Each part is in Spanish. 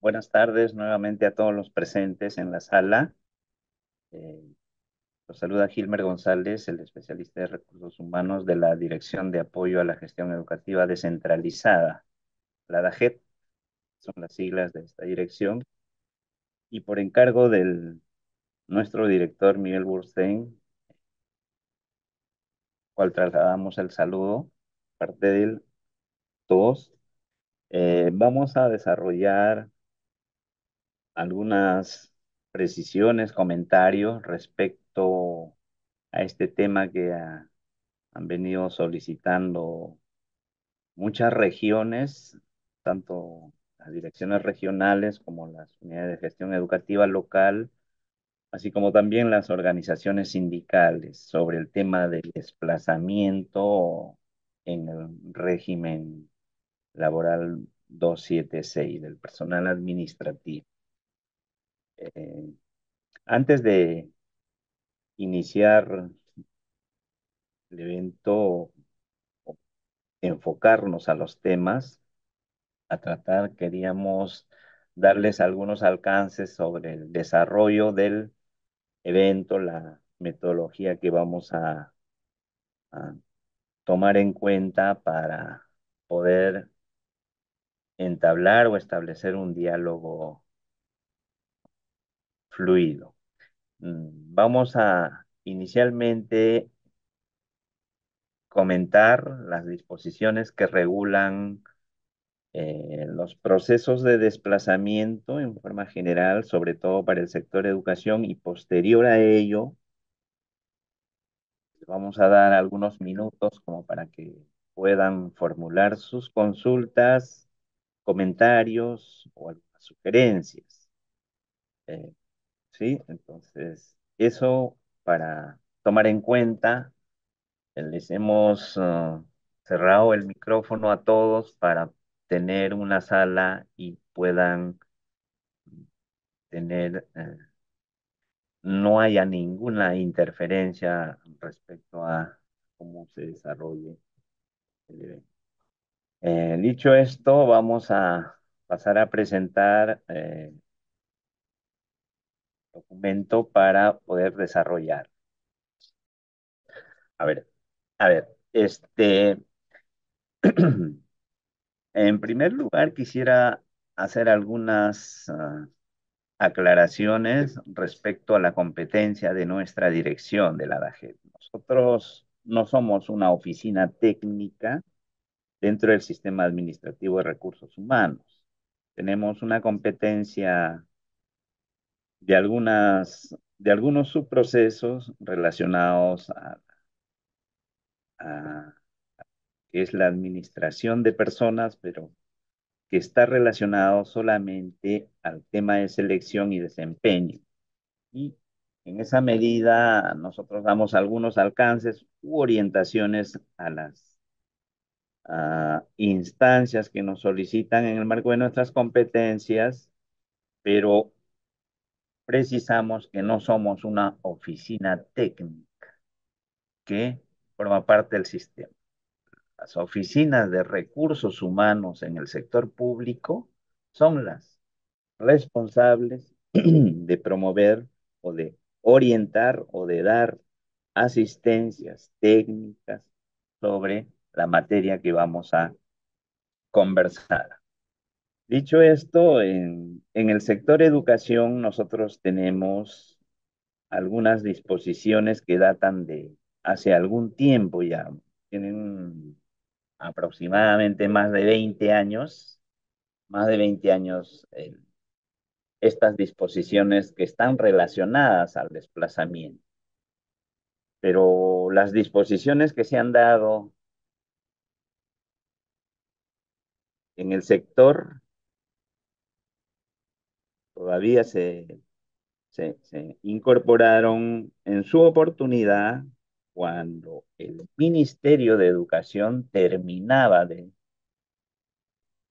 Buenas tardes nuevamente a todos los presentes en la sala. Eh, los saluda Gilmer González, el especialista de recursos humanos de la Dirección de Apoyo a la Gestión Educativa Descentralizada, la DAGET, son las siglas de esta dirección. Y por encargo del nuestro director Miguel Burstein, cual trasladamos el saludo, parte de todos, eh, vamos a desarrollar algunas precisiones, comentarios respecto a este tema que han venido solicitando muchas regiones, tanto las direcciones regionales como las unidades de gestión educativa local, así como también las organizaciones sindicales sobre el tema del desplazamiento en el régimen laboral 276 del personal administrativo. Eh, antes de iniciar el evento, enfocarnos a los temas, a tratar, queríamos darles algunos alcances sobre el desarrollo del evento, la metodología que vamos a, a tomar en cuenta para poder entablar o establecer un diálogo fluido. Mm, vamos a inicialmente comentar las disposiciones que regulan eh, los procesos de desplazamiento en forma general, sobre todo para el sector educación y posterior a ello, vamos a dar algunos minutos como para que puedan formular sus consultas, comentarios o algunas sugerencias. Eh, ¿sí? Entonces, eso para tomar en cuenta, les hemos uh, cerrado el micrófono a todos para tener una sala y puedan tener, eh, no haya ninguna interferencia respecto a cómo se desarrolle el evento. Eh, dicho esto, vamos a pasar a presentar eh, documento para poder desarrollar. A ver, a ver, este, en primer lugar quisiera hacer algunas ah, aclaraciones respecto a la competencia de nuestra dirección de la DAGET. Nosotros no somos una oficina técnica dentro del sistema administrativo de recursos humanos. Tenemos una competencia de, algunas, de algunos subprocesos relacionados a, es la administración de personas, pero que está relacionado solamente al tema de selección y desempeño. Y en esa medida nosotros damos algunos alcances u orientaciones a las instancias que nos solicitan en el marco de nuestras competencias, pero precisamos que no somos una oficina técnica que forma parte del sistema. Las oficinas de recursos humanos en el sector público son las responsables de promover o de orientar o de dar asistencias técnicas sobre la materia que vamos a conversar. Dicho esto, en, el sector educación nosotros tenemos algunas disposiciones que datan de hace algún tiempo ya, tienen aproximadamente más de 20 años, más de 20 años eh, estas disposiciones que están relacionadas al desplazamiento. Pero las disposiciones que se han dado en el sector todavía se, se, incorporaron en su oportunidad cuando el Ministerio de Educación terminaba de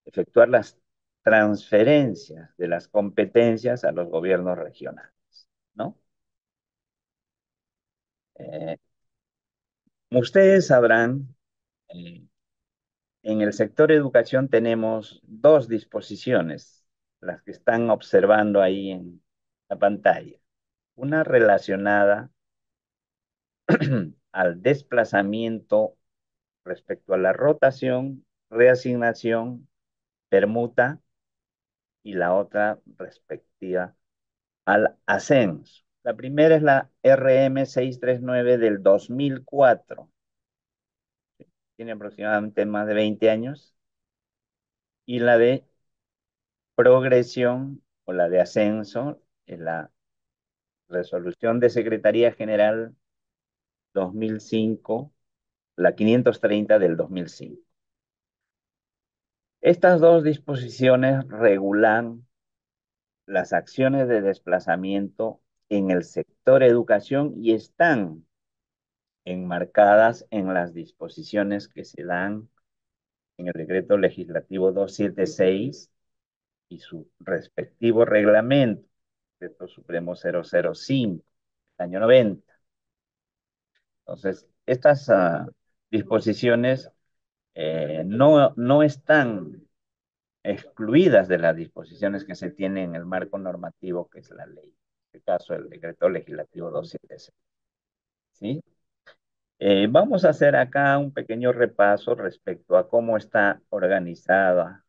efectuar las transferencias de las competencias a los gobiernos regionales, ¿no? Eh, ustedes sabrán, eh, en el sector educación tenemos dos disposiciones las que están observando ahí en la pantalla. Una relacionada al desplazamiento respecto a la rotación, reasignación, permuta y la otra respectiva al ascenso. La primera es la RM639 del 2004. Tiene aproximadamente más de 20 años. Y la de progresión o la de ascenso es la resolución de Secretaría General 2005, la 530 del 2005. Estas dos disposiciones regulan las acciones de desplazamiento en el sector educación y están enmarcadas en las disposiciones que se dan en el decreto legislativo 276 y su respectivo reglamento, decreto supremo 005, año 90. Entonces, estas uh, disposiciones eh, no, no están excluidas de las disposiciones que se tienen en el marco normativo que es la ley, en este caso el decreto legislativo 276. ¿Sí? Eh, vamos a hacer acá un pequeño repaso respecto a cómo está organizada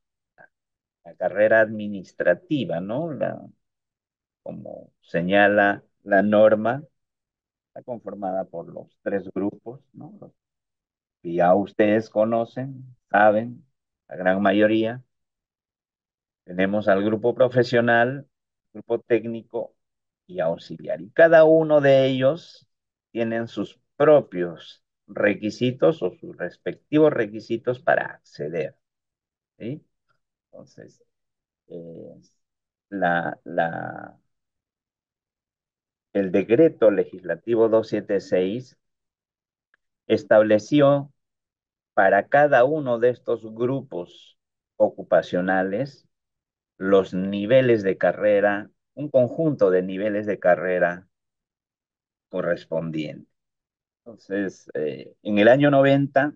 la carrera administrativa, ¿no? La, como señala la norma, está conformada por los tres grupos, ¿no? que ya ustedes conocen, saben, la gran mayoría, tenemos al grupo profesional, grupo técnico y auxiliar. Y cada uno de ellos tienen sus propios requisitos o sus respectivos requisitos para acceder. ¿sí? Entonces, el decreto legislativo 276 estableció para cada uno de estos grupos ocupacionales los niveles de carrera, un conjunto de niveles de carrera correspondiente. Entonces, eh, en el año 90,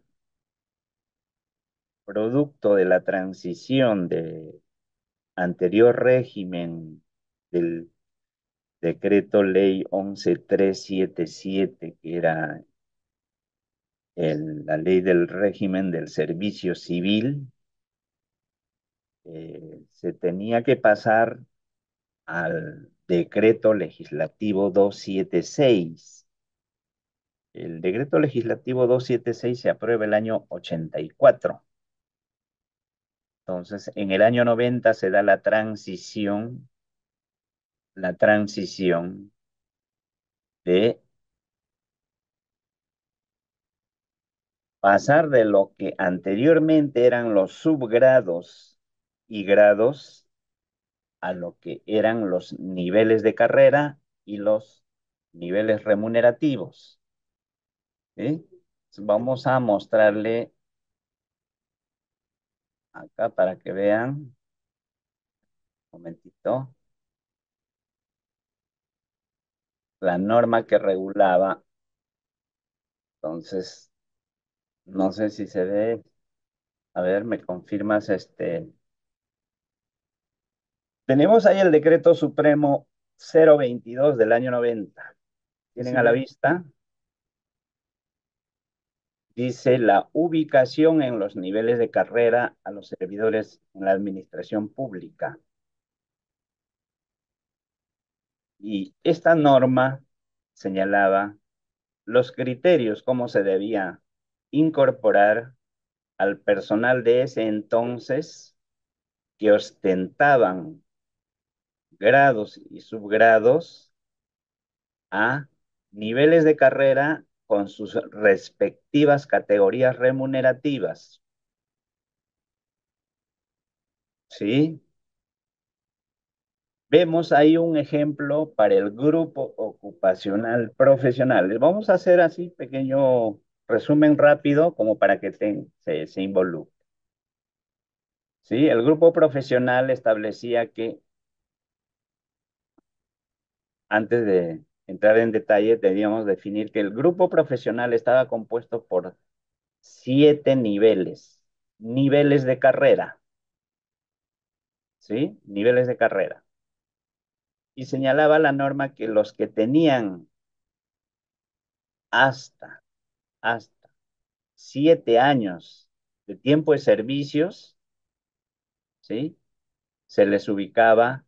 producto de la transición de anterior régimen del decreto ley 11377, que era la ley del régimen del servicio civil, eh, se tenía que pasar al decreto legislativo 276. El decreto legislativo 276 se aprueba el año 84. Entonces, en el año 90 se da la transición, la transición de pasar de lo que anteriormente eran los subgrados y grados a lo que eran los niveles de carrera y los niveles remunerativos. Vamos a mostrarle acá para que vean. Un momentito. La norma que regulaba. Entonces, no sé si se ve. A ver, me confirmas este. Tenemos ahí el decreto supremo 022 del año 90. ¿Tienen a la vista? Dice la ubicación en los niveles de carrera a los servidores en la administración pública. Y esta norma señalaba los criterios, cómo se debía incorporar al personal de ese entonces que ostentaban grados y subgrados a niveles de carrera con sus respectivas categorías remunerativas. ¿Sí? Vemos ahí un ejemplo para el grupo ocupacional profesional. Vamos a hacer así pequeño resumen rápido como para que se, se involucre. ¿Sí? El grupo profesional establecía que antes de entrar en detalle, debíamos definir que el grupo profesional estaba compuesto por siete niveles, niveles de carrera. ¿sí? Niveles de carrera. Y señalaba la norma que los que tenían hasta, hasta siete años de tiempo de servicios, ¿sí? Se les ubicaba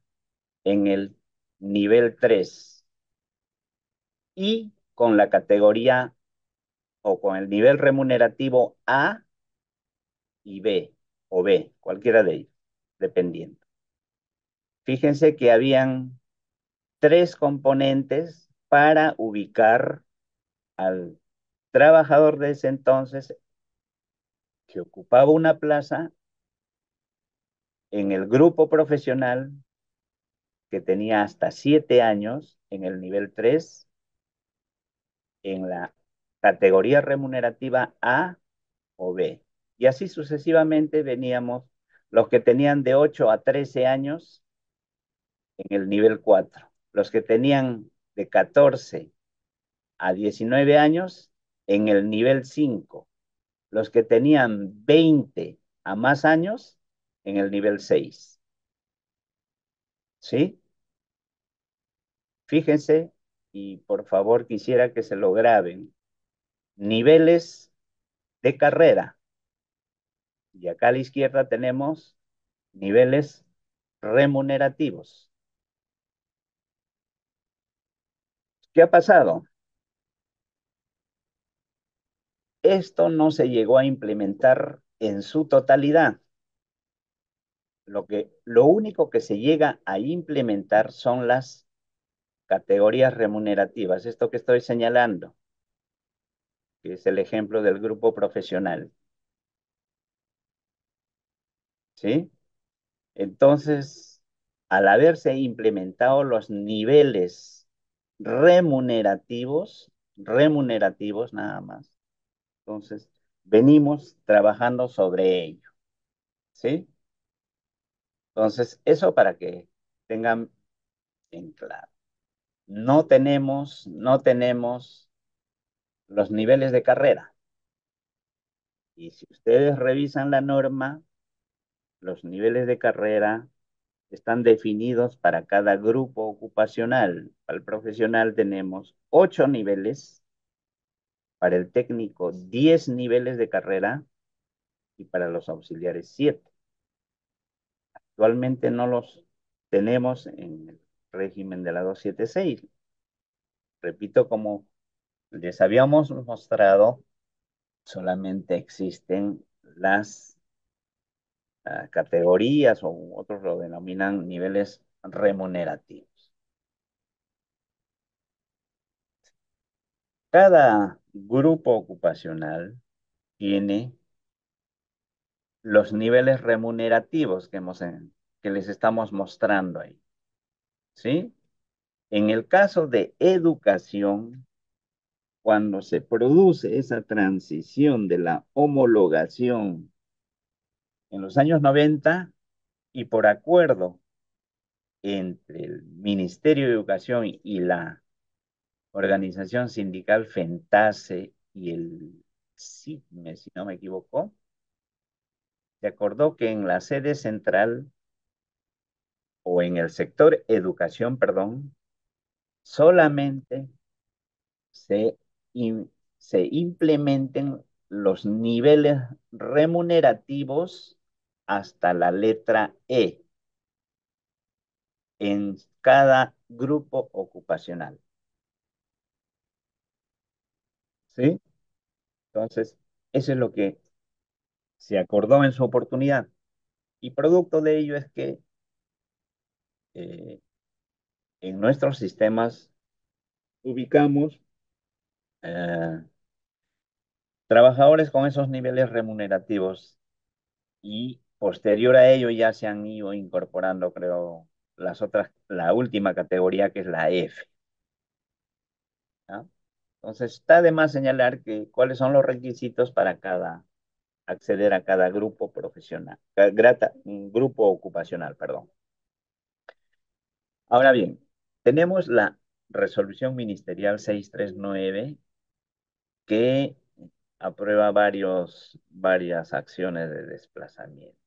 en el nivel 3 y con la categoría o con el nivel remunerativo A y B, o B, cualquiera de ellos, dependiendo. Fíjense que habían tres componentes para ubicar al trabajador de ese entonces que ocupaba una plaza en el grupo profesional que tenía hasta siete años en el nivel 3, en la categoría remunerativa A o B. Y así sucesivamente veníamos los que tenían de 8 a 13 años en el nivel 4, los que tenían de 14 a 19 años en el nivel 5, los que tenían 20 a más años en el nivel 6. ¿Sí? Fíjense y por favor quisiera que se lo graben. Niveles de carrera. Y acá a la izquierda tenemos niveles remunerativos. ¿Qué ha pasado? Esto no se llegó a implementar en su totalidad. Lo, que, lo único que se llega a implementar son las categorías remunerativas, esto que estoy señalando, que es el ejemplo del grupo profesional. ¿Sí? Entonces, al haberse implementado los niveles remunerativos, remunerativos nada más, entonces venimos trabajando sobre ello. ¿Sí? Entonces, eso para que tengan en claro. No tenemos, no tenemos los niveles de carrera. Y si ustedes revisan la norma, los niveles de carrera están definidos para cada grupo ocupacional. Para el profesional tenemos ocho niveles, para el técnico diez niveles de carrera y para los auxiliares siete. Actualmente no los tenemos en el régimen de la 276. Repito, como les habíamos mostrado, solamente existen las uh, categorías o otros lo denominan niveles remunerativos. Cada grupo ocupacional tiene los niveles remunerativos que, hemos, que les estamos mostrando ahí. ¿Sí? En el caso de educación, cuando se produce esa transición de la homologación en los años 90 y por acuerdo entre el Ministerio de Educación y la organización sindical FENTASE y el CITME, si no me equivoco, se acordó que en la sede central o en el sector educación, perdón, solamente se, se implementen los niveles remunerativos hasta la letra E en cada grupo ocupacional. ¿Sí? Entonces, eso es lo que se acordó en su oportunidad. Y producto de ello es que eh, en nuestros sistemas ubicamos eh, trabajadores con esos niveles remunerativos y posterior a ello ya se han ido incorporando, creo, las otras, la última categoría que es la F. Entonces, está de más señalar que cuáles son los requisitos para acceder a cada grupo profesional, grupo ocupacional, perdón. Ahora bien, tenemos la resolución ministerial 639 que aprueba varios, varias acciones de desplazamiento.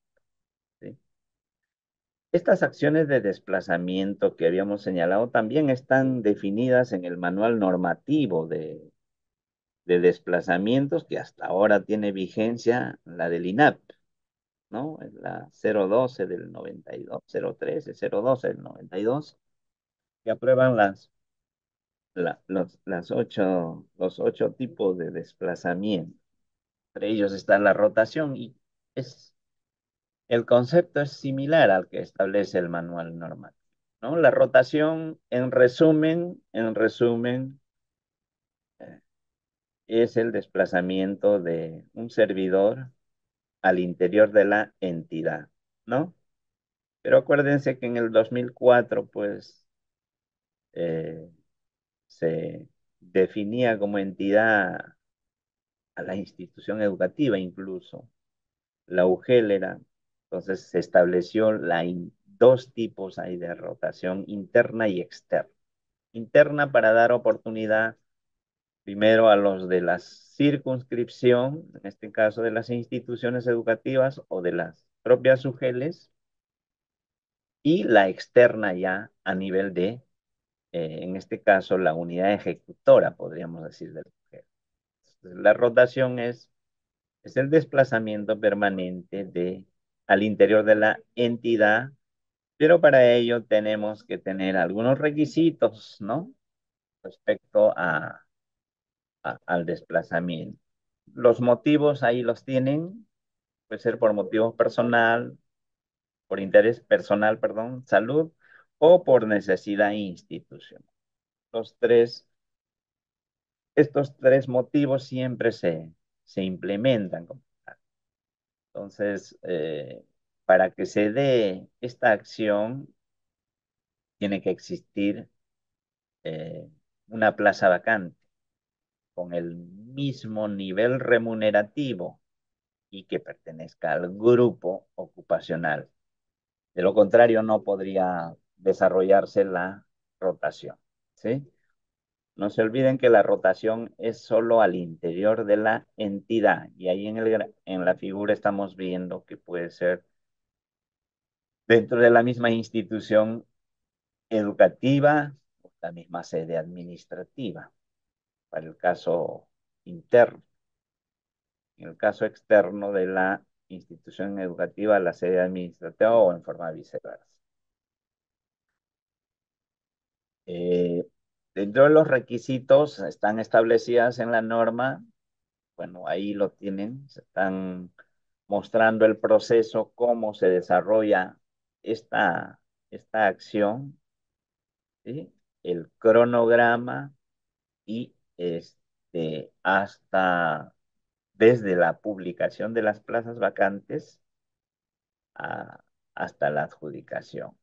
Estas acciones de desplazamiento que habíamos señalado también están definidas en el manual normativo de, de desplazamientos que hasta ahora tiene vigencia la del INAP, ¿no? La 012 del 92, 013, 012 del 92, que aprueban las, la- los, ocho, los ocho tipos de desplazamiento. Entre ellos está la rotación y es, el concepto es similar al que establece el manual normal, ¿no? La rotación, en resumen, en resumen, eh, es el desplazamiento de un servidor al interior de la entidad, ¿no? Pero acuérdense que en el 2004, pues, eh, se definía como entidad a la institución educativa incluso, la UGEL era, entonces se estableció la dos tipos ahí de rotación interna y externa. Interna para dar oportunidad primero a los de la circunscripción, en este caso de las instituciones educativas o de las propias UGELes, y la externa ya a nivel de, eh, en este caso, la unidad ejecutora, podríamos decir, del UGEL. La rotación es, es el desplazamiento permanente de, al interior de la entidad, pero para ello tenemos que tener algunos requisitos, ¿no? Respecto a, al desplazamiento. Los motivos ahí los tienen, puede ser por motivos personal, por interés personal, perdón, salud, o por necesidad institucional. Los tres, estos tres motivos siempre se, se implementan. Entonces, eh, para que se dé esta acción, tiene que existir eh, una plaza vacante con el mismo nivel remunerativo y que pertenezca al grupo ocupacional. De lo contrario, no podría desarrollarse la rotación. ¿sí? No se olviden que la rotación es solo al interior de la entidad y ahí en, el, en la figura estamos viendo que puede ser dentro de la misma institución educativa o la misma sede administrativa para el caso interno. En el caso externo de la institución educativa, la sede administrativa o en forma viceversa. Eh, dentro de los requisitos están establecidas en la norma, bueno, ahí lo tienen, se están mostrando el proceso, cómo se desarrolla esta, esta acción, el cronograma y este, hasta desde la publicación de las plazas vacantes hasta la adjudicación.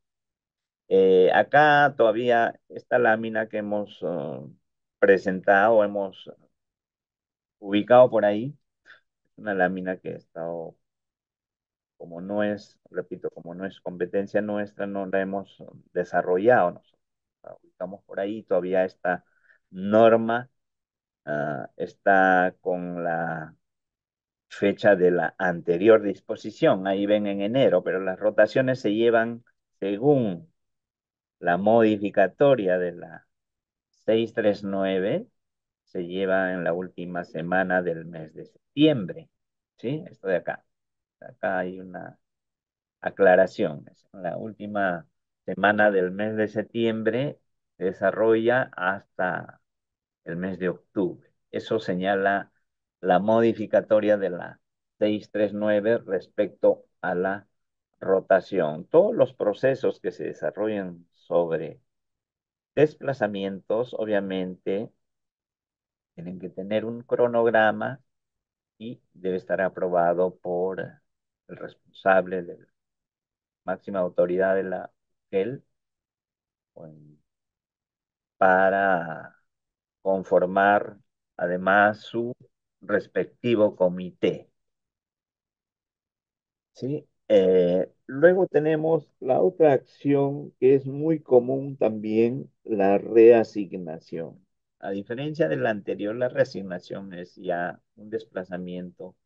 Eh, acá todavía esta lámina que hemos uh, presentado, hemos ubicado por ahí, una lámina que ha estado, como no es, repito, como no es competencia nuestra, no la hemos desarrollado nosotros. Ubicamos por ahí, todavía esta norma uh, está con la fecha de la anterior disposición, ahí ven en enero, pero las rotaciones se llevan según la modificatoria de la 639 se lleva en la última semana del mes de septiembre. ¿Sí? Esto de acá. Acá hay una aclaración. La última semana del mes de septiembre se desarrolla hasta el mes de octubre. Eso señala la modificatoria de la 639 respecto a la rotación. Todos los procesos que se desarrollan sobre desplazamientos, obviamente, tienen que tener un cronograma y debe estar aprobado por el responsable de la máxima autoridad de la UGEL para conformar además su respectivo comité. ¿sí? Eh, luego tenemos la otra acción que es muy común también, la reasignación. A diferencia de la anterior, la reasignación es ya un desplazamiento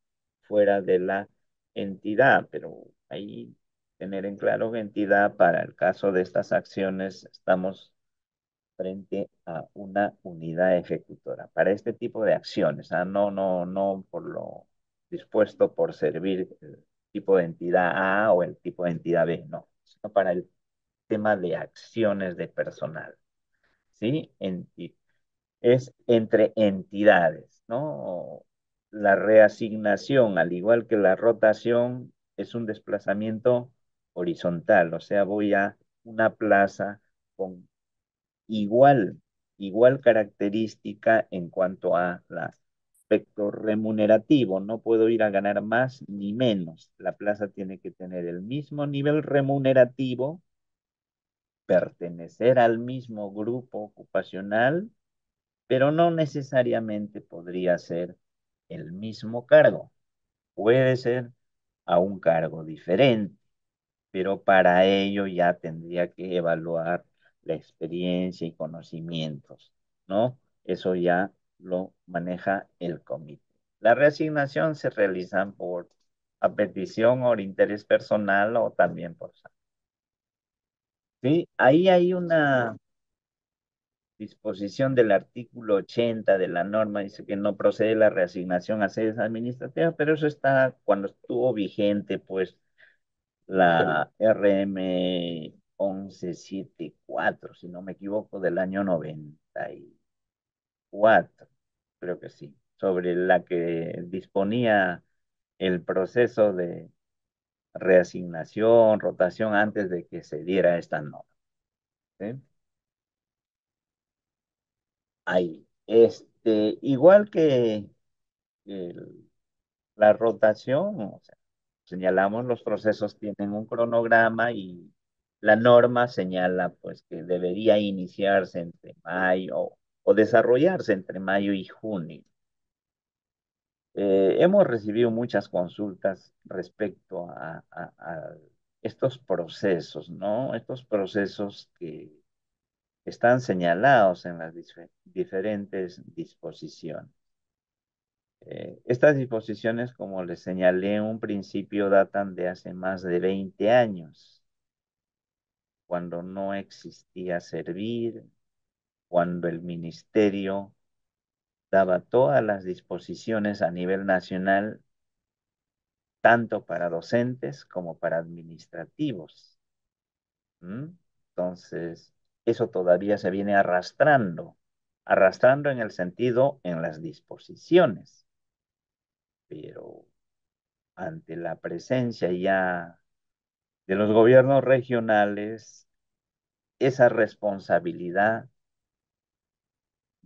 fuera de la entidad, pero ahí tener en claro que entidad para el caso de estas acciones estamos frente a una unidad ejecutora para este tipo de acciones, ¿ah? no, no, no por lo dispuesto por servir el tipo de entidad A o el tipo de entidad B, no, sino para el tema de acciones de personal, ¿sí? es entre entidades, ¿no? La reasignación, al igual que la rotación, es un desplazamiento horizontal, o sea, voy a una plaza con igual, igual característica en cuanto a aspecto remunerativo. No puedo ir a ganar más ni menos. La plaza tiene que tener el mismo nivel remunerativo, pertenecer al mismo grupo ocupacional, pero no necesariamente podría ser el mismo cargo. Puede ser a un cargo diferente, pero para ello ya tendría que evaluar la experiencia y conocimientos, ¿no? Eso ya lo maneja el comité. La reasignación se realiza por a petición o interés personal o también por Sí, ahí hay una disposición del artículo 80 de la norma, dice que no procede la reasignación a sedes administrativas, pero eso está cuando estuvo vigente, pues, la RM 1174, si no me equivoco, del año 94, creo que sí, sobre la que disponía el proceso de reasignación, rotación antes de que se diera esta norma. Ahí, este, igual que la rotación, o sea, señalamos los procesos tienen un cronograma y la norma señala pues que debería iniciarse entre mayo o desarrollarse entre mayo y junio. Eh, hemos recibido muchas consultas respecto a, estos procesos, ¿no? Estos procesos que están señalados en las diferentes disposiciones. Eh, estas disposiciones, como les señalé en un principio, datan de hace más de 20 años, cuando no existía servir, cuando el ministerio daba todas las disposiciones a nivel nacional, tanto para docentes como para administrativos. Entonces, eso todavía se viene arrastrando, arrastrando en el sentido en las disposiciones pero ante la presencia ya de los gobiernos regionales, esa responsabilidad,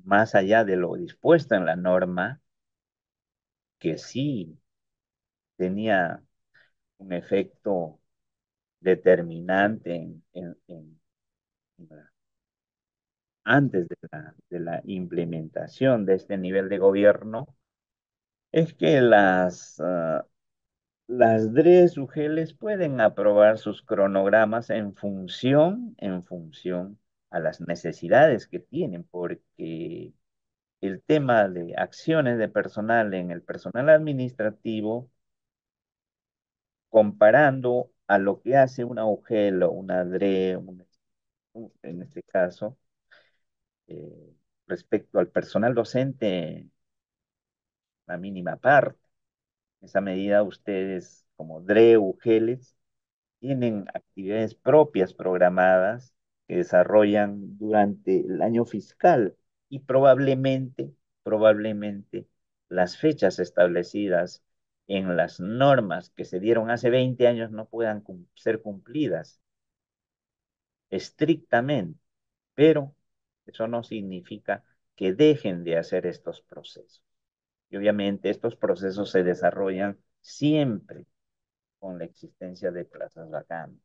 más allá de lo dispuesto en la norma, que sí tenía un efecto determinante antes de la, implementación de este nivel de gobierno, es que las, uh, las DRES UGELES pueden aprobar sus cronogramas en función, en función a las necesidades que tienen, porque el tema de acciones de personal en el personal administrativo, comparando a lo que hace una UGEL o una DRE, en este caso, eh, respecto al personal docente la mínima parte. Esa medida ustedes, como DREU, GELES, tienen actividades propias programadas que desarrollan durante el año fiscal y probablemente, probablemente las fechas establecidas en las normas que se dieron hace 20 años no puedan ser cumplidas estrictamente, pero eso no significa que dejen de hacer estos procesos. Y obviamente estos procesos se desarrollan siempre con la existencia de plazas vacantes.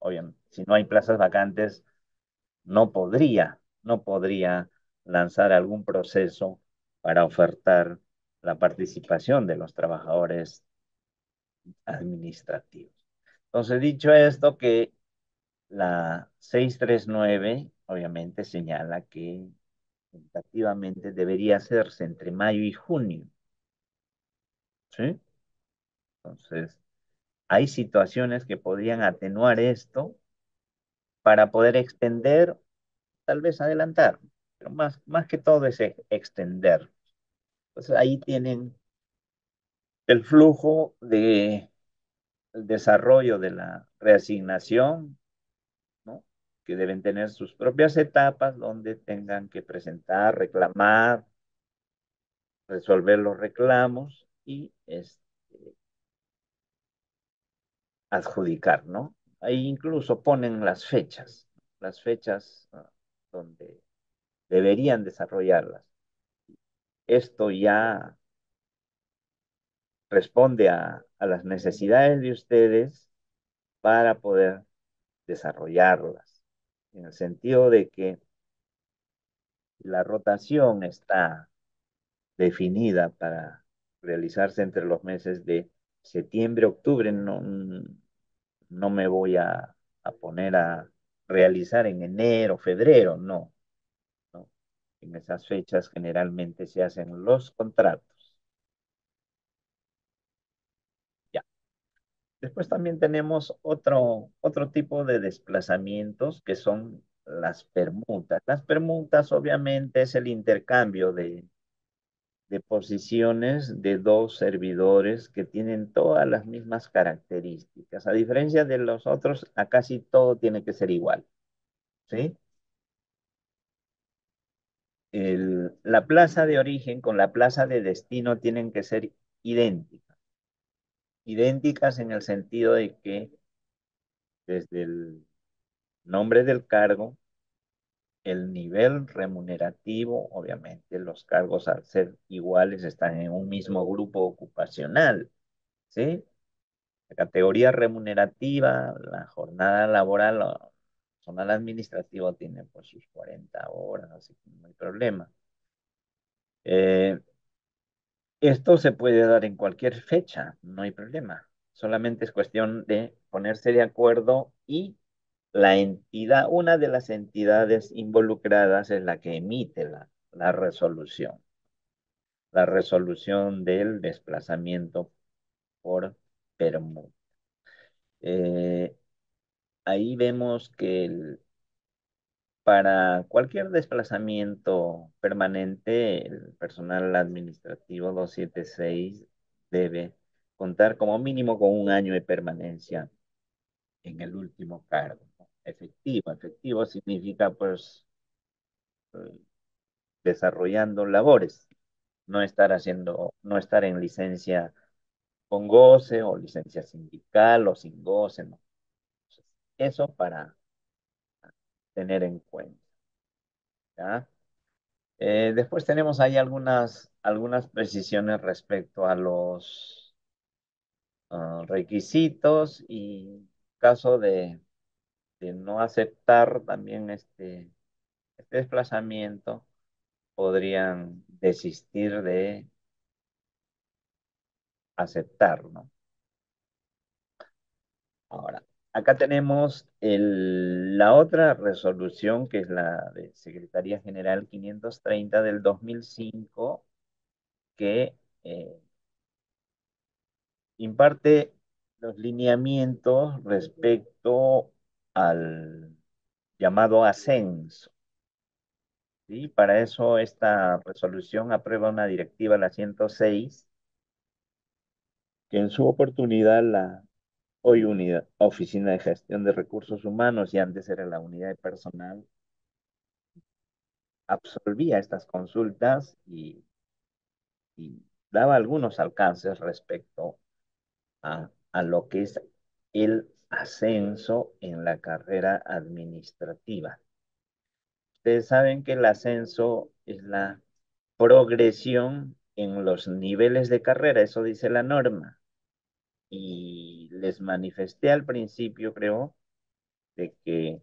Obviamente, si no hay plazas vacantes, no podría, no podría lanzar algún proceso para ofertar la participación de los trabajadores administrativos. Entonces, dicho esto, que la 639 obviamente señala que tentativamente debería hacerse entre mayo y junio. ¿Sí? Entonces, hay situaciones que podrían atenuar esto para poder extender, tal vez adelantar, pero más, más que todo es extender. Entonces ahí tienen el flujo de el desarrollo de la reasignación. Que deben tener sus propias etapas donde tengan que presentar, reclamar, resolver los reclamos y este, adjudicar, ¿no? Ahí incluso ponen las fechas, las fechas uh, donde deberían desarrollarlas. Esto ya responde a las necesidades de ustedes para poder desarrollarlas, en el sentido de que la rotación está definida para realizarse entre los meses de septiembre, octubre, no, no me voy a, a poner a realizar en enero, febrero, no, no. En esas fechas generalmente se hacen los contratos. Ya. Después también tenemos otro, otro tipo de desplazamientos que son las permutas. Las permutas obviamente es el intercambio de, de posiciones de dos servidores que tienen todas las mismas características. A diferencia de los otros, a casi todo tiene que ser igual. ¿Sí? La plaza de origen con la plaza de destino tienen que ser idénticas. Idénticas en el sentido de que desde el nombre del cargo, el nivel remunerativo, obviamente los cargos al ser iguales están en un mismo grupo ocupacional, ¿sí? La categoría remunerativa, la jornada laboral, la jornada administrativa tiene pues sus 40 horas, así que no hay problema. Eh, esto se puede dar en cualquier fecha, no hay problema. Solamente es cuestión de ponerse de acuerdo y la entidad, una de las entidades involucradas es la que emite la, resolución. La resolución del desplazamiento por permuta. Eh, ahí vemos que el, para cualquier desplazamiento permanente, el personal administrativo 276 debe contar como mínimo con un año de permanencia en el último cargo. Efectivo, efectivo significa pues eh, desarrollando labores, no estar haciendo, no estar en licencia con goce o licencia sindical o sin goce, no. Eso para tener en cuenta. ¿ya? Eh, después tenemos ahí algunas, algunas precisiones respecto a los uh, requisitos y caso de, no aceptar también este, este desplazamiento, podrían desistir de aceptar, ¿no? Ahora, acá tenemos la otra resolución, que es la de Secretaría General 530 del 2005, que eh, imparte los lineamientos respecto al llamado ascenso. ¿sí? Para eso esta resolución aprueba una directiva, la 106, que en su oportunidad la hoy unidad, Oficina de Gestión de Recursos Humanos y antes era la unidad de personal, absolvía estas consultas y, daba algunos alcances respecto a, a lo que es el ascenso en la carrera administrativa. Ustedes saben que el ascenso es la progresión en los niveles de carrera, eso dice la norma. Y les manifesté al principio, creo, de que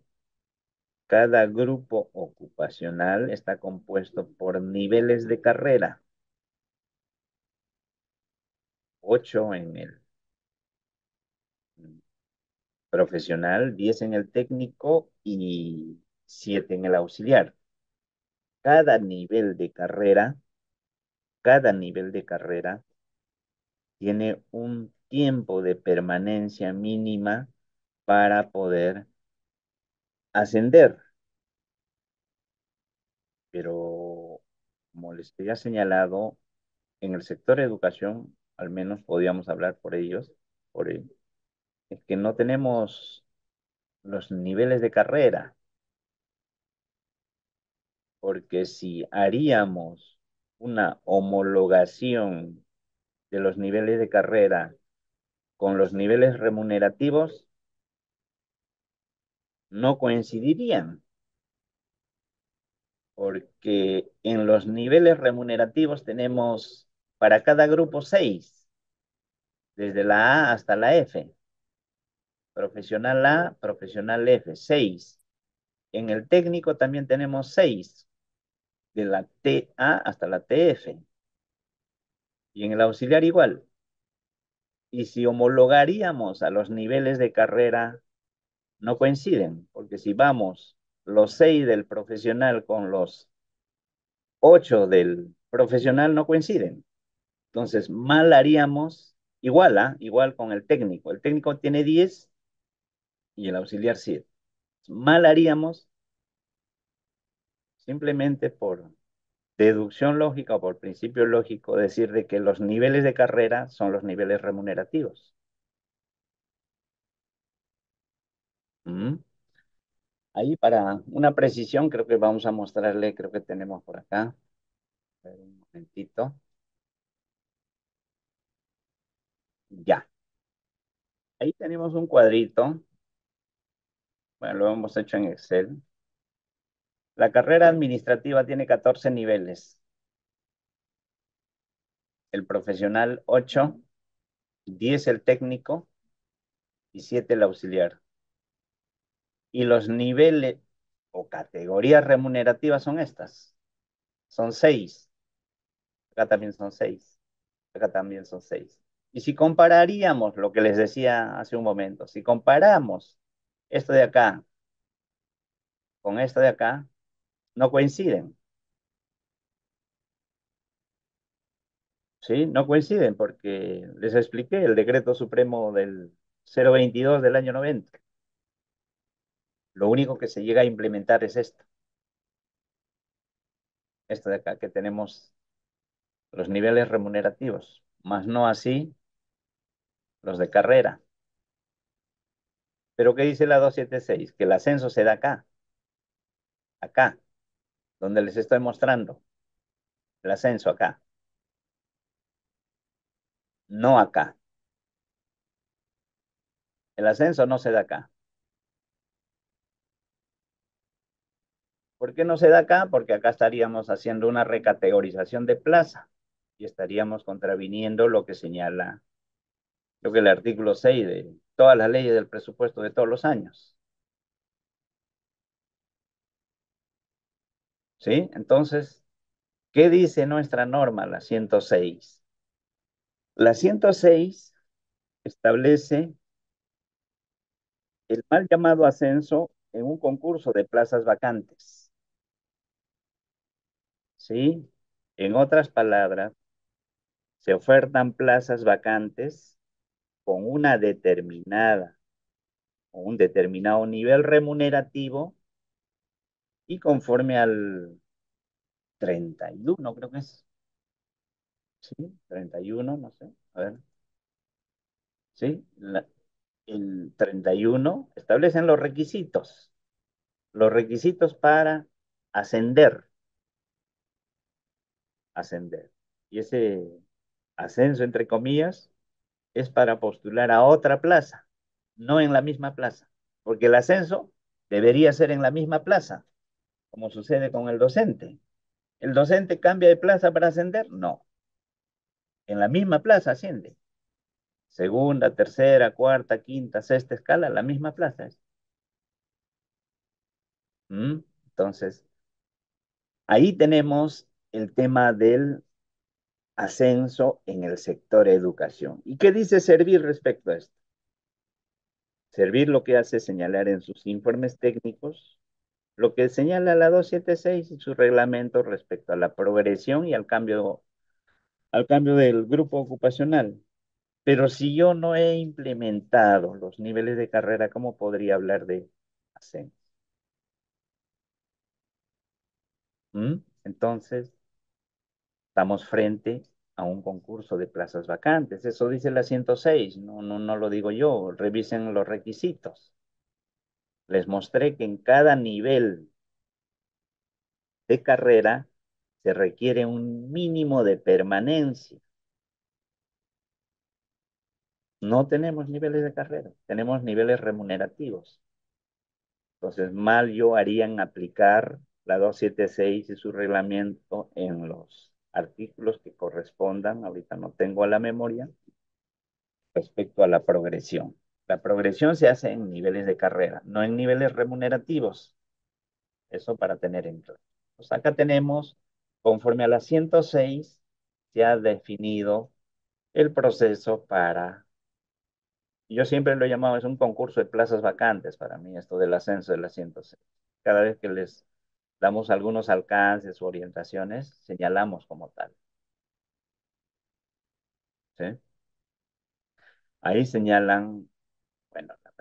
cada grupo ocupacional está compuesto por niveles de carrera. Ocho en el profesional, diez en el técnico y siete en el auxiliar. Cada nivel de carrera, cada nivel de carrera tiene un tiempo de permanencia mínima para poder ascender. Pero, como les había señalado, en el sector educación, al menos podíamos hablar por ellos, por él, es que no tenemos los niveles de carrera. Porque si haríamos una homologación de los niveles de carrera con los niveles remunerativos, no coincidirían. Porque en los niveles remunerativos tenemos para cada grupo seis, desde la A hasta la F. Profesional A, profesional F, seis. En el técnico también tenemos seis, de la TA hasta la TF. Y en el auxiliar igual. Y si homologaríamos a los niveles de carrera, no coinciden, porque si vamos los seis del profesional con los ocho del profesional, no coinciden. Entonces, mal haríamos, igual, ¿ah? igual con el técnico. El técnico tiene 10 y el auxiliar 7. Mal haríamos simplemente por deducción lógica o por principio lógico decir de que los niveles de carrera son los niveles remunerativos. ¿Mm? Ahí para una precisión creo que vamos a mostrarle, creo que tenemos por acá. Un momentito. Ya. Ahí tenemos un cuadrito. Bueno, lo hemos hecho en Excel. La carrera administrativa tiene 14 niveles. El profesional 8, 10 el técnico y 7 el auxiliar. Y los niveles o categorías remunerativas son estas. Son 6. Acá también son 6. Acá también son 6. Y si compararíamos lo que les decía hace un momento, si comparamos esto de acá con esto de acá, no coinciden. ¿Sí? No coinciden porque les expliqué el decreto supremo del 022 del año 90. Lo único que se llega a implementar es esto. Esto de acá, que tenemos los niveles remunerativos, más no así los de carrera. Pero ¿qué dice la 276? Que el ascenso se da acá. Acá donde les estoy mostrando el ascenso acá. No acá. El ascenso no se da acá. ¿Por qué no se da acá? Porque acá estaríamos haciendo una recategorización de plaza y estaríamos contraviniendo lo que señala, lo que el artículo 6 de todas las leyes del presupuesto de todos los años. ¿Sí? Entonces, ¿qué dice nuestra norma, la 106? La 106 establece el mal llamado ascenso en un concurso de plazas vacantes. ¿Sí? En otras palabras, se ofertan plazas vacantes con una determinada, o un determinado nivel remunerativo y conforme al 31, creo que es. Sí, 31, no sé. A ver. Sí, el 31 establecen los requisitos. Los requisitos para ascender. Ascender. Y ese ascenso, entre comillas, es para postular a otra plaza, no en la misma plaza. Porque el ascenso debería ser en la misma plaza como sucede con el docente. ¿El docente cambia de plaza para ascender? No. En la misma plaza asciende. Segunda, tercera, cuarta, quinta, sexta escala, la misma plaza. ¿Mm? Entonces, ahí tenemos el tema del ascenso en el sector educación. ¿Y qué dice Servir respecto a esto? Servir lo que hace señalar en sus informes técnicos lo que señala la 276 y su reglamento respecto a la progresión y al cambio, al cambio del grupo ocupacional. Pero si yo no he implementado los niveles de carrera, ¿cómo podría hablar de ascenso? ¿Mm? Entonces, estamos frente a un concurso de plazas vacantes. Eso dice la 106, no, no, no lo digo yo. Revisen los requisitos. Les mostré que en cada nivel de carrera se requiere un mínimo de permanencia. No tenemos niveles de carrera, tenemos niveles remunerativos. Entonces, mal yo haría en aplicar la 276 y su reglamento en los artículos que correspondan, ahorita no tengo a la memoria, respecto a la progresión. La progresión se hace en niveles de carrera, no en niveles remunerativos. Eso para tener en claro. Pues acá tenemos, conforme a la 106, se ha definido el proceso para, yo siempre lo he llamado, es un concurso de plazas vacantes para mí, esto del ascenso de la 106. Cada vez que les damos algunos alcances o orientaciones, señalamos como tal. ¿Sí? Ahí señalan,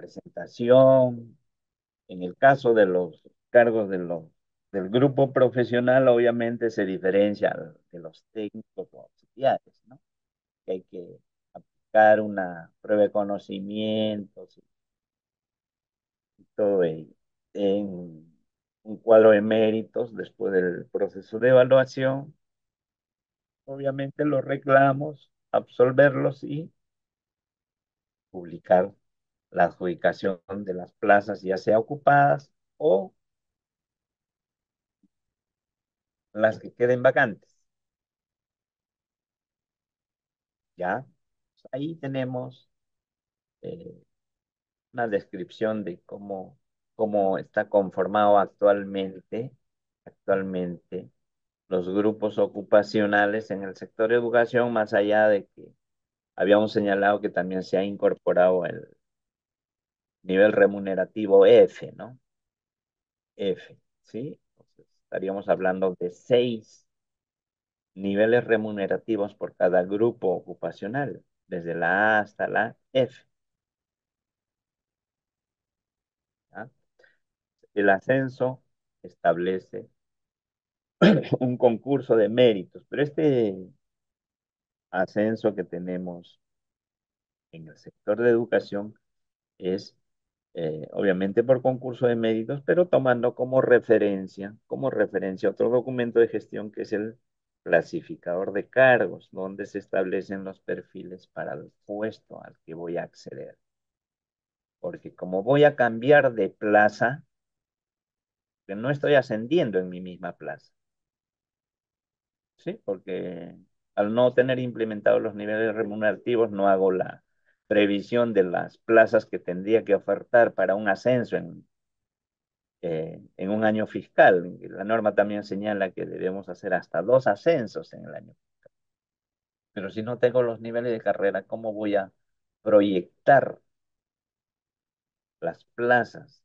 presentación, en el caso de los cargos de los, del grupo profesional, obviamente se diferencia de los técnicos o auxiliares, ¿no? Que hay que aplicar una prueba de conocimientos y todo ello. En un cuadro de méritos después del proceso de evaluación, obviamente los reclamos, absolverlos y publicar la adjudicación de las plazas, ya sea ocupadas o las que queden vacantes. ¿Ya? Ahí tenemos eh, una descripción de cómo, cómo está conformado actualmente, actualmente los grupos ocupacionales en el sector de educación, más allá de que habíamos señalado que también se ha incorporado el nivel remunerativo F, ¿no? F, ¿sí? Entonces, estaríamos hablando de seis niveles remunerativos por cada grupo ocupacional, desde la A hasta la F. El ascenso establece un concurso de méritos, pero este ascenso que tenemos en el sector de educación es eh, obviamente por concurso de méritos, pero tomando como referencia, como referencia otro documento de gestión que es el clasificador de cargos, donde se establecen los perfiles para el puesto al que voy a acceder. Porque como voy a cambiar de plaza, que no estoy ascendiendo en mi misma plaza. ¿Sí? Porque al no tener implementados los niveles remunerativos, no hago la previsión de las plazas que tendría que ofertar para un ascenso en, eh, en un año fiscal. La norma también señala que debemos hacer hasta dos ascensos en el año fiscal. Pero si no tengo los niveles de carrera, ¿cómo voy a proyectar las plazas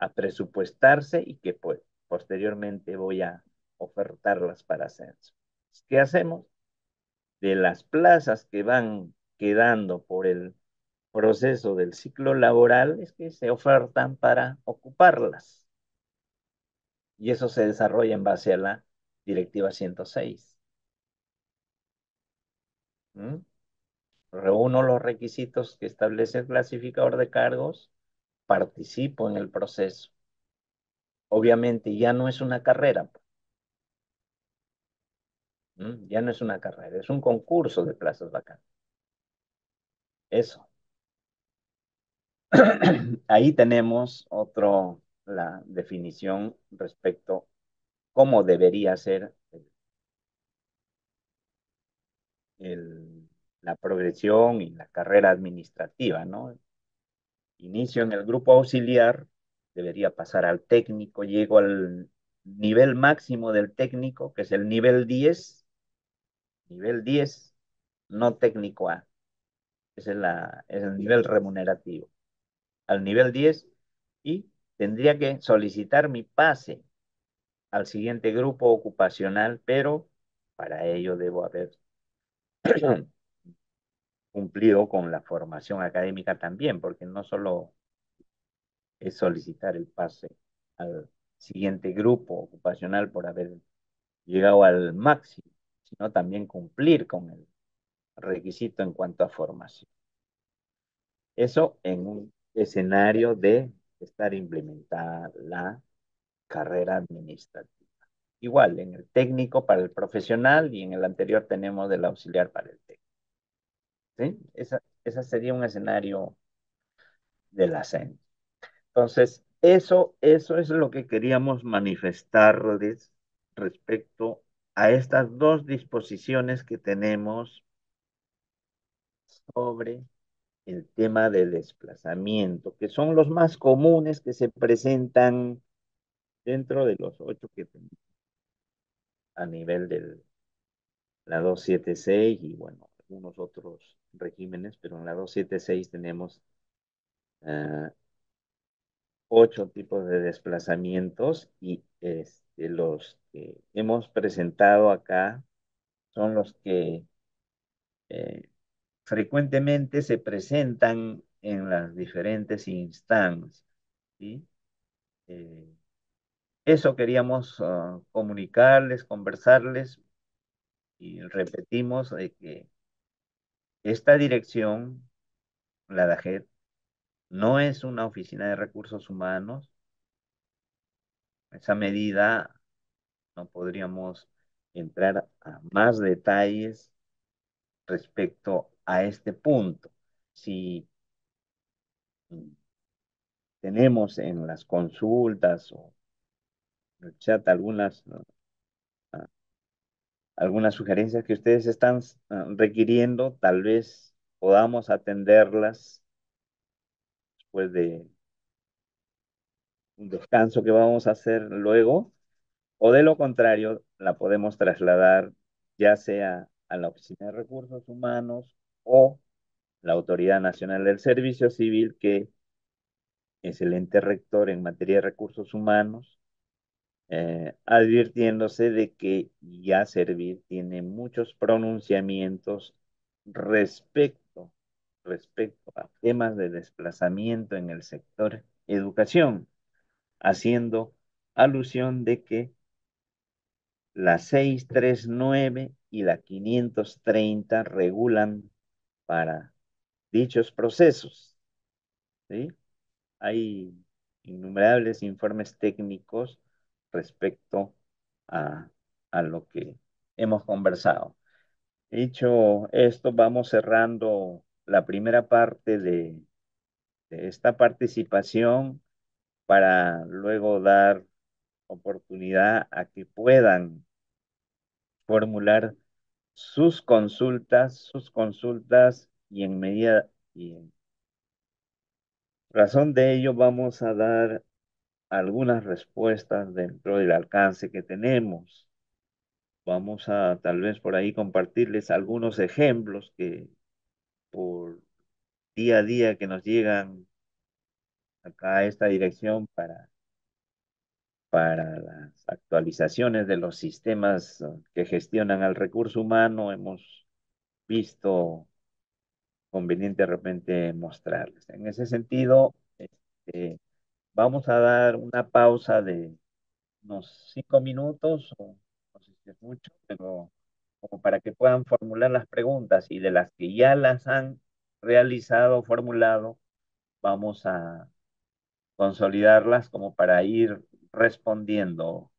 a presupuestarse y que pues, posteriormente voy a ofertarlas para ascenso? ¿Qué hacemos? De las plazas que van quedando por el proceso del ciclo laboral es que se ofertan para ocuparlas. Y eso se desarrolla en base a la Directiva 106. ¿Mm? Reúno los requisitos que establece el clasificador de cargos, participo en el proceso. Obviamente ya no es una carrera. ¿Mm? Ya no es una carrera, es un concurso de plazas vacantes. Eso. Ahí tenemos otro, la definición respecto cómo debería ser el, la progresión y la carrera administrativa, ¿no? Inicio en el grupo auxiliar, debería pasar al técnico, llego al nivel máximo del técnico, que es el nivel 10, nivel 10, no técnico A, es, el nivel remunerativo, al nivel 10 y tendría que solicitar mi pase al siguiente grupo ocupacional, pero para ello debo haber cumplido con la formación académica también, porque no solo es solicitar el pase al siguiente grupo ocupacional por haber llegado al máximo, sino también cumplir con el requisito en cuanto a formación. Eso en un escenario de estar implementada la carrera administrativa. Igual, en el técnico para el profesional y en el anterior tenemos del auxiliar para el técnico. ¿Sí? Esa, esa sería un escenario de la CEN. Entonces, eso, eso es lo que queríamos manifestarles respecto a estas dos disposiciones que tenemos sobre el tema de desplazamiento, que son los más comunes que se presentan dentro de los ocho que tenemos a nivel de la 276 y bueno, algunos otros regímenes, pero en la 276 tenemos uh, ocho tipos de desplazamientos y este, los que hemos presentado acá son los que eh, frecuentemente se presentan en las diferentes instancias. Eh, eso queríamos uh, comunicarles, conversarles y repetimos de que esta dirección, la DAGET, no es una oficina de recursos humanos. esa medida no podríamos entrar a más detalles respecto a este punto. Si tenemos en las consultas o en el chat algunas, uh, algunas sugerencias que ustedes están uh, requiriendo, tal vez podamos atenderlas después de un descanso que vamos a hacer luego, o de lo contrario, la podemos trasladar ya sea a la Oficina de Recursos Humanos o la Autoridad Nacional del Servicio Civil, que es el ente rector en materia de recursos humanos, eh, advirtiéndose de que ya Servir tiene muchos pronunciamientos respecto, respecto a temas de desplazamiento en el sector educación, haciendo alusión de que la 639 y la 530 regulan para dichos procesos. ¿sí? Hay innumerables informes técnicos respecto a, a lo que hemos conversado. Dicho esto, vamos cerrando la primera parte de, de esta participación para luego dar oportunidad a que puedan formular sus consultas, sus consultas y en medida y en razón de ello vamos a dar algunas respuestas dentro del alcance que tenemos. Vamos a tal vez por ahí compartirles algunos ejemplos que por día a día que nos llegan acá a esta dirección para, para las actualizaciones de los sistemas que gestionan al recurso humano, hemos visto conveniente de repente mostrarles. En ese sentido, este, Vamos a dar una pausa de unos cinco minutos, o no sé si es mucho, pero como para que puedan formular las preguntas y de las que ya las han realizado, formulado, vamos a consolidarlas como para ir respondiendo.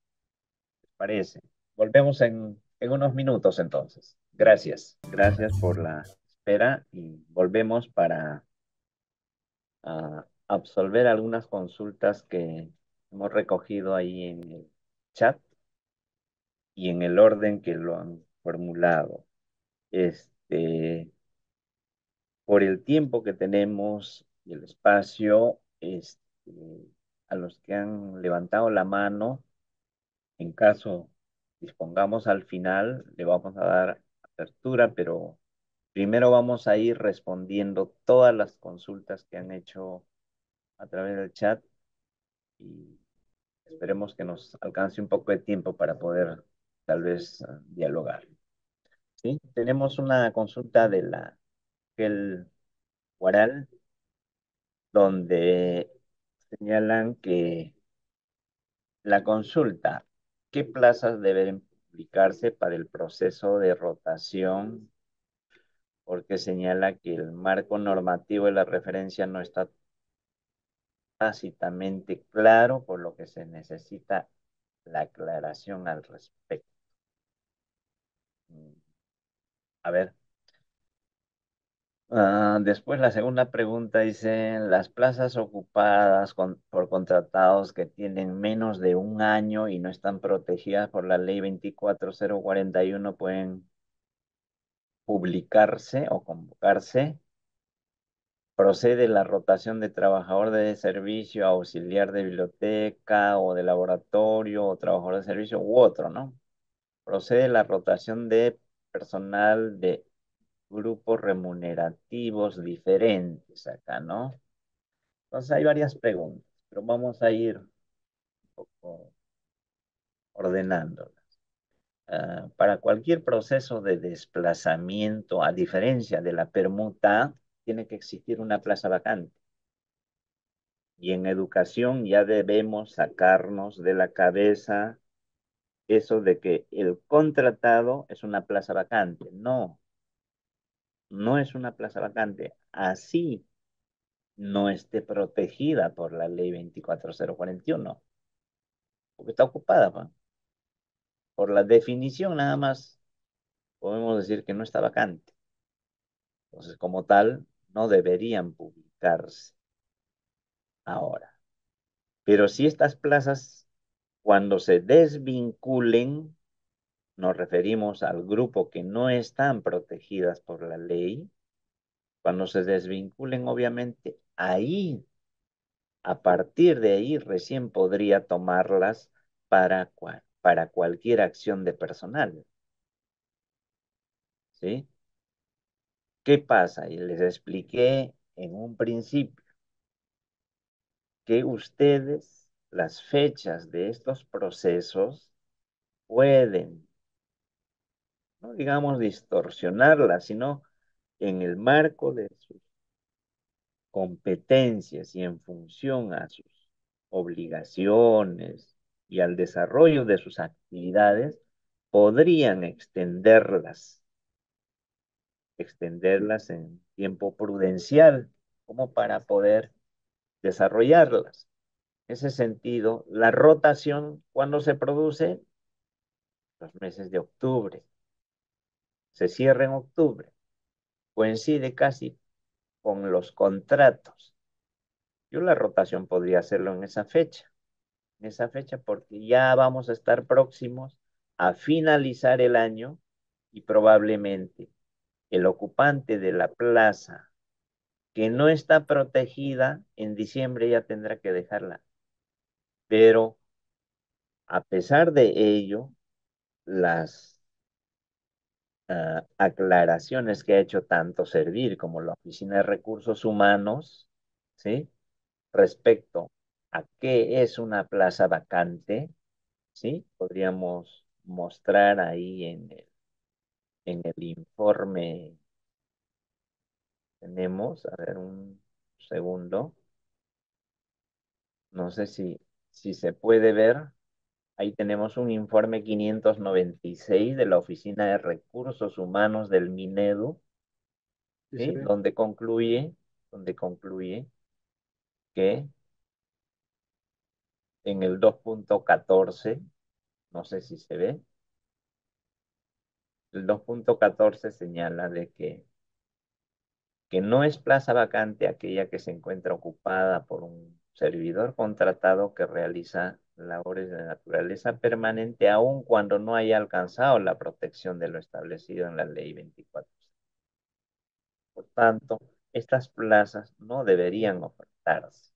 ¿Les parece? Volvemos en, en unos minutos entonces. Gracias. Gracias por la espera y volvemos para uh, absolver algunas consultas que hemos recogido ahí en el chat y en el orden que lo han formulado. Este, por el tiempo que tenemos y el espacio, este, a los que han levantado la mano, en caso dispongamos al final, le vamos a dar apertura, pero primero vamos a ir respondiendo todas las consultas que han hecho a través del chat y esperemos que nos alcance un poco de tiempo para poder tal vez dialogar. ¿Sí? Tenemos una consulta de la aquel Guaral, donde señalan que la consulta, ¿qué plazas deben publicarse para el proceso de rotación? Porque señala que el marco normativo de la referencia no está tácitamente claro, por lo que se necesita la aclaración al respecto. Mm. A ver. Ah, después la segunda pregunta dice, las plazas ocupadas por contratados que tienen menos de un año y no están protegidas por la ley 24041 pueden publicarse o convocarse. Procede la rotación de trabajador de servicio, auxiliar de biblioteca o de laboratorio o trabajador de servicio u otro, ¿no? Procede la rotación de personal de grupos remunerativos diferentes acá, ¿no? Entonces hay varias preguntas, pero vamos a ir un poco ordenándolas. Ah, para cualquier proceso de desplazamiento, a diferencia de la permuta, tiene que existir una plaza vacante. Y en educación ya debemos sacarnos de la cabeza eso de que el contratado es una plaza vacante. No, no es una plaza vacante. Así no esté protegida por la ley 24041. Porque está ocupada. Por la definición nada más podemos decir que no está vacante. Entonces, como tal, no deberían publicarse ahora. Pero si estas plazas, cuando se desvinculen, nos referimos al grupo que no están protegidas por la ley, cuando se desvinculen, obviamente, ahí, a partir de ahí, recién podría tomarlas para, para cualquier acción de personal. ¿Sí? ¿Qué pasa? Y les expliqué en un principio que ustedes, las fechas de estos procesos, pueden no digamos distorsionarla, sino en el marco de sus competencias y en función a sus obligaciones y al desarrollo de sus actividades, podrían extenderlas, extenderlas en tiempo prudencial, como para poder desarrollarlas. En ese sentido, la rotación, cuando se produce? Los meses de octubre, se cierra en octubre, coincide casi con los contratos. Yo la rotación podría hacerlo en esa fecha, en esa fecha porque ya vamos a estar próximos a finalizar el año y probablemente el ocupante de la plaza que no está protegida en diciembre ya tendrá que dejarla. Pero a pesar de ello, las Ah, aclaraciones que ha hecho tanto Servir como la Oficina de Recursos Humanos, ¿sí? Respecto a qué es una plaza vacante, ¿sí? Podríamos mostrar ahí en el, en el informe. Tenemos, a ver, un segundo. No sé si, si se puede ver. Ahí tenemos un informe 596 de la Oficina de Recursos Humanos del Minedu, donde concluye, donde concluye que en el 2.14, no sé si se ve, el 2.14 señala de que, que no es plaza vacante aquella que se encuentra ocupada por un servidor contratado que realiza labores de naturaleza permanente, aun cuando no haya alcanzado la protección de lo establecido en la ley 24. Por tanto, estas plazas no deberían ofertarse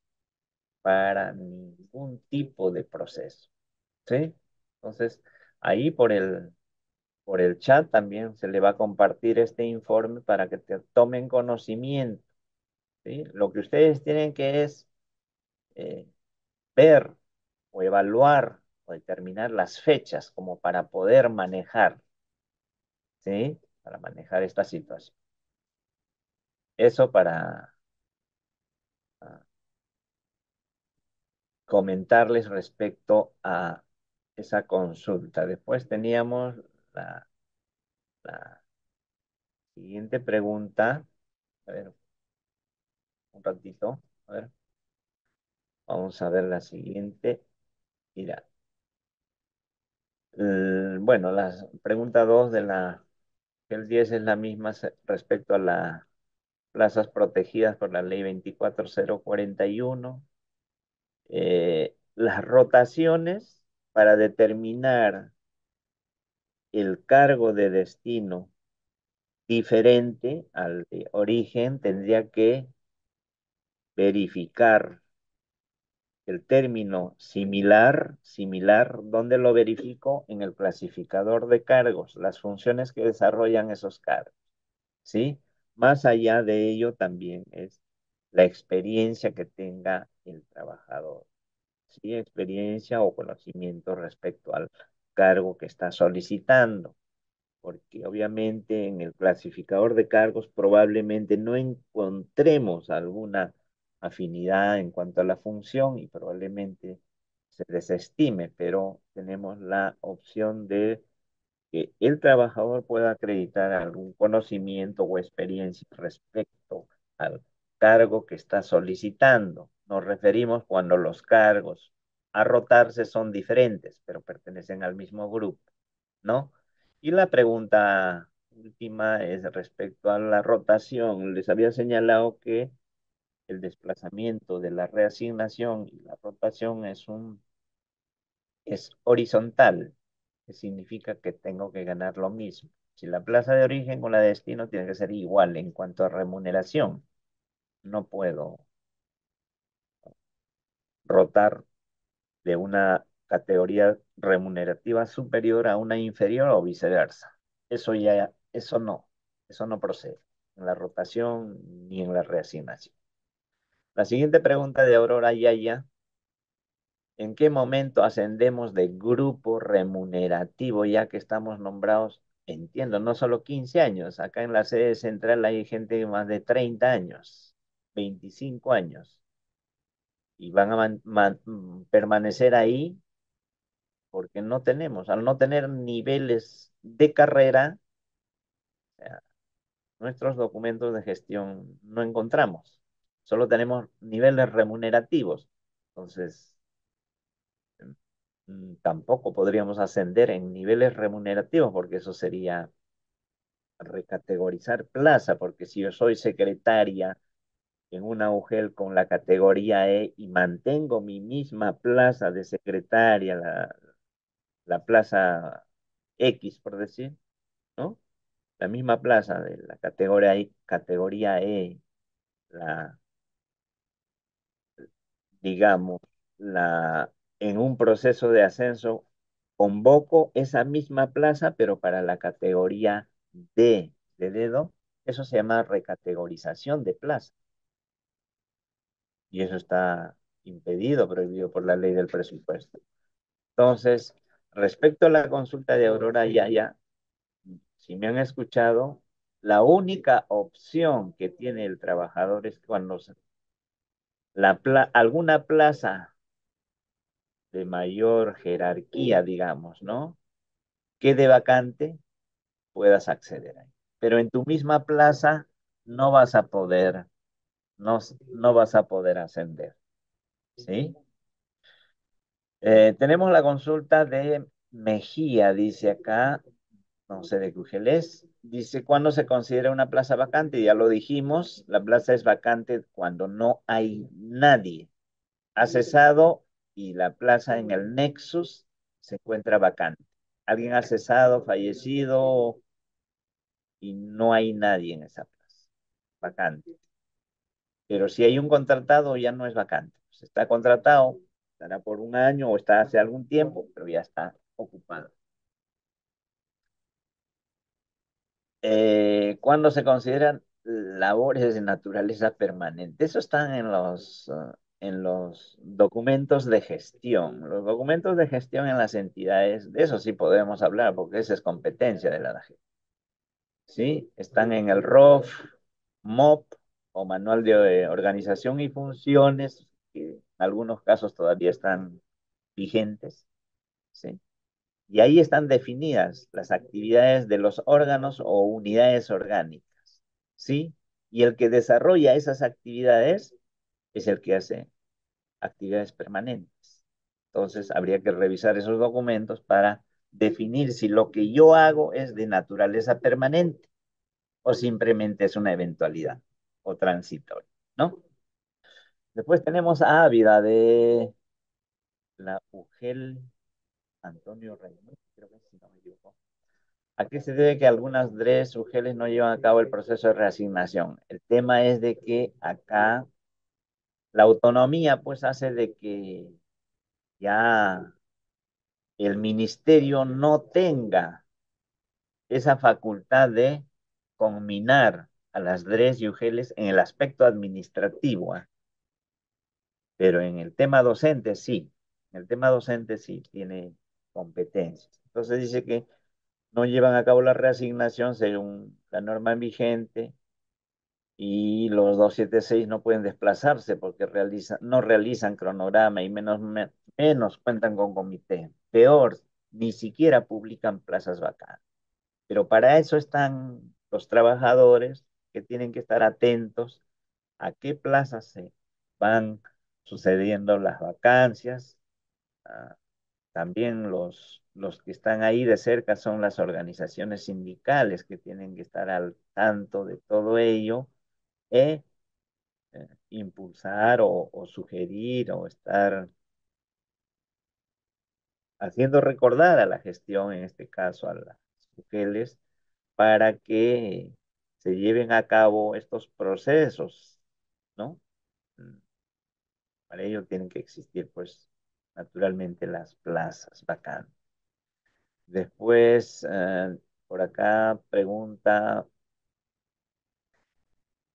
para ningún tipo de proceso. ¿Sí? Entonces, ahí por el, por el chat también se le va a compartir este informe para que te tomen conocimiento. ¿sí? Lo que ustedes tienen que es eh, ver o evaluar o determinar las fechas como para poder manejar, ¿sí? Para manejar esta situación. Eso para ah, comentarles respecto a esa consulta. Después teníamos la, siguiente pregunta. A ver, un ratito. A ver. Vamos a ver la siguiente. Mira. Eh, bueno, la pregunta 2 de la el 10 es la misma respecto a las plazas protegidas por la ley 24041. Eh, las rotaciones para determinar el cargo de destino diferente al de origen, tendría que verificar el término similar, similar, ¿dónde lo verifico? En el clasificador de cargos, las funciones que desarrollan esos cargos, ¿sí? Más allá de ello también es la experiencia que tenga el trabajador, ¿sí? Experiencia o conocimiento respecto al cargo que está solicitando porque obviamente en el clasificador de cargos probablemente no encontremos alguna afinidad en cuanto a la función y probablemente se desestime, pero tenemos la opción de que el trabajador pueda acreditar algún conocimiento o experiencia respecto al cargo que está solicitando. Nos referimos cuando los cargos a rotarse son diferentes, pero pertenecen al mismo grupo, ¿no? Y la pregunta última es respecto a la rotación. Les había señalado que el desplazamiento de la reasignación y la rotación es un es horizontal, que significa que tengo que ganar lo mismo. Si la plaza de origen con la de destino tiene que ser igual en cuanto a remuneración, no puedo rotar de una categoría remunerativa superior a una inferior o viceversa. Eso ya, eso no, eso no procede en la rotación ni en la reasignación. La siguiente pregunta de Aurora Yaya ¿En qué momento ascendemos de grupo remunerativo ya que estamos nombrados? Entiendo, no solo 15 años. Acá en la sede central hay gente de más de 30 años, 25 años. Y van a mm, permanecer ahí porque no tenemos, al no tener niveles de carrera, nuestros documentos de gestión no encontramos. Solo tenemos niveles remunerativos. Entonces, mm, tampoco podríamos ascender en niveles remunerativos porque eso sería recategorizar plaza, porque si yo soy secretaria en una UGEL con la categoría E y mantengo mi misma plaza de secretaria, la, la plaza X, por decir, ¿no? La misma plaza de la categoría, categoría E, la, digamos, la, en un proceso de ascenso, convoco esa misma plaza, pero para la categoría D de dedo, eso se llama recategorización de plaza. Y eso está impedido, prohibido por la ley del presupuesto. Entonces, respecto a la consulta de Aurora Yaya, si me han escuchado, la única opción que tiene el trabajador es cuando la pla- alguna plaza de mayor jerarquía, digamos, ¿no? Quede vacante, puedas acceder ahí. Pero en tu misma plaza no vas a poder, no, no vas a poder ascender, ¿sí? Eh, tenemos la consulta de Mejía, dice acá, no sé de es. Dice, ¿cuándo se considera una plaza vacante? Ya lo dijimos, la plaza es vacante cuando no hay nadie. Ha cesado y la plaza en el Nexus se encuentra vacante. Alguien ha cesado, fallecido y no hay nadie en esa plaza. Vacante. Pero si hay un contratado, ya no es vacante. Si está contratado, estará por un año o está hace algún tiempo, pero ya está ocupado. Eh, ¿cuándo se consideran labores de naturaleza permanente? Eso están en los, uh, en los documentos de gestión. Los documentos de gestión en las entidades, de eso sí podemos hablar, porque esa es competencia de la DAGE. ¿Sí? Están en el ROF, MOP, o manual de eh, organización y funciones, que en algunos casos todavía están vigentes, ¿sí? Y ahí están definidas las actividades de los órganos o unidades orgánicas, ¿sí? Y el que desarrolla esas actividades es el que hace actividades permanentes. Entonces, habría que revisar esos documentos para definir si lo que yo hago es de naturaleza permanente o simplemente es una eventualidad o transitoria, ¿no? Después tenemos a Ávida de la UGEL Antonio Reyes, creo que si no me equivoco. ¿A qué se debe que algunas DRES UGELes no llevan a cabo el proceso de reasignación? El tema es de que acá la autonomía pues hace de que ya el ministerio no tenga esa facultad de combinar a las DRES y UGELes en el aspecto administrativo, ¿eh? pero en el tema docente sí, en el tema docente sí tiene competencias. Entonces dice que no llevan a cabo la reasignación según la norma vigente y los 276 no pueden desplazarse porque realizan, no realizan cronograma y menos, menos cuentan con comité. Peor, ni siquiera publican plazas vacantes. Pero para eso están los trabajadores que tienen que estar atentos a qué plazas se van sucediendo las vacancias. También los, los que están ahí de cerca son las organizaciones sindicales que tienen que estar al tanto de todo ello e impulsar o, o, sugerir o estar haciendo recordar a la gestión, en este caso a las mujeres, para que se lleven a cabo estos procesos, ¿no? Mm. Para ello tienen que existir, pues, naturalmente las plazas vacantes. Después, eh, por acá pregunta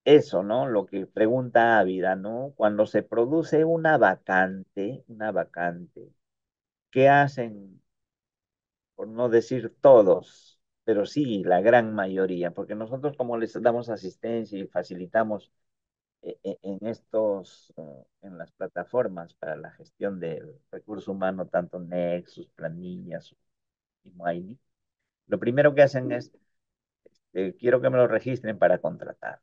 eso, ¿no? Lo que pregunta Ávida, ¿no? Cuando se produce una vacante, una vacante, ¿qué hacen? Por no decir todos, pero sí la gran mayoría, porque nosotros como les damos asistencia y facilitamos en estos, eh, en las plataformas para la gestión del recurso humano, tanto Nexus, planillas y Mining, lo primero que hacen es, este, quiero que me lo registren para contratar.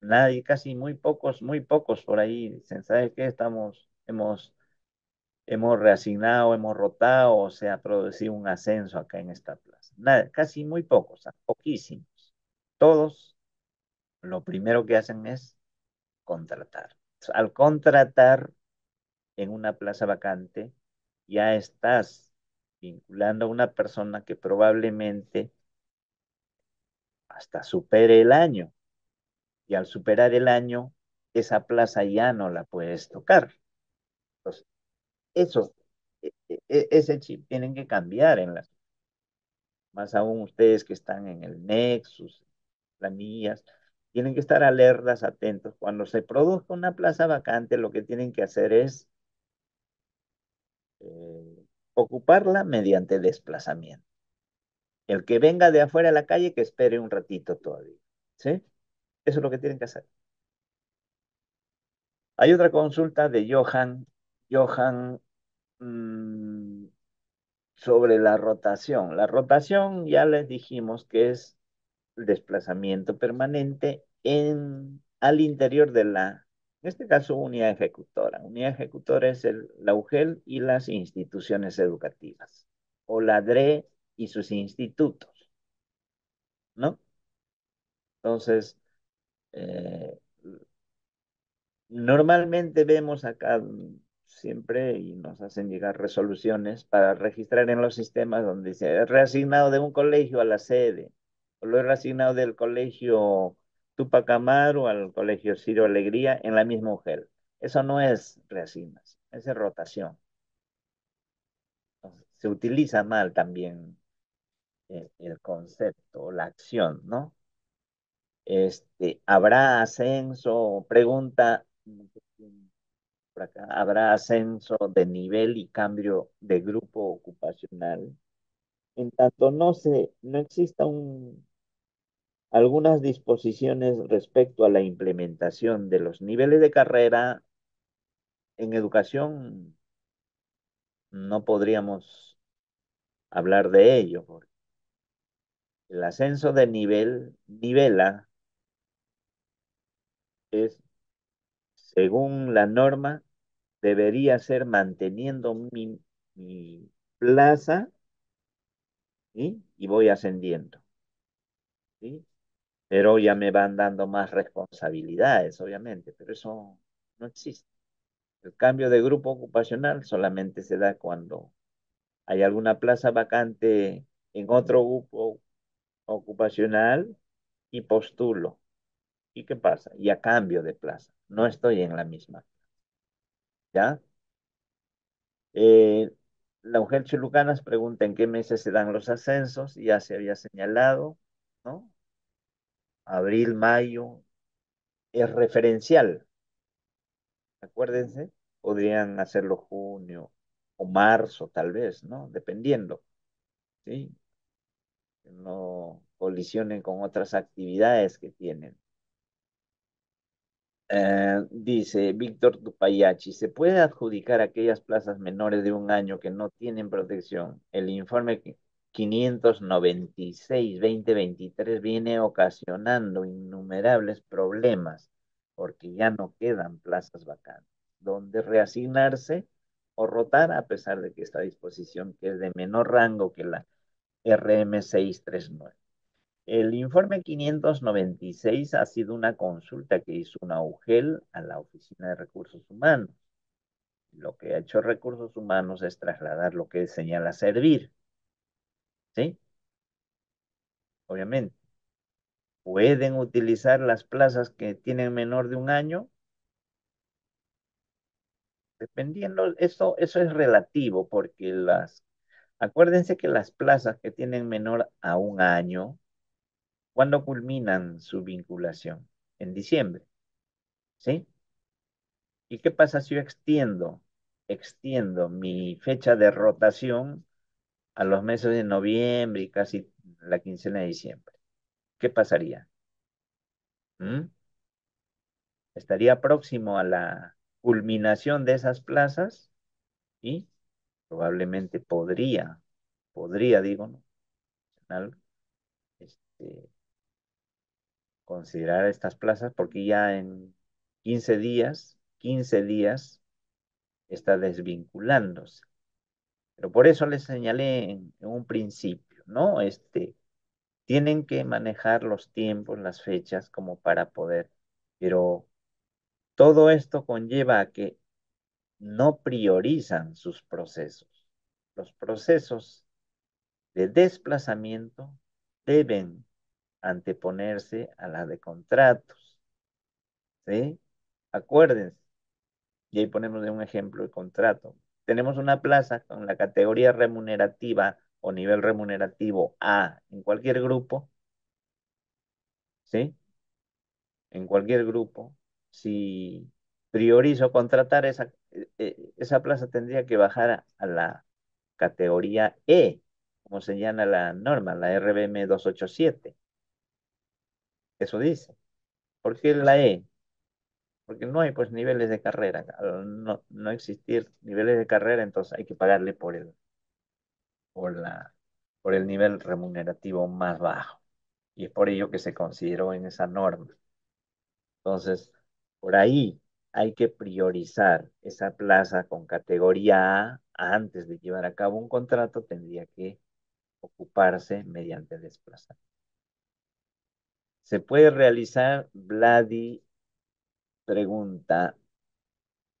Nadie, casi muy pocos, muy pocos por ahí dicen, ¿sabes qué? Estamos, hemos, hemos reasignado, hemos rotado, o se ha producido un ascenso acá en esta plaza. Nada, casi muy pocos, poquísimos. Todos lo primero que hacen es contratar. Al contratar en una plaza vacante, ya estás vinculando a una persona que probablemente hasta supere el año. Y al superar el año, esa plaza ya no la puedes tocar. Entonces, eso, e, e, e, ese chip tienen que cambiar en las... Más aún ustedes que están en el Nexus, planillas, tienen que estar alertas, atentos. Cuando se produzca una plaza vacante, lo que tienen que hacer es eh, ocuparla mediante desplazamiento. El que venga de afuera a la calle, que espere un ratito todavía. ¿Sí? Eso es lo que tienen que hacer. Hay otra consulta de Johan. Johan mmm, sobre la rotación. La rotación ya les dijimos que es desplazamiento permanente en, al interior de la, en este caso, unidad ejecutora. Unidad ejecutora es el, la UGEL y las instituciones educativas, o la DRE y sus institutos, ¿no? Entonces, eh, normalmente vemos acá siempre y nos hacen llegar resoluciones para registrar en los sistemas donde ha reasignado de un colegio a la sede lo he reasignado del colegio Tupac Amaru al colegio Ciro Alegría en la misma mujer. Eso no es reasignación, es rotación. se utiliza mal también el, concepto, la acción, ¿no? Este, ¿habrá ascenso? Pregunta ¿habrá ascenso de nivel y cambio de grupo ocupacional? En tanto no se, no exista un algunas disposiciones respecto a la implementación de los niveles de carrera en educación no podríamos hablar de ello, el ascenso de nivel nivela es, según la norma, debería ser manteniendo mi, mi plaza ¿sí? y voy ascendiendo. Pero ya me van dando más responsabilidades, obviamente, pero eso no existe. El cambio de grupo ocupacional solamente se da cuando hay alguna plaza vacante en otro grupo ocupacional y postulo. ¿Y qué pasa? Y a cambio de plaza. No estoy en la misma. ¿Ya? Eh, la mujer Chulucanas pregunta en qué meses se dan los ascensos. Ya se había señalado, ¿no? Abril, mayo. Es referencial. Acuérdense, podrían hacerlo junio o marzo, tal vez, ¿no? Dependiendo. ¿Sí? Que no colisionen con otras actividades que tienen. Eh, dice Víctor Tupayachi, ¿se puede adjudicar aquellas plazas menores de un año que no tienen protección? El informe 596-2023 viene ocasionando innumerables problemas porque ya no quedan plazas vacantes donde reasignarse o rotar a pesar de que esta disposición que es de menor rango que la RM 639. El informe 596 ha sido una consulta que hizo una UGEL a la Oficina de Recursos Humanos. Lo que ha hecho Recursos Humanos es trasladar lo que señala servir. ¿Sí? Obviamente. ¿Pueden utilizar las plazas que tienen menor de un año? Dependiendo, eso, eso es relativo porque las, acuérdense que las plazas que tienen menor a un año ¿Cuándo culminan su vinculación? En diciembre. ¿Sí? ¿Y qué pasa si yo extiendo, extiendo mi fecha de rotación a los meses de noviembre y casi la quincena de diciembre? ¿Qué pasaría? ¿Mm? Estaría próximo a la culminación de esas plazas y probablemente podría, podría, digo, ¿no? Este, considerar estas plazas porque ya en 15 días, 15 días está desvinculándose. Pero por eso les señalé en, un principio, ¿no? Este, tienen que manejar los tiempos, las fechas como para poder, pero todo esto conlleva a que no priorizan sus procesos. Los procesos de desplazamiento deben anteponerse a la de contratos. ¿Sí? Acuérdense. Y ahí ponemos de un ejemplo el contrato. Tenemos una plaza con la categoría remunerativa o nivel remunerativo A en cualquier grupo. ¿Sí? En cualquier grupo. Si priorizo contratar esa, eh, eh, esa plaza tendría que bajar a, a la categoría E, como señala la norma, la RBM 287. Eso dice. ¿Por qué la E? Porque no hay pues niveles de carrera. No, no existir niveles de carrera, entonces hay que pagarle por el, por la, por el nivel remunerativo más bajo. Y es por ello que se consideró en esa norma. Entonces, por ahí hay que priorizar esa plaza con categoría A antes de llevar a cabo un contrato, tendría que ocuparse mediante desplazamiento. ¿Se puede realizar, Vladi pregunta,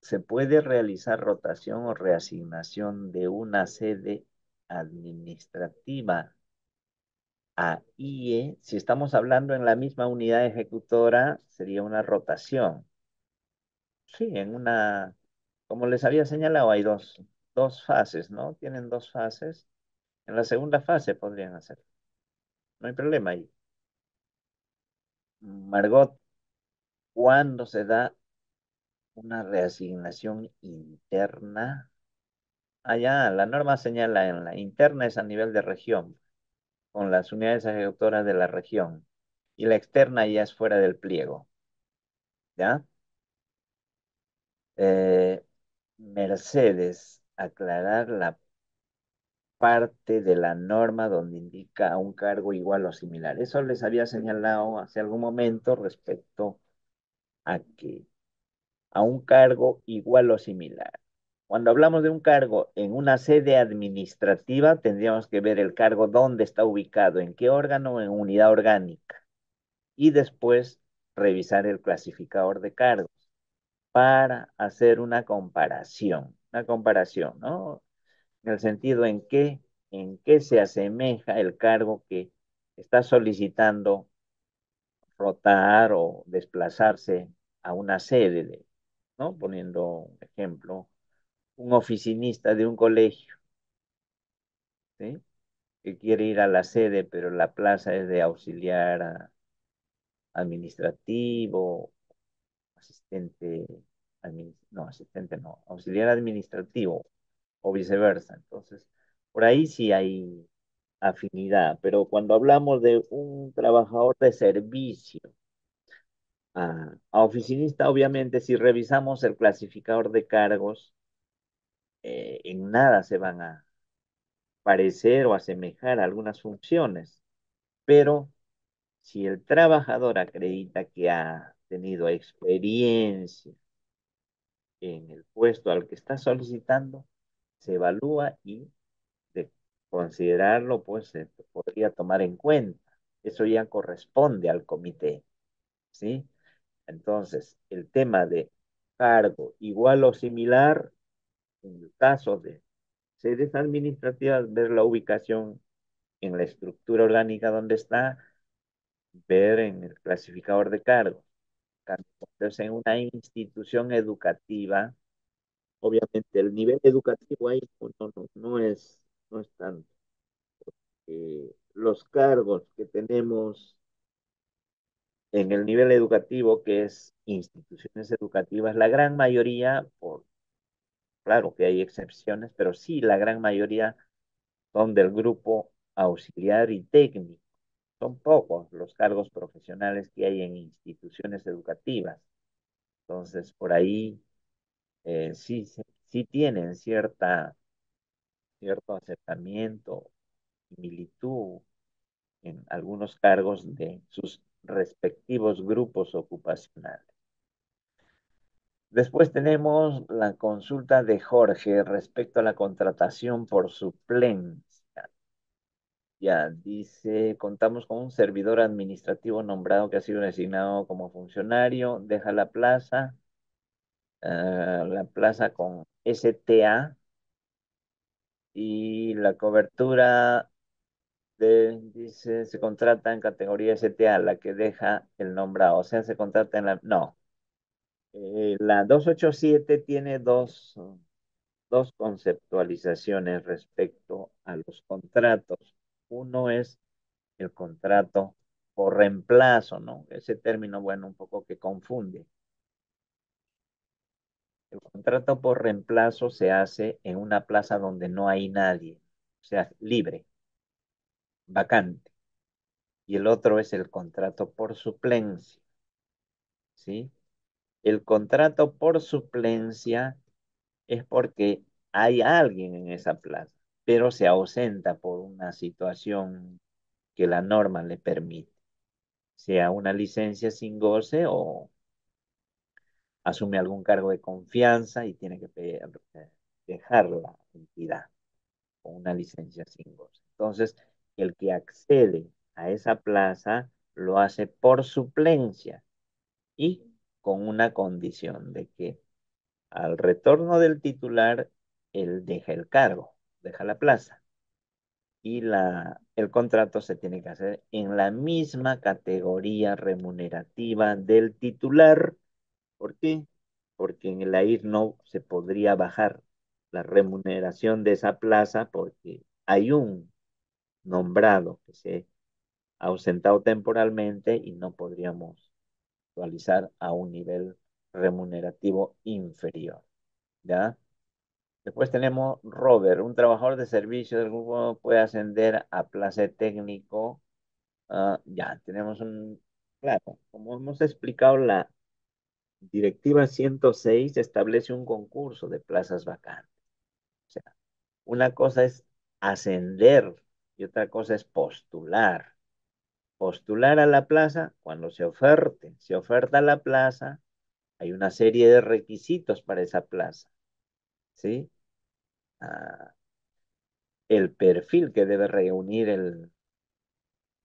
¿se puede realizar rotación o reasignación de una sede administrativa a IE? Si estamos hablando en la misma unidad ejecutora, sería una rotación. Sí, en una, como les había señalado, hay dos, dos fases, ¿no? Tienen dos fases. En la segunda fase podrían hacer. No hay problema ahí. Margot, ¿cuándo se da una reasignación interna? Allá, la norma señala en la interna es a nivel de región, con las unidades ejecutoras de la región. y la externa ya es fuera del pliego. ¿Ya? Eh, Mercedes, aclarar la parte de la norma donde indica un cargo igual o similar. Eso les había señalado hace algún momento respecto a que a un cargo igual o similar. Cuando hablamos de un cargo en una sede administrativa, tendríamos que ver el cargo dónde está ubicado, en qué órgano, en unidad orgánica. Y después revisar el clasificador de cargos para hacer una comparación, una comparación, ¿no? En el sentido en qué, en qué se asemeja el cargo que está solicitando rotar o desplazarse a una sede, ¿no? Poniendo un ejemplo, un oficinista de un colegio, ¿sí? que quiere ir a la sede, pero la plaza es de auxiliar administrativo, asistente, no, asistente no, auxiliar administrativo o viceversa. Entonces, por ahí sí hay afinidad, pero cuando hablamos de un trabajador de servicio a, a oficinista, obviamente si revisamos el clasificador de cargos, eh, en nada se van a parecer o asemejar a algunas funciones, pero si el trabajador acredita que ha tenido experiencia en el puesto al que está solicitando, se evalúa y de considerarlo, pues se podría tomar en cuenta. Eso ya corresponde al comité, ¿sí? Entonces, el tema de cargo igual o similar, en el caso de sedes administrativas, ver la ubicación en la estructura orgánica donde está, ver en el clasificador de cargos. Entonces, en una institución educativa, obviamente el nivel educativo ahí no, no, no es, no es tanto. los cargos que tenemos en el nivel educativo, que es instituciones educativas, la gran mayoría, por, claro que hay excepciones, pero sí la gran mayoría son del grupo auxiliar y técnico. Son pocos los cargos profesionales que hay en instituciones educativas. Entonces, por ahí eh, sí, sí tienen cierta, cierto acercamiento, similitud en algunos cargos de sus respectivos grupos ocupacionales. Después tenemos la consulta de Jorge respecto a la contratación por suplencia. Ya dice, contamos con un servidor administrativo nombrado que ha sido designado como funcionario, deja la plaza, eh, la plaza con STA y la cobertura dice, se contrata en categoría STA, la que deja el nombrado, o sea, se contrata en la, no, eh, la 287 tiene dos, dos conceptualizaciones respecto a los contratos. Uno es el contrato por reemplazo, ¿no? Ese término, bueno, un poco que confunde. El contrato por reemplazo se hace en una plaza donde no hay nadie, o sea, libre, vacante. Y el otro es el contrato por suplencia, ¿sí? El contrato por suplencia es porque hay alguien en esa plaza, pero se ausenta por una situación que la norma le permite, sea una licencia sin goce o asume algún cargo de confianza y tiene que dejar la entidad con una licencia sin goce. Entonces, el que accede a esa plaza lo hace por suplencia y con una condición de que al retorno del titular, él deja el cargo, deja la plaza. Y la, el contrato se tiene que hacer en la misma categoría remunerativa del titular. ¿Por qué? Porque en el AIR no se podría bajar la remuneración de esa plaza porque hay un nombrado que se ha ausentado temporalmente y no podríamos actualizar a un nivel remunerativo inferior. ¿Ya? Después tenemos Robert, un trabajador de servicio del grupo puede ascender a placer técnico. Ah, ya, tenemos un Claro, como hemos explicado, la Directiva 106 establece un concurso de plazas vacantes. O sea, una cosa es ascender y otra cosa es postular. Postular a la plaza cuando se oferte. Se oferta la plaza, hay una serie de requisitos para esa plaza. ¿Sí? Ah, el perfil que debe reunir el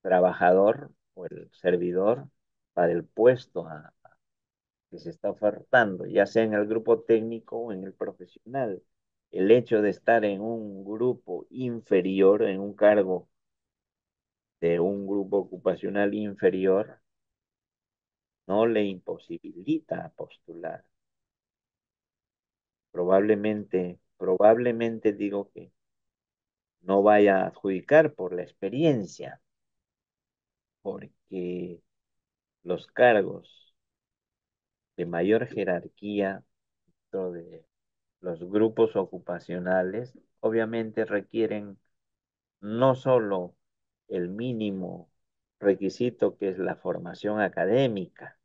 trabajador o el servidor para el puesto que se está ofertando, ya sea en el grupo técnico o en el profesional. El hecho de estar en un grupo inferior, en un cargo de un grupo ocupacional inferior, no le imposibilita postular. Probablemente, probablemente digo que no vaya a adjudicar por la experiencia, porque los cargos de mayor jerarquía los grupos ocupacionales obviamente requieren no solo el mínimo requisito que es la formación académica,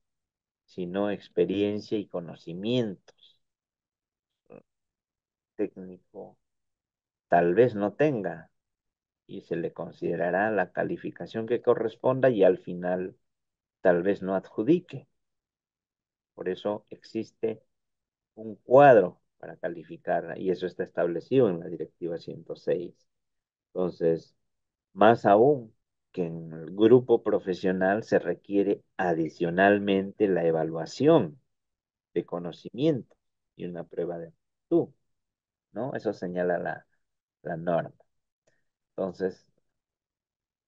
sino experiencia y conocimientos. Técnico tal vez no tenga y se le considerará la calificación que corresponda y al final tal vez no adjudique. Por eso existe un cuadro para calificar y eso está establecido en la directiva 106. Entonces, más aún que en el grupo profesional se requiere adicionalmente la evaluación de conocimiento y una prueba de tú, ¿no? Eso señala la, la norma. Entonces,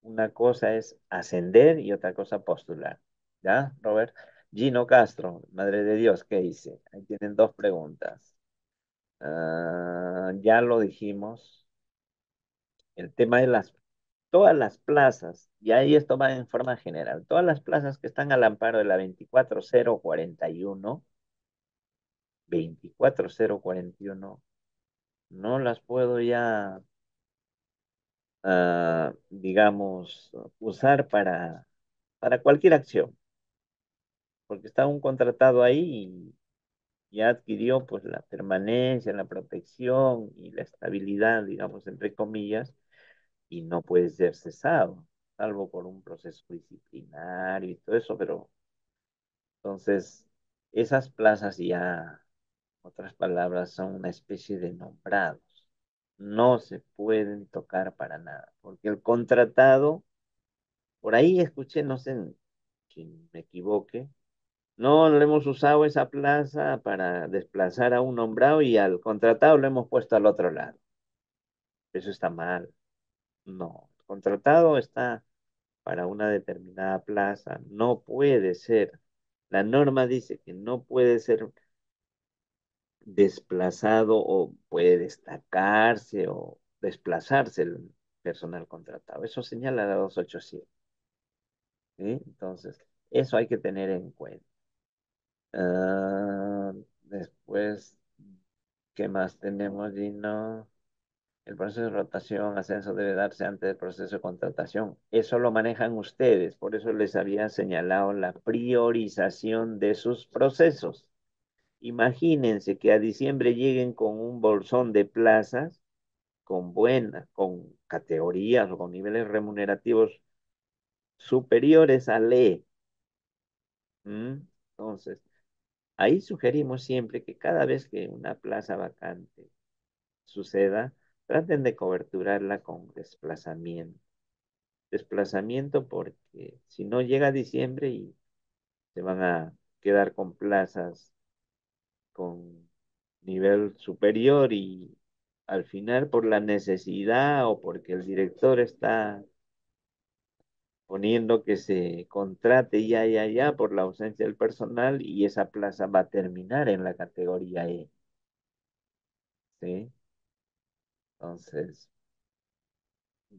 una cosa es ascender y otra cosa postular. ¿Ya, Robert? Gino Castro, Madre de Dios, ¿qué dice? Ahí tienen dos preguntas. Uh, ya lo dijimos. El tema de las, todas las plazas, y ahí esto va en forma general, todas las plazas que están al amparo de la 24041, 24041, no las puedo ya uh, digamos, usar para, para cualquier acción, porque está un contratado ahí y ya adquirió pues la permanencia, la protección y la estabilidad, digamos, entre comillas, y no puede ser cesado, salvo por un proceso disciplinario y todo eso, pero entonces esas plazas ya, otras palabras, son una especie de nombrados. No se pueden tocar para nada, porque el contratado, por ahí escuché, no sé si me equivoque, no le hemos usado esa plaza para desplazar a un nombrado y al contratado lo hemos puesto al otro lado. Eso está mal. No, el contratado está para una determinada plaza, no puede ser. La norma dice que no puede ser desplazado o puede destacarse o desplazarse el personal contratado. Eso señala la 287. ¿sí? Entonces, eso hay que tener en cuenta. Uh, después, ¿qué más tenemos, Gino? El proceso de rotación, ascenso debe darse antes del proceso de contratación. Eso lo manejan ustedes, por eso les había señalado la priorización de sus procesos. Imagínense que a diciembre lleguen con un bolsón de plazas con buenas, con categorías o con niveles remunerativos superiores a ley. Entonces, ahí sugerimos siempre que cada vez que una plaza vacante suceda, traten de coberturarla con desplazamiento. Desplazamiento porque si no llega diciembre y se van a quedar con plazas con nivel superior y al final por la necesidad o porque el director está poniendo que se contrate ya, ya, ya por la ausencia del personal y esa plaza va a terminar en la categoría E. ¿Sí? Entonces,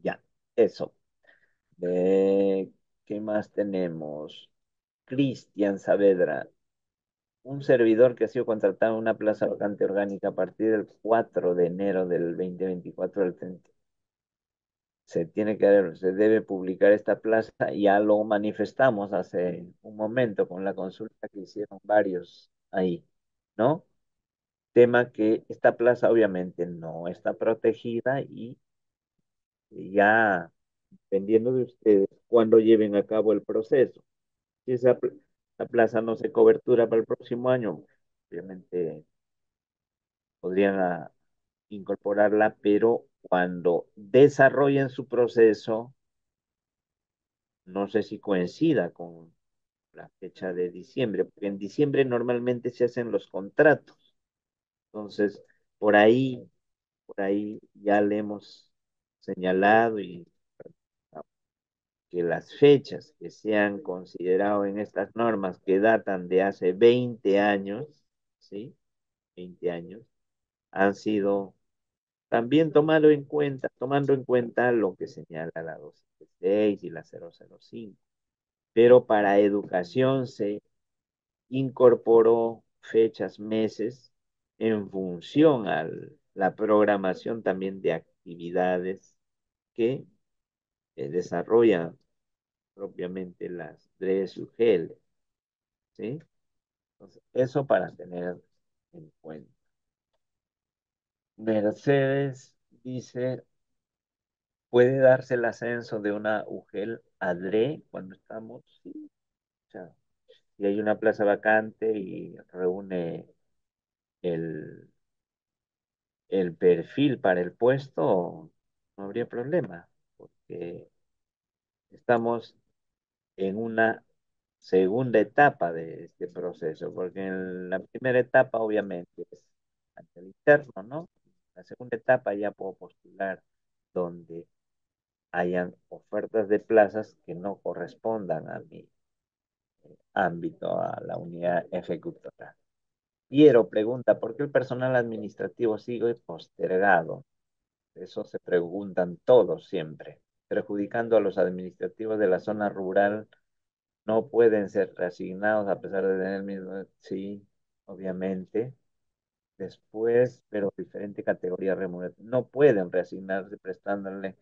ya, eso. ¿Qué más tenemos? Cristian Saavedra un servidor que ha sido contratado en una plaza vacante orgánica a partir del 4 de enero del 2024 al 30. Se tiene que, se debe publicar esta plaza. Ya lo manifestamos hace un momento con la consulta que hicieron varios ahí, ¿no? Tema que esta plaza obviamente no está protegida y ya dependiendo de ustedes cuando lleven a cabo el proceso. Si esa la plaza no se cobertura para el próximo año, obviamente podrían a, incorporarla, pero cuando desarrollen su proceso, no sé si coincida con la fecha de diciembre, porque en diciembre normalmente se hacen los contratos. Entonces, por ahí, por ahí ya le hemos señalado y que las fechas que se han considerado en estas normas que datan de hace 20 años, ¿sí? 20 años, han sido también tomando en cuenta, tomando en cuenta lo que señala la 276 y la 005. Pero para educación se incorporó fechas, meses, en función a la programación también de actividades que eh, desarrollan propiamente las DRES UGL. ¿Sí? Entonces, eso para tener en cuenta. Mercedes dice, ¿puede darse el ascenso de una UGEL a cuando estamos? Sí. Sea, si hay una plaza vacante y reúne el, el perfil para el puesto, no habría problema, porque estamos en una segunda etapa de este proceso, porque en la primera etapa obviamente es ante el interno, ¿no? La segunda etapa ya puedo postular donde hayan ofertas de plazas que no correspondan a mi eh, ámbito, a la unidad ejecutora. Piero pregunta, ¿por qué el personal administrativo sigue postergado? Eso se preguntan todos siempre, perjudicando a los administrativos de la zona rural. No pueden ser reasignados a pesar de tener el mismo... Sí, obviamente después, pero diferente categoría. No pueden reasignarse prestándole,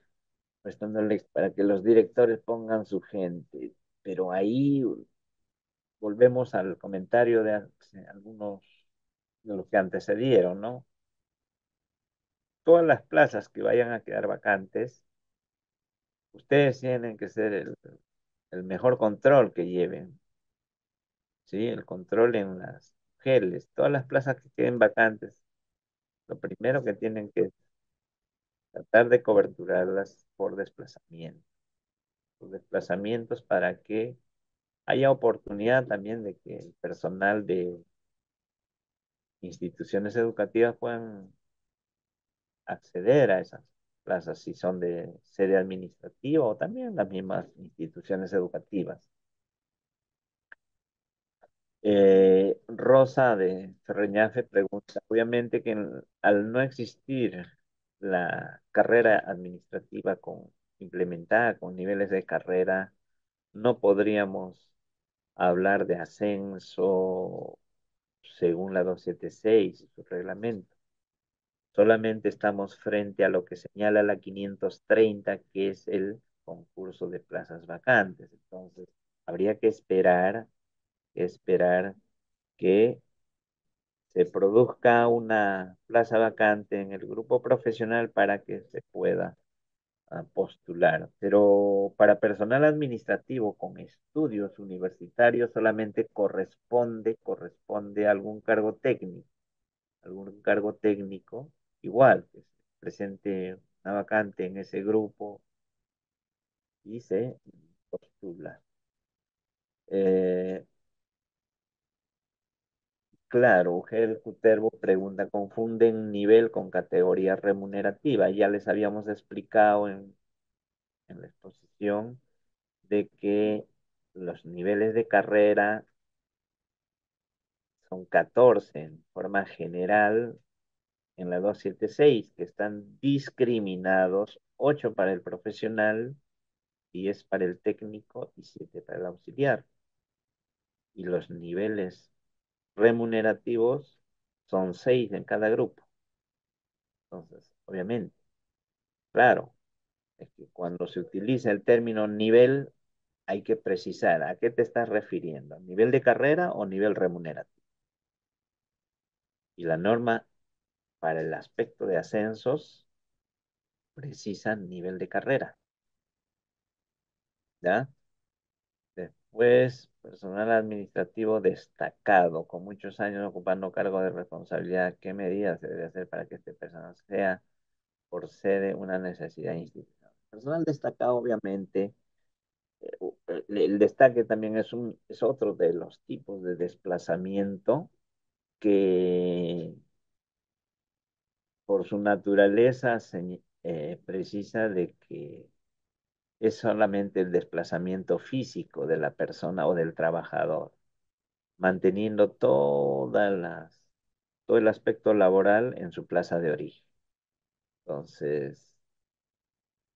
prestándole para que los directores pongan su gente, pero ahí volvemos al comentario de algunos de los que antecedieron, ¿no? Todas las plazas que vayan a quedar vacantes, ustedes tienen que ser el, el mejor control que lleven, ¿sí? El control en las todas las plazas que queden vacantes, lo primero que tienen que tratar de coberturarlas por desplazamiento. Por desplazamientos para que haya oportunidad también de que el personal de instituciones educativas puedan acceder a esas plazas si son de sede administrativa o también las mismas instituciones educativas. Eh, Rosa de Ferreñafe pregunta, obviamente que al no existir la carrera administrativa con, implementada con niveles de carrera, no podríamos hablar de ascenso según la 276 y su reglamento. Solamente estamos frente a lo que señala la 530, que es el concurso de plazas vacantes. Entonces, habría que esperar esperar que se produzca una plaza vacante en el grupo profesional para que se pueda ah, postular. Pero para personal administrativo con estudios universitarios solamente corresponde, corresponde algún cargo técnico, algún cargo técnico, igual, que se presente una vacante en ese grupo y se postula. Eh, Claro, Ugel Cuterbo pregunta, ¿confunden nivel con categoría remunerativa? Ya les habíamos explicado en, en la exposición de que los niveles de carrera son 14 en forma general en la 276, que están discriminados, 8 para el profesional, 10 para el técnico y 7 para el auxiliar. Y los niveles remunerativos son seis en cada grupo. Entonces, obviamente, claro, es que cuando se utiliza el término nivel, hay que precisar a qué te estás refiriendo, nivel de carrera o nivel remunerativo. Y la norma para el aspecto de ascensos precisa nivel de carrera. ¿Ya? Después, personal administrativo destacado, con muchos años ocupando cargo de responsabilidad. ¿Qué medidas se debe hacer para que este personal sea por sede una necesidad institucional? Personal destacado, obviamente, eh, el, destaque también es, un, es otro de los tipos de desplazamiento que por su naturaleza se, eh, precisa de que es solamente el desplazamiento físico de la persona o del trabajador, manteniendo todas las, todo el aspecto laboral en su plaza de origen. Entonces,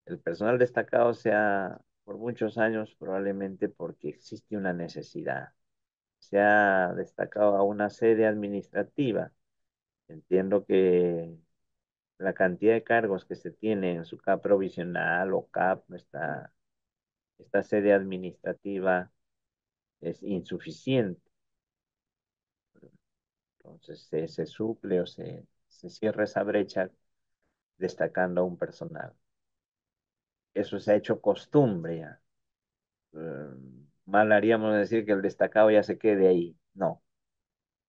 el personal destacado sea por muchos años probablemente porque existe una necesidad. Se ha destacado a una sede administrativa. Entiendo que la cantidad de cargos que se tiene en su CAP provisional o CAP, esta, esta sede administrativa es insuficiente. Entonces se, se suple o se, se cierra esa brecha destacando a un personal. Eso se ha hecho costumbre ya. Eh, mal haríamos decir que el destacado ya se quede ahí. No.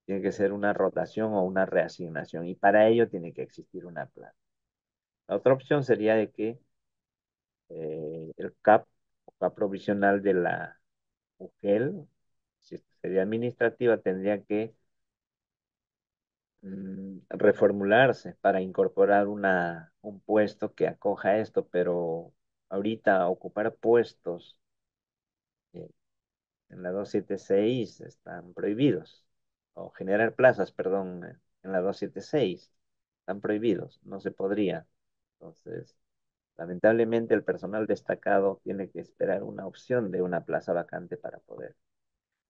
Tiene que ser una rotación o una reasignación y para ello tiene que existir una plaza. La otra opción sería de que eh, el CAP o CAP provisional de la UGEL, si sería administrativa, tendría que mm, reformularse para incorporar una, un puesto que acoja esto, pero ahorita ocupar puestos eh, en la 276 están prohibidos o generar plazas, perdón, en la 276. Están prohibidos, no se podría. Entonces, lamentablemente el personal destacado tiene que esperar una opción de una plaza vacante para poder.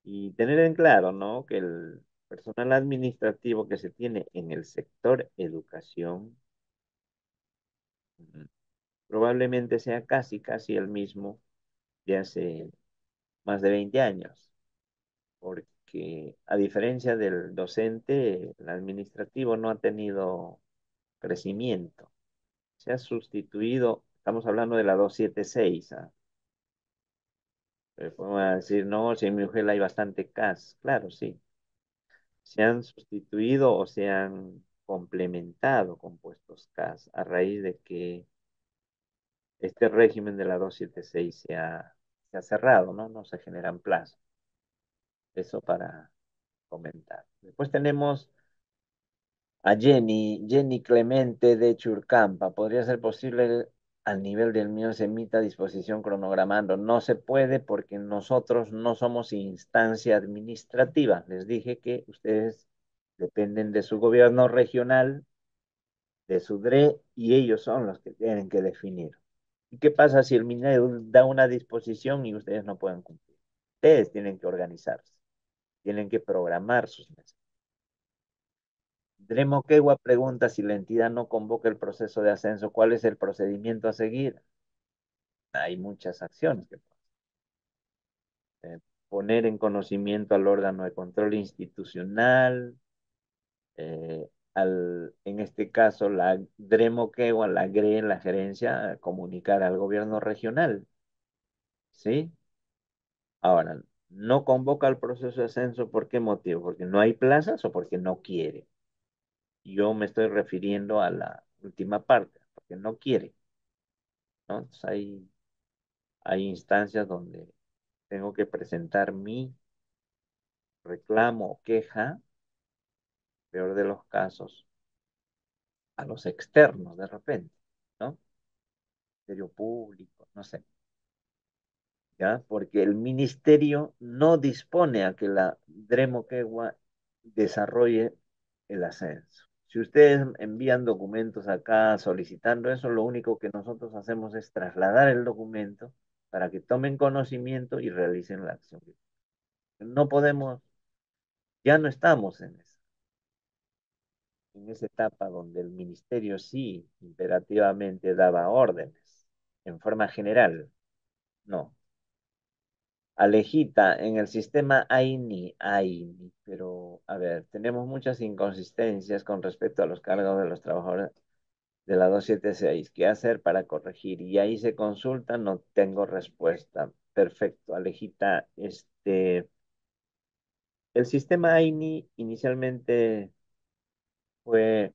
Y tener en claro, ¿no? Que el personal administrativo que se tiene en el sector educación probablemente sea casi, casi el mismo de hace más de 20 años. Porque a diferencia del docente, el administrativo no ha tenido crecimiento. Se ha sustituido, estamos hablando de la 276. ¿ah? podemos decir, no, si en mi mujer hay bastante CAS. Claro, sí. Se han sustituido o se han complementado con puestos CAS a raíz de que este régimen de la 276 se ha, se ha cerrado, ¿no? No se generan plazos. Eso para comentar. Después tenemos a Jenny, Jenny Clemente de Churcampa. ¿Podría ser posible al nivel del mío se emita disposición cronogramando? No se puede porque nosotros no somos instancia administrativa. Les dije que ustedes dependen de su gobierno regional, de su DRE, y ellos son los que tienen que definir. ¿Y qué pasa si el minero da una disposición y ustedes no pueden cumplir? Ustedes tienen que organizarse tienen que programar sus meses. Dremo Quegua pregunta si la entidad no convoca el proceso de ascenso, ¿cuál es el procedimiento a seguir? Hay muchas acciones que eh, poner en conocimiento al órgano de control institucional, eh, al, en este caso la Dremo Quegua, la GRE, la gerencia, comunicar al gobierno regional. ¿Sí? Ahora, no convoca el proceso de ascenso, ¿por qué motivo? ¿Porque no hay plazas o porque no quiere? Yo me estoy refiriendo a la última parte, porque no quiere. Entonces hay, hay instancias donde tengo que presentar mi reclamo o queja, peor de los casos, a los externos de repente, ¿no? Ministerio público, no sé. ¿Ya? Porque el ministerio no dispone a que la Dremoquegua desarrolle el ascenso. Si ustedes envían documentos acá solicitando eso, lo único que nosotros hacemos es trasladar el documento para que tomen conocimiento y realicen la acción. No podemos, ya no estamos en esa, en esa etapa donde el ministerio sí imperativamente daba órdenes en forma general. No. Alejita, en el sistema AINI, AINI, pero a ver, tenemos muchas inconsistencias con respecto a los cargos de los trabajadores de la 276. ¿Qué hacer para corregir? Y ahí se consulta, no tengo respuesta. Perfecto, Alejita, este, el sistema AINI inicialmente fue,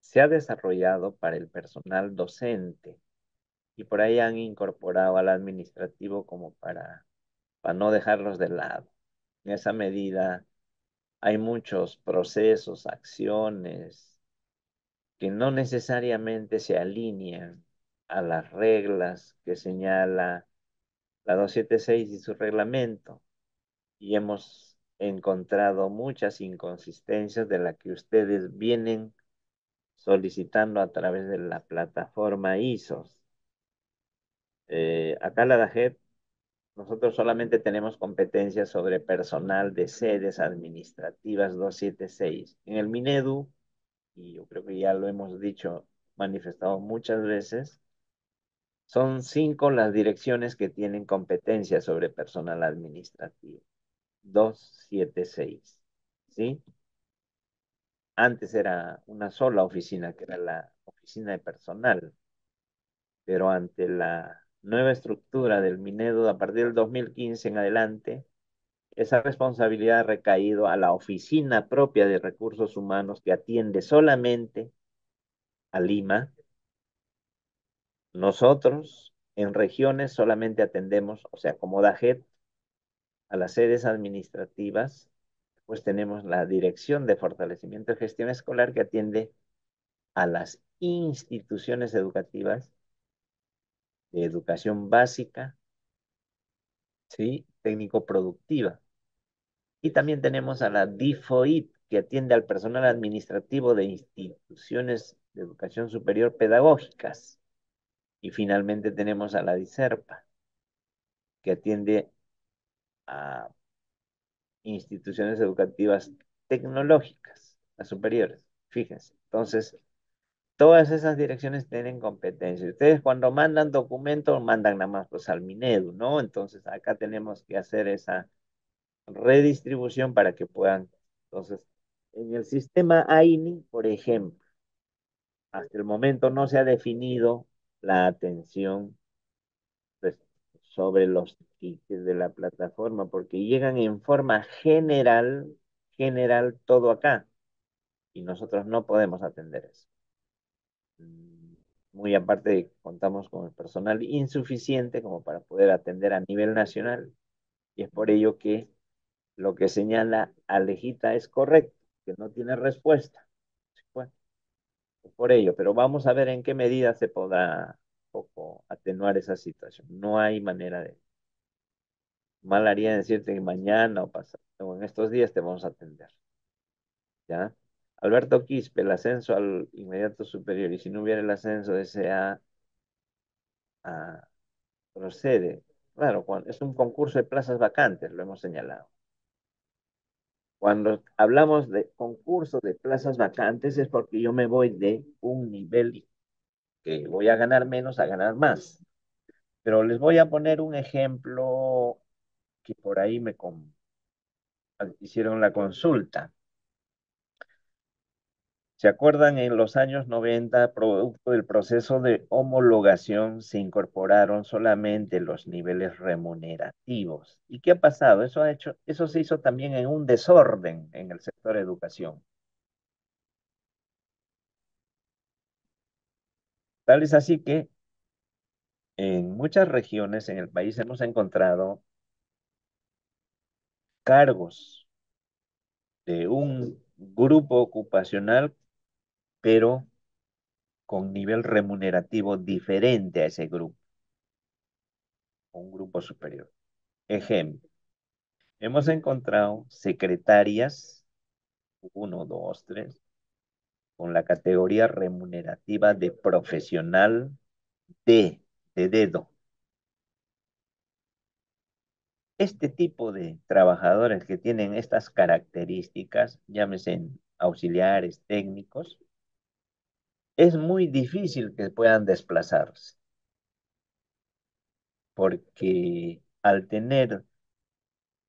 se ha desarrollado para el personal docente y por ahí han incorporado al administrativo como para, para no dejarlos de lado. En esa medida hay muchos procesos, acciones que no necesariamente se alinean a las reglas que señala la 276 y su reglamento. Y hemos encontrado muchas inconsistencias de las que ustedes vienen solicitando a través de la plataforma ISOS. Eh, acá la DAGET, nosotros solamente tenemos competencias sobre personal de sedes administrativas 276. En el MINEDU, y yo creo que ya lo hemos dicho, manifestado muchas veces, son cinco las direcciones que tienen competencia sobre personal administrativo. 276. ¿Sí? Antes era una sola oficina, que era la oficina de personal, pero ante la nueva estructura del Minedo a partir del 2015 en adelante, esa responsabilidad ha recaído a la oficina propia de recursos humanos que atiende solamente a Lima. Nosotros en regiones solamente atendemos, o sea, como DAGET, a las sedes administrativas, pues tenemos la Dirección de Fortalecimiento de Gestión Escolar que atiende a las instituciones educativas de educación básica, ¿sí? técnico-productiva. Y también tenemos a la DIFOIT, que atiende al personal administrativo de instituciones de educación superior pedagógicas. Y finalmente tenemos a la DICERPA, que atiende a instituciones educativas tecnológicas, las superiores. Fíjense. Entonces, Todas esas direcciones tienen competencia. Ustedes cuando mandan documentos, mandan nada más pues al Minedu, ¿no? Entonces acá tenemos que hacer esa redistribución para que puedan. Entonces, en el sistema AINI, por ejemplo, hasta el momento no se ha definido la atención pues, sobre los tickets de la plataforma, porque llegan en forma general, general todo acá, y nosotros no podemos atender eso. Muy aparte contamos con el personal insuficiente como para poder atender a nivel nacional y es por ello que lo que señala Alejita es correcto, que no tiene respuesta. Bueno, es por ello, pero vamos a ver en qué medida se podrá poco atenuar esa situación. No hay manera de... Mal haría decirte que mañana o pasado, o en estos días te vamos a atender. ¿Ya? Alberto Quispe, el ascenso al inmediato superior, y si no hubiera el ascenso, ese A, procede. Claro, es un concurso de plazas vacantes, lo hemos señalado. Cuando hablamos de concurso de plazas vacantes es porque yo me voy de un nivel que voy a ganar menos a ganar más. Pero les voy a poner un ejemplo que por ahí me hicieron la consulta. ¿Se acuerdan? En los años 90, producto del proceso de homologación, se incorporaron solamente los niveles remunerativos. ¿Y qué ha pasado? Eso, ha hecho, eso se hizo también en un desorden en el sector educación. Tal es así que en muchas regiones en el país hemos encontrado cargos de un grupo ocupacional pero con nivel remunerativo diferente a ese grupo, un grupo superior. Ejemplo, hemos encontrado secretarias, uno, dos, tres, con la categoría remunerativa de profesional D, de dedo. Este tipo de trabajadores que tienen estas características, llámese auxiliares técnicos, es muy difícil que puedan desplazarse. porque al tener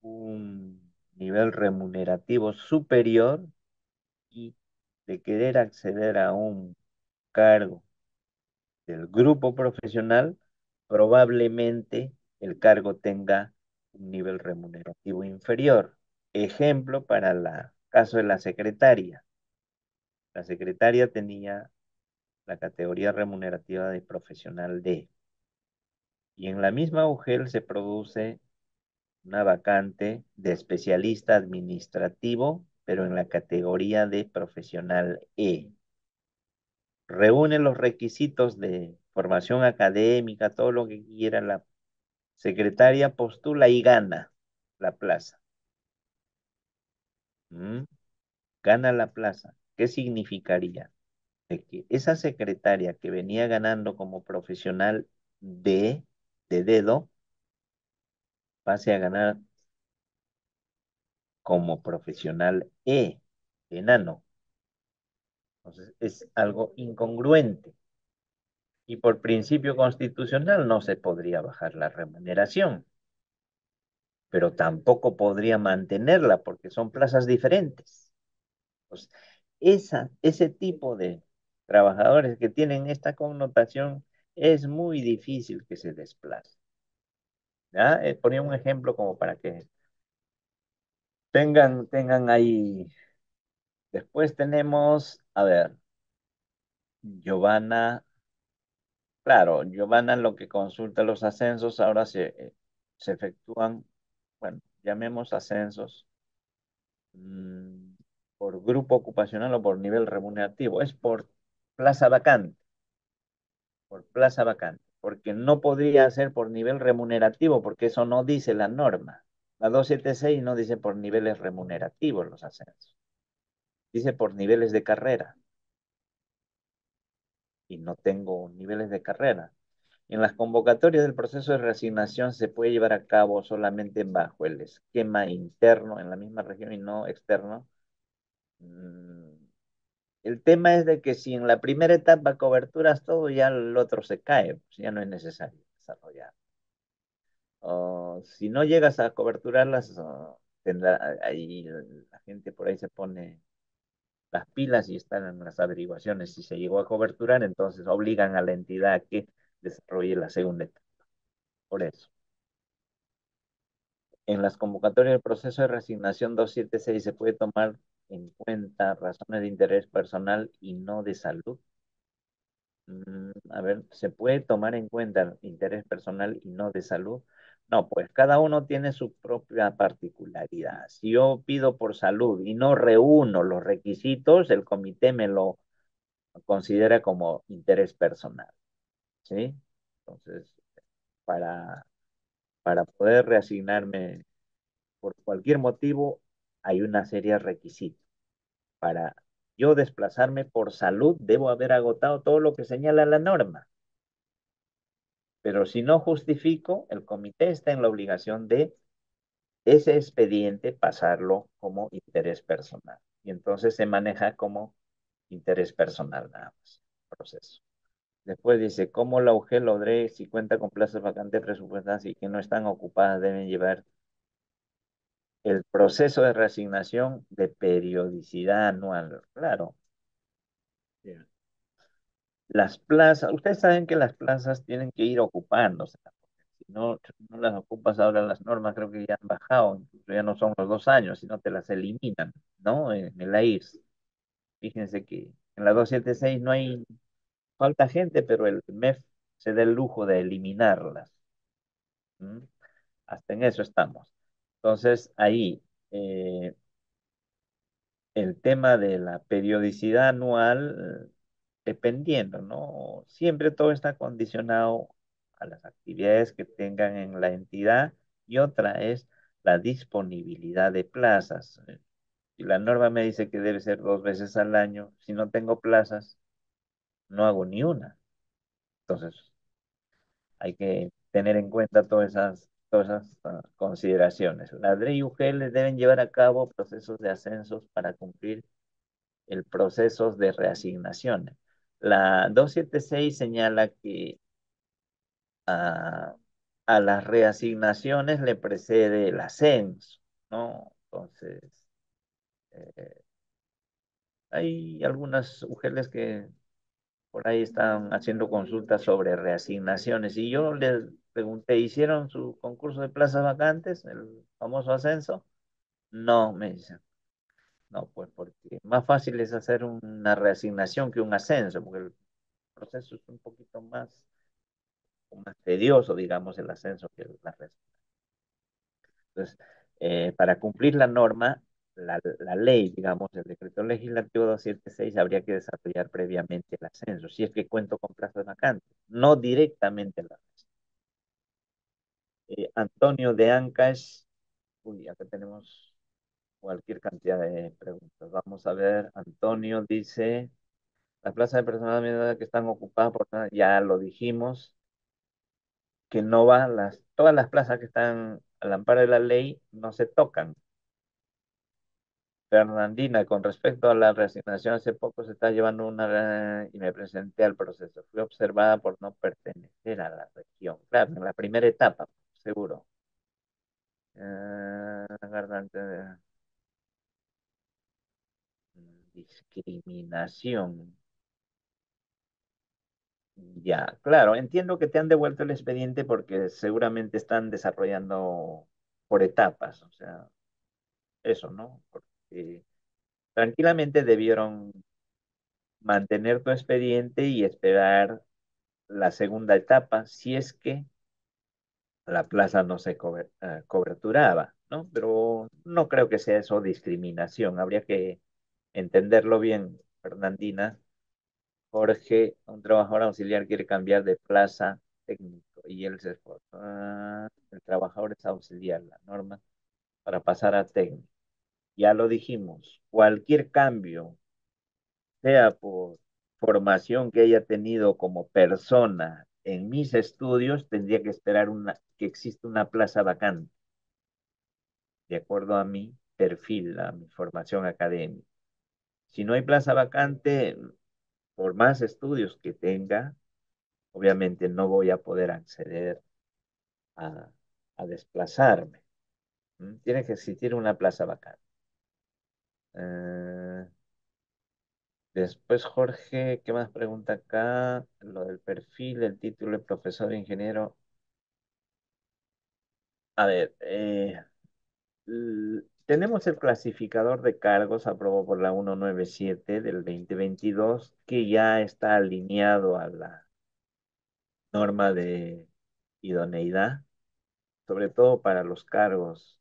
un nivel remunerativo superior y de querer acceder a un cargo del grupo profesional, probablemente el cargo tenga un nivel remunerativo inferior. Ejemplo para el caso de la secretaria. La secretaria tenía la categoría remunerativa de profesional D. Y en la misma UGEL se produce una vacante de especialista administrativo, pero en la categoría de profesional E. Reúne los requisitos de formación académica, todo lo que quiera la secretaria, postula y gana la plaza. ¿Mm? Gana la plaza. ¿Qué significaría? De que esa secretaria que venía ganando como profesional de, de dedo, pase a ganar como profesional E, enano. Entonces es algo incongruente. Y por principio constitucional no se podría bajar la remuneración, pero tampoco podría mantenerla porque son plazas diferentes. Pues esa, ese tipo de trabajadores que tienen esta connotación es muy difícil que se desplacen. ¿Ya? Eh, ponía un ejemplo como para que tengan, tengan ahí. Después tenemos, a ver, Giovanna, claro, Giovanna lo que consulta los ascensos ahora se, eh, se efectúan, bueno, llamemos ascensos mm, por grupo ocupacional o por nivel remunerativo, es por plaza vacante, por plaza vacante, porque no podría ser por nivel remunerativo, porque eso no dice la norma. La 276 no dice por niveles remunerativos los ascensos, dice por niveles de carrera. Y no tengo niveles de carrera. En las convocatorias del proceso de reasignación se puede llevar a cabo solamente bajo el esquema interno en la misma región y no externo. Mm, el tema es de que si en la primera etapa coberturas todo, ya el otro se cae, pues ya no es necesario desarrollar. O si no llegas a coberturarlas, tendrá, ahí la gente por ahí se pone las pilas y están en las averiguaciones. Si se llegó a coberturar, entonces obligan a la entidad a que desarrolle la segunda etapa. Por eso. En las convocatorias del proceso de resignación 276 se puede tomar en cuenta razones de interés personal y no de salud. Mm, a ver, ¿se puede tomar en cuenta interés personal y no de salud? No, pues cada uno tiene su propia particularidad. Si yo pido por salud y no reúno los requisitos, el comité me lo considera como interés personal. ¿Sí? Entonces, para, para poder reasignarme por cualquier motivo, hay una serie de requisitos. Para yo desplazarme por salud, debo haber agotado todo lo que señala la norma. Pero si no justifico, el comité está en la obligación de ese expediente pasarlo como interés personal. Y entonces se maneja como interés personal nada más, proceso. Después dice, ¿cómo la UG Lodre, si cuenta con plazas vacantes presupuestadas y que no están ocupadas, deben llevar el proceso de reasignación de periodicidad anual? Claro. Las plazas, ustedes saben que las plazas tienen que ir ocupándose. Si no, no las ocupas ahora las normas, creo que ya han bajado, incluso ya no son los dos años, sino te las eliminan, ¿no? En el AIRS. Fíjense que en la 276 no hay falta gente, pero el MEF se da el lujo de eliminarlas. ¿Mm? Hasta en eso estamos. Entonces, ahí, eh, el tema de la periodicidad anual dependiendo, ¿no? Siempre todo está condicionado a las actividades que tengan en la entidad y otra es la disponibilidad de plazas. Si la norma me dice que debe ser dos veces al año, si no tengo plazas, no hago ni una. Entonces, hay que tener en cuenta todas esas, esas ah, consideraciones. Las DRE y UGL deben llevar a cabo procesos de ascensos para cumplir el proceso de reasignaciones. La 276 señala que ah, a las reasignaciones le precede el ascenso, ¿no? Entonces, eh, hay algunas UGELs que por ahí están haciendo consultas sobre reasignaciones y yo les pregunté, ¿hicieron su concurso de plazas vacantes, el famoso ascenso? No, me dicen. No, pues porque más fácil es hacer una reasignación que un ascenso, porque el proceso es un poquito más, tedioso, digamos, el ascenso que la reasignación. Entonces, eh, para cumplir la norma, la, la, ley, digamos, el decreto legislativo 276, habría que desarrollar previamente el ascenso, si es que cuento con plazas vacantes, no directamente ascenso. Eh, Antonio de Ancash, uy, acá tenemos cualquier cantidad de preguntas. Vamos a ver, Antonio dice, las plazas de personal que están ocupadas por ya lo dijimos, que no van las, todas las plazas que están al amparo de la ley no se tocan. Fernandina, con respecto a la reasignación, hace poco se está llevando una y me presenté al proceso. Fui observada por no pertenecer a la región. Claro, en la primera etapa, seguro. Uh, discriminación. Ya, claro, entiendo que te han devuelto el expediente porque seguramente están desarrollando por etapas, o sea, eso, ¿no? Porque tranquilamente debieron mantener tu expediente y esperar la segunda etapa si es que la plaza no se eh, coberturaba, ¿no? Pero no creo que sea eso discriminación, habría que entenderlo bien, Fernandina. Jorge, un trabajador auxiliar quiere cambiar de plaza técnico y él se. Ah, el trabajador es auxiliar, la norma, para pasar a técnico. Ya lo dijimos, cualquier cambio, sea por formación que haya tenido como persona en mis estudios, tendría que esperar una, que exista una plaza vacante, de acuerdo a mi perfil, a mi formación académica. Si no hay plaza vacante, por más estudios que tenga, obviamente no voy a poder acceder a, desplazarme. ¿Mm? Tiene que existir una plaza vacante. Eh, después, Jorge, ¿qué más pregunta acá? Lo del perfil, el título de profesor ingeniero. A ver, eh, tenemos el clasificador de cargos aprobado por la 197 del 2022 que ya está alineado a la norma de idoneidad, sobre todo para los cargos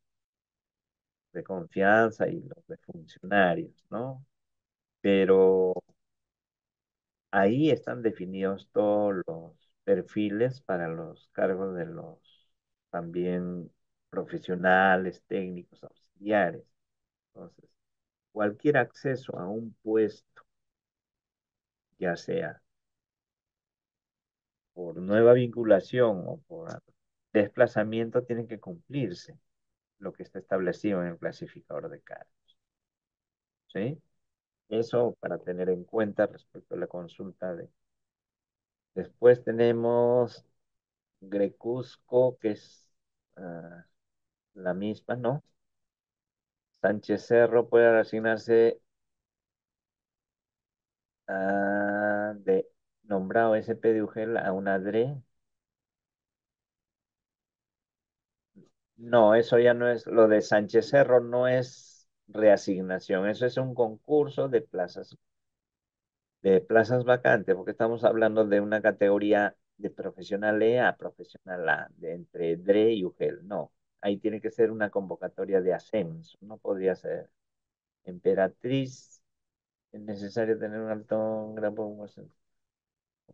de confianza y los de funcionarios, ¿no? Pero ahí están definidos todos los perfiles para los cargos de los también profesionales, técnicos, auxiliares. Entonces, cualquier acceso a un puesto, ya sea por nueva vinculación o por desplazamiento, tiene que cumplirse lo que está establecido en el clasificador de cargos. ¿Sí? Eso para tener en cuenta respecto a la consulta de... Después tenemos Grecusco, que es ah, la misma, ¿no? Sánchez Cerro puede asignarse de nombrado SP de UGEL a una DRE. No, eso ya no es, lo de Sánchez Cerro no es reasignación, eso es un concurso de plazas, de plazas vacantes, porque estamos hablando de una categoría de profesional E a profesional A, de entre DRE y UGEL, no ahí tiene que ser una convocatoria de ascenso, no podría ser emperatriz, es necesario tener un alto grado,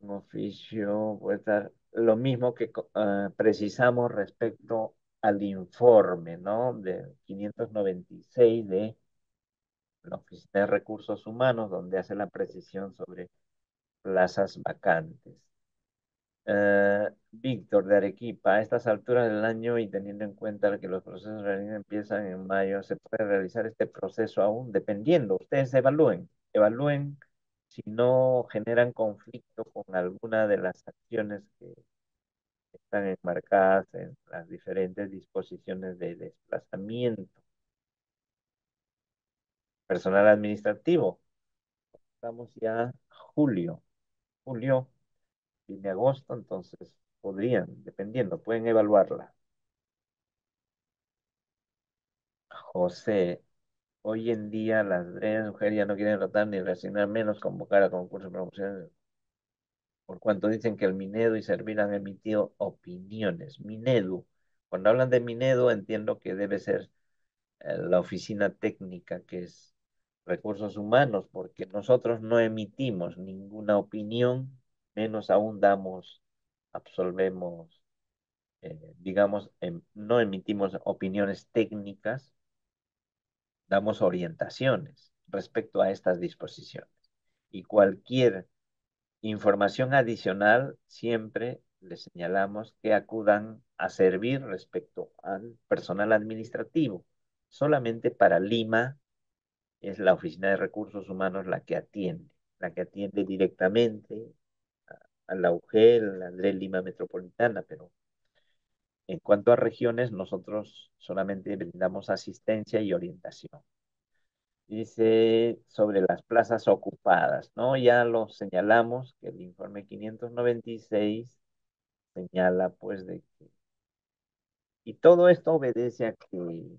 un oficio, puede estar lo mismo que ah, precisamos respecto al informe, ¿no? De 596 de la Oficina de Recursos Humanos, donde hace la precisión sobre plazas vacantes. Eh, Víctor de Arequipa, a estas alturas del año y teniendo en cuenta que los procesos empiezan en mayo, ¿se puede realizar este proceso aún? Dependiendo, ustedes evalúen, evalúen si no generan conflicto con alguna de las acciones que, están enmarcadas en las diferentes disposiciones de desplazamiento. Personal administrativo. Estamos ya julio. Julio, fin de agosto, entonces podrían, dependiendo, pueden evaluarla. José, hoy en día las mujeres ya no quieren rotar ni resignar menos convocar a concursos de por cuanto dicen que el Minedo y Servir han emitido opiniones. Minedo, cuando hablan de Minedo entiendo que debe ser eh, la oficina técnica que es recursos humanos, porque nosotros no emitimos ninguna opinión, menos aún damos, absolvemos, eh, digamos, em, no emitimos opiniones técnicas, damos orientaciones respecto a estas disposiciones. Y cualquier información adicional, siempre les señalamos que acudan a servir respecto al personal administrativo. Solamente para Lima es la Oficina de Recursos Humanos la que atiende, la que atiende directamente a, la UGEL, la Andrés Lima Metropolitana, pero en cuanto a regiones, nosotros solamente brindamos asistencia y orientación. Dice sobre las plazas ocupadas, ¿no? Ya lo señalamos, que el informe 596 señala pues de que... Y todo esto obedece a que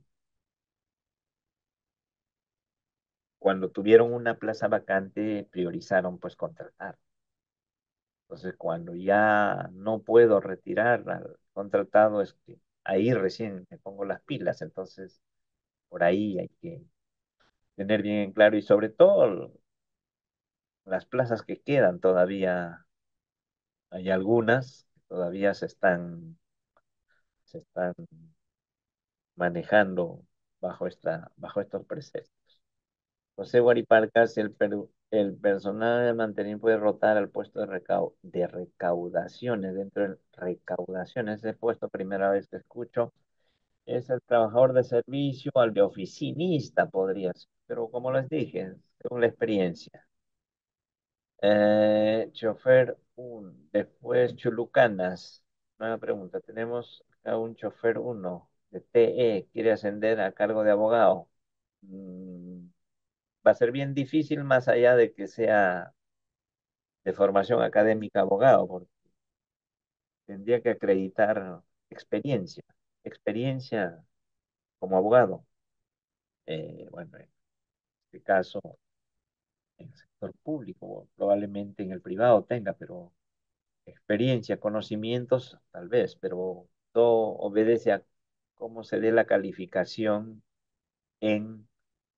cuando tuvieron una plaza vacante priorizaron pues contratar. Entonces cuando ya no puedo retirar al contratado es que ahí recién me pongo las pilas, entonces por ahí hay que tener bien en claro y sobre todo las plazas que quedan todavía, hay algunas que todavía se están, se están manejando bajo, esta, bajo estos preceptos. José Guariparcas, el, el personal de mantenimiento puede rotar al puesto de, recau de recaudaciones, dentro de recaudaciones, ese puesto primera vez que escucho, es el trabajador de servicio, al de oficinista podría ser, pero como les dije, según la experiencia. Eh, chofer 1, después Chulucanas. Nueva pregunta, tenemos a un chofer 1 de TE, quiere ascender a cargo de abogado. Mm, va a ser bien difícil más allá de que sea de formación académica abogado, porque tendría que acreditar experiencia experiencia como abogado. Eh, bueno, en este caso, en el sector público, probablemente en el privado tenga, pero experiencia, conocimientos, tal vez, pero todo obedece a cómo se dé la calificación en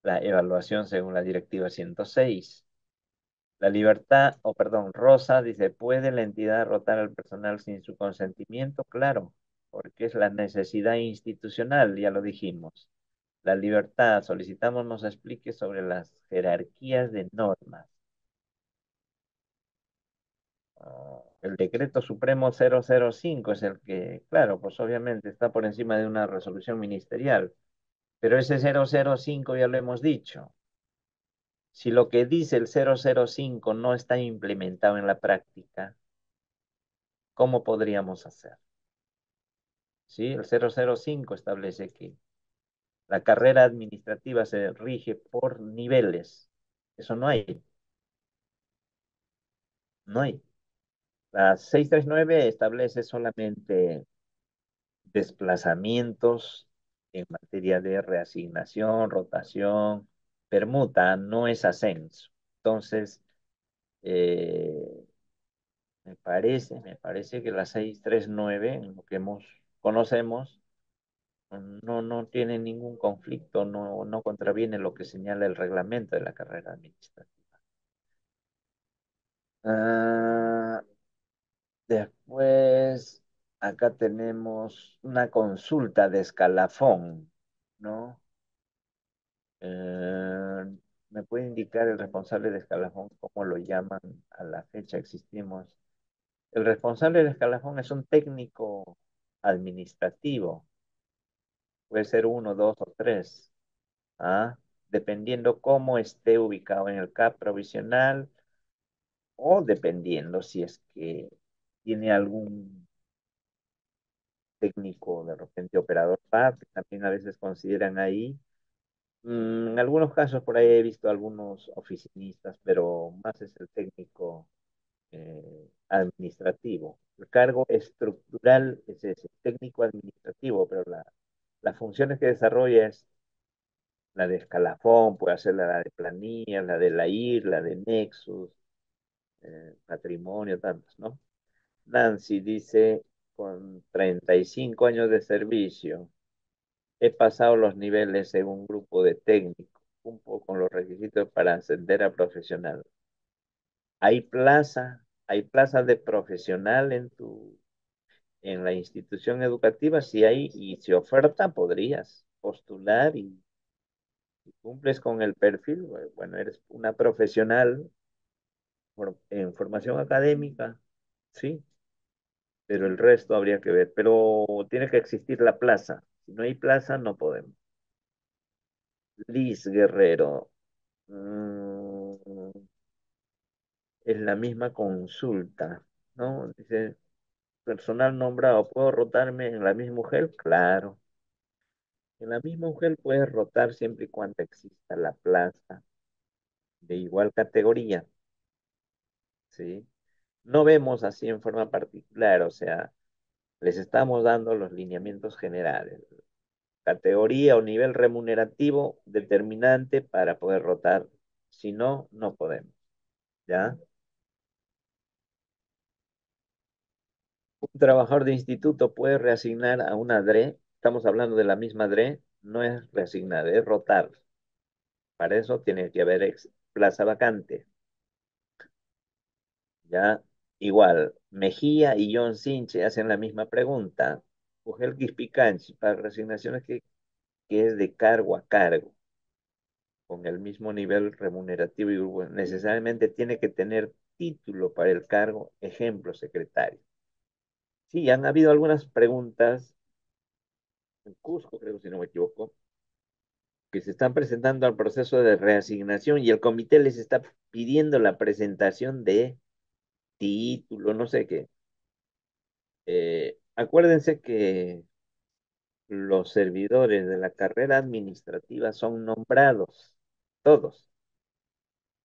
la evaluación según la directiva 106. La libertad, o perdón, Rosa dice, ¿puede la entidad rotar al personal sin su consentimiento? Claro, porque es la necesidad institucional, ya lo dijimos. La libertad, solicitamos nos explique sobre las jerarquías de normas. Ah, el decreto supremo 005 es el que, claro, pues obviamente está por encima de una resolución ministerial, pero ese 005 ya lo hemos dicho. Si lo que dice el 005 no está implementado en la práctica, ¿cómo podríamos hacer? ¿Sí? El 005 establece que la carrera administrativa se rige por niveles. Eso no hay. No hay. La 639 establece solamente desplazamientos en materia de reasignación, rotación, permuta, no es ascenso. Entonces, eh, me parece, me parece que la 639, en lo que hemos conocemos, no, no tiene ningún conflicto, no, no contraviene lo que señala el reglamento de la carrera administrativa. Ah, después, acá tenemos una consulta de escalafón, ¿no? Eh, ¿Me puede indicar el responsable de escalafón cómo lo llaman a la fecha? Existimos. El responsable de escalafón es un técnico administrativo. Puede ser uno, dos o tres. ¿ah? Dependiendo cómo esté ubicado en el CAP provisional o dependiendo si es que tiene algún técnico, de repente operador PAR, que también a veces consideran ahí. Mm, en algunos casos por ahí he visto algunos oficinistas, pero más es el técnico eh, administrativo. El cargo estructural es ese, técnico administrativo, pero la, las funciones que desarrolla es la de escalafón, puede hacer la de planilla, la de la IR, la de Nexus, eh, patrimonio, tantos, ¿no? Nancy dice, con 35 años de servicio, he pasado los niveles en un grupo de técnicos, poco con los requisitos para ascender a profesional. ¿Hay plaza? ¿Hay plaza de profesional en tu en la institución educativa? Si hay y si oferta, podrías postular y, y cumples con el perfil. Bueno, eres una profesional en formación académica, sí, pero el resto habría que ver. Pero tiene que existir la plaza. Si no hay plaza, no podemos. Liz Guerrero. Mm, es la misma consulta, ¿no? Dice, personal nombrado, ¿puedo rotarme en la misma mujer? Claro. En la misma mujer puedes rotar siempre y cuando exista la plaza de igual categoría. ¿Sí? No vemos así en forma particular, o sea, les estamos dando los lineamientos generales. Categoría o nivel remunerativo determinante para poder rotar. Si no, no podemos. ¿Ya? Un trabajador de instituto puede reasignar a una DRE. Estamos hablando de la misma DRE. No es reasignar, es rotar. Para eso tiene que haber plaza vacante. Ya, igual, Mejía y John Sinche hacen la misma pregunta. Ugel Picanchi, para resignaciones que, que es de cargo a cargo, con el mismo nivel remunerativo y necesariamente tiene que tener título para el cargo, ejemplo, secretario. Sí, han habido algunas preguntas en Cusco, creo si no me equivoco, que se están presentando al proceso de reasignación y el comité les está pidiendo la presentación de título, no sé qué. Eh, acuérdense que los servidores de la carrera administrativa son nombrados, todos.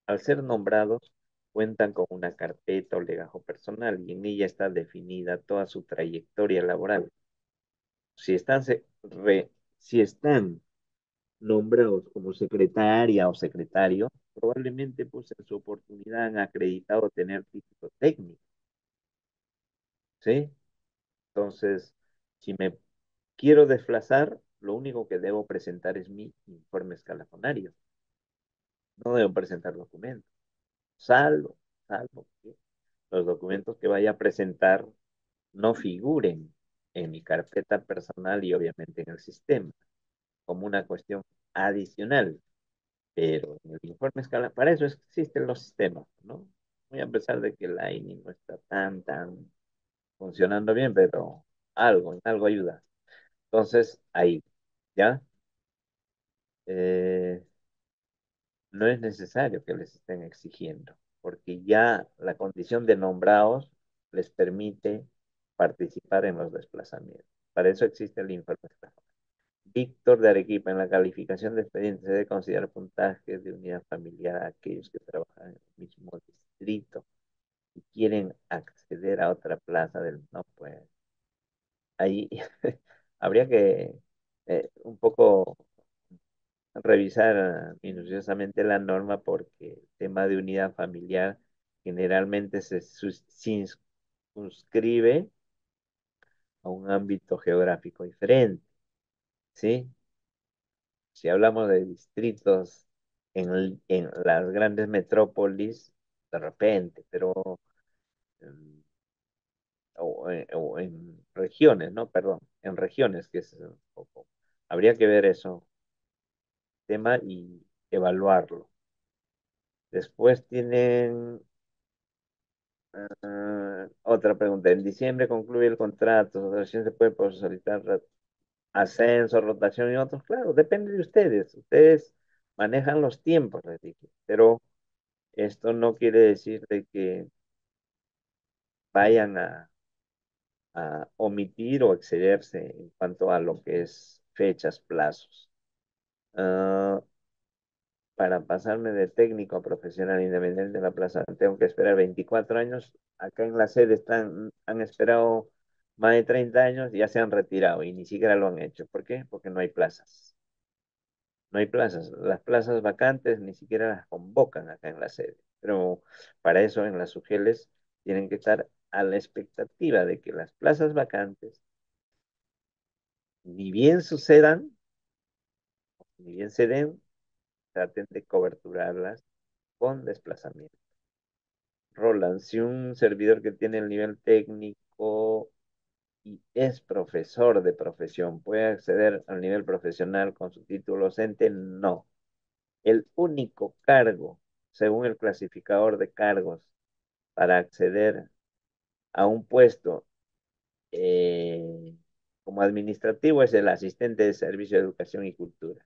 Al ser nombrados, cuentan con una carpeta o legajo personal y en ella está definida toda su trayectoria laboral. Si están, nombrados como secretaria o secretario, probablemente pues en su oportunidad han acreditado tener título técnico. ¿Sí? Entonces, si me quiero desplazar, lo único que debo presentar es mi informe escalafonario. No debo presentar documentos. Salvo, salvo que los documentos que vaya a presentar no figuren en mi carpeta personal y obviamente en el sistema, como una cuestión adicional. Pero en el informe escala, para eso existen los sistemas, ¿no? Muy a pesar de que INI no está tan, tan funcionando bien, pero algo, algo ayuda. Entonces, ahí, ¿ya? Eh, no es necesario que les estén exigiendo, porque ya la condición de nombrados les permite participar en los desplazamientos. Para eso existe el informe Víctor de Arequipa, en la calificación de expedientes se debe considerar puntajes de unidad familiar a aquellos que trabajan en el mismo distrito y quieren acceder a otra plaza del... No, pues ahí habría que eh, un poco revisar minuciosamente la norma porque el tema de unidad familiar generalmente se suscribe a un ámbito geográfico diferente. ¿sí? Si hablamos de distritos en, las grandes metrópolis, de repente, pero em, o, en regiones, ¿no? Perdón, en regiones, que es un poco. Habría que ver eso, tema y evaluarlo. Después tienen ah, otra pregunta. En diciembre concluye el contrato, recién se puede solicitar ascenso, rotación y otros, claro, depende de ustedes. Ustedes manejan los tiempos, les dije, pero esto no quiere decir de que vayan a omitir o excederse en cuanto a lo que es fechas, plazos. Uh, para pasarme de técnico a profesional independiente en la plaza, tengo que esperar 24 años. Acá en la sede están, han esperado más de 30 años ya se han retirado y ni siquiera lo han hecho. ¿Por qué? Porque no hay plazas. No hay plazas. Las plazas vacantes ni siquiera las convocan acá en la sede. Pero para eso en las UGELES tienen que estar a la expectativa de que las plazas vacantes ni bien sucedan, ni bien se den, traten de coberturarlas con desplazamiento. Roland, si un servidor que tiene el nivel técnico y es profesor de profesión puede acceder al nivel profesional con su título docente, no. El único cargo, según el clasificador de cargos, para acceder a un puesto eh, como administrativo es el asistente de servicio de educación y cultura.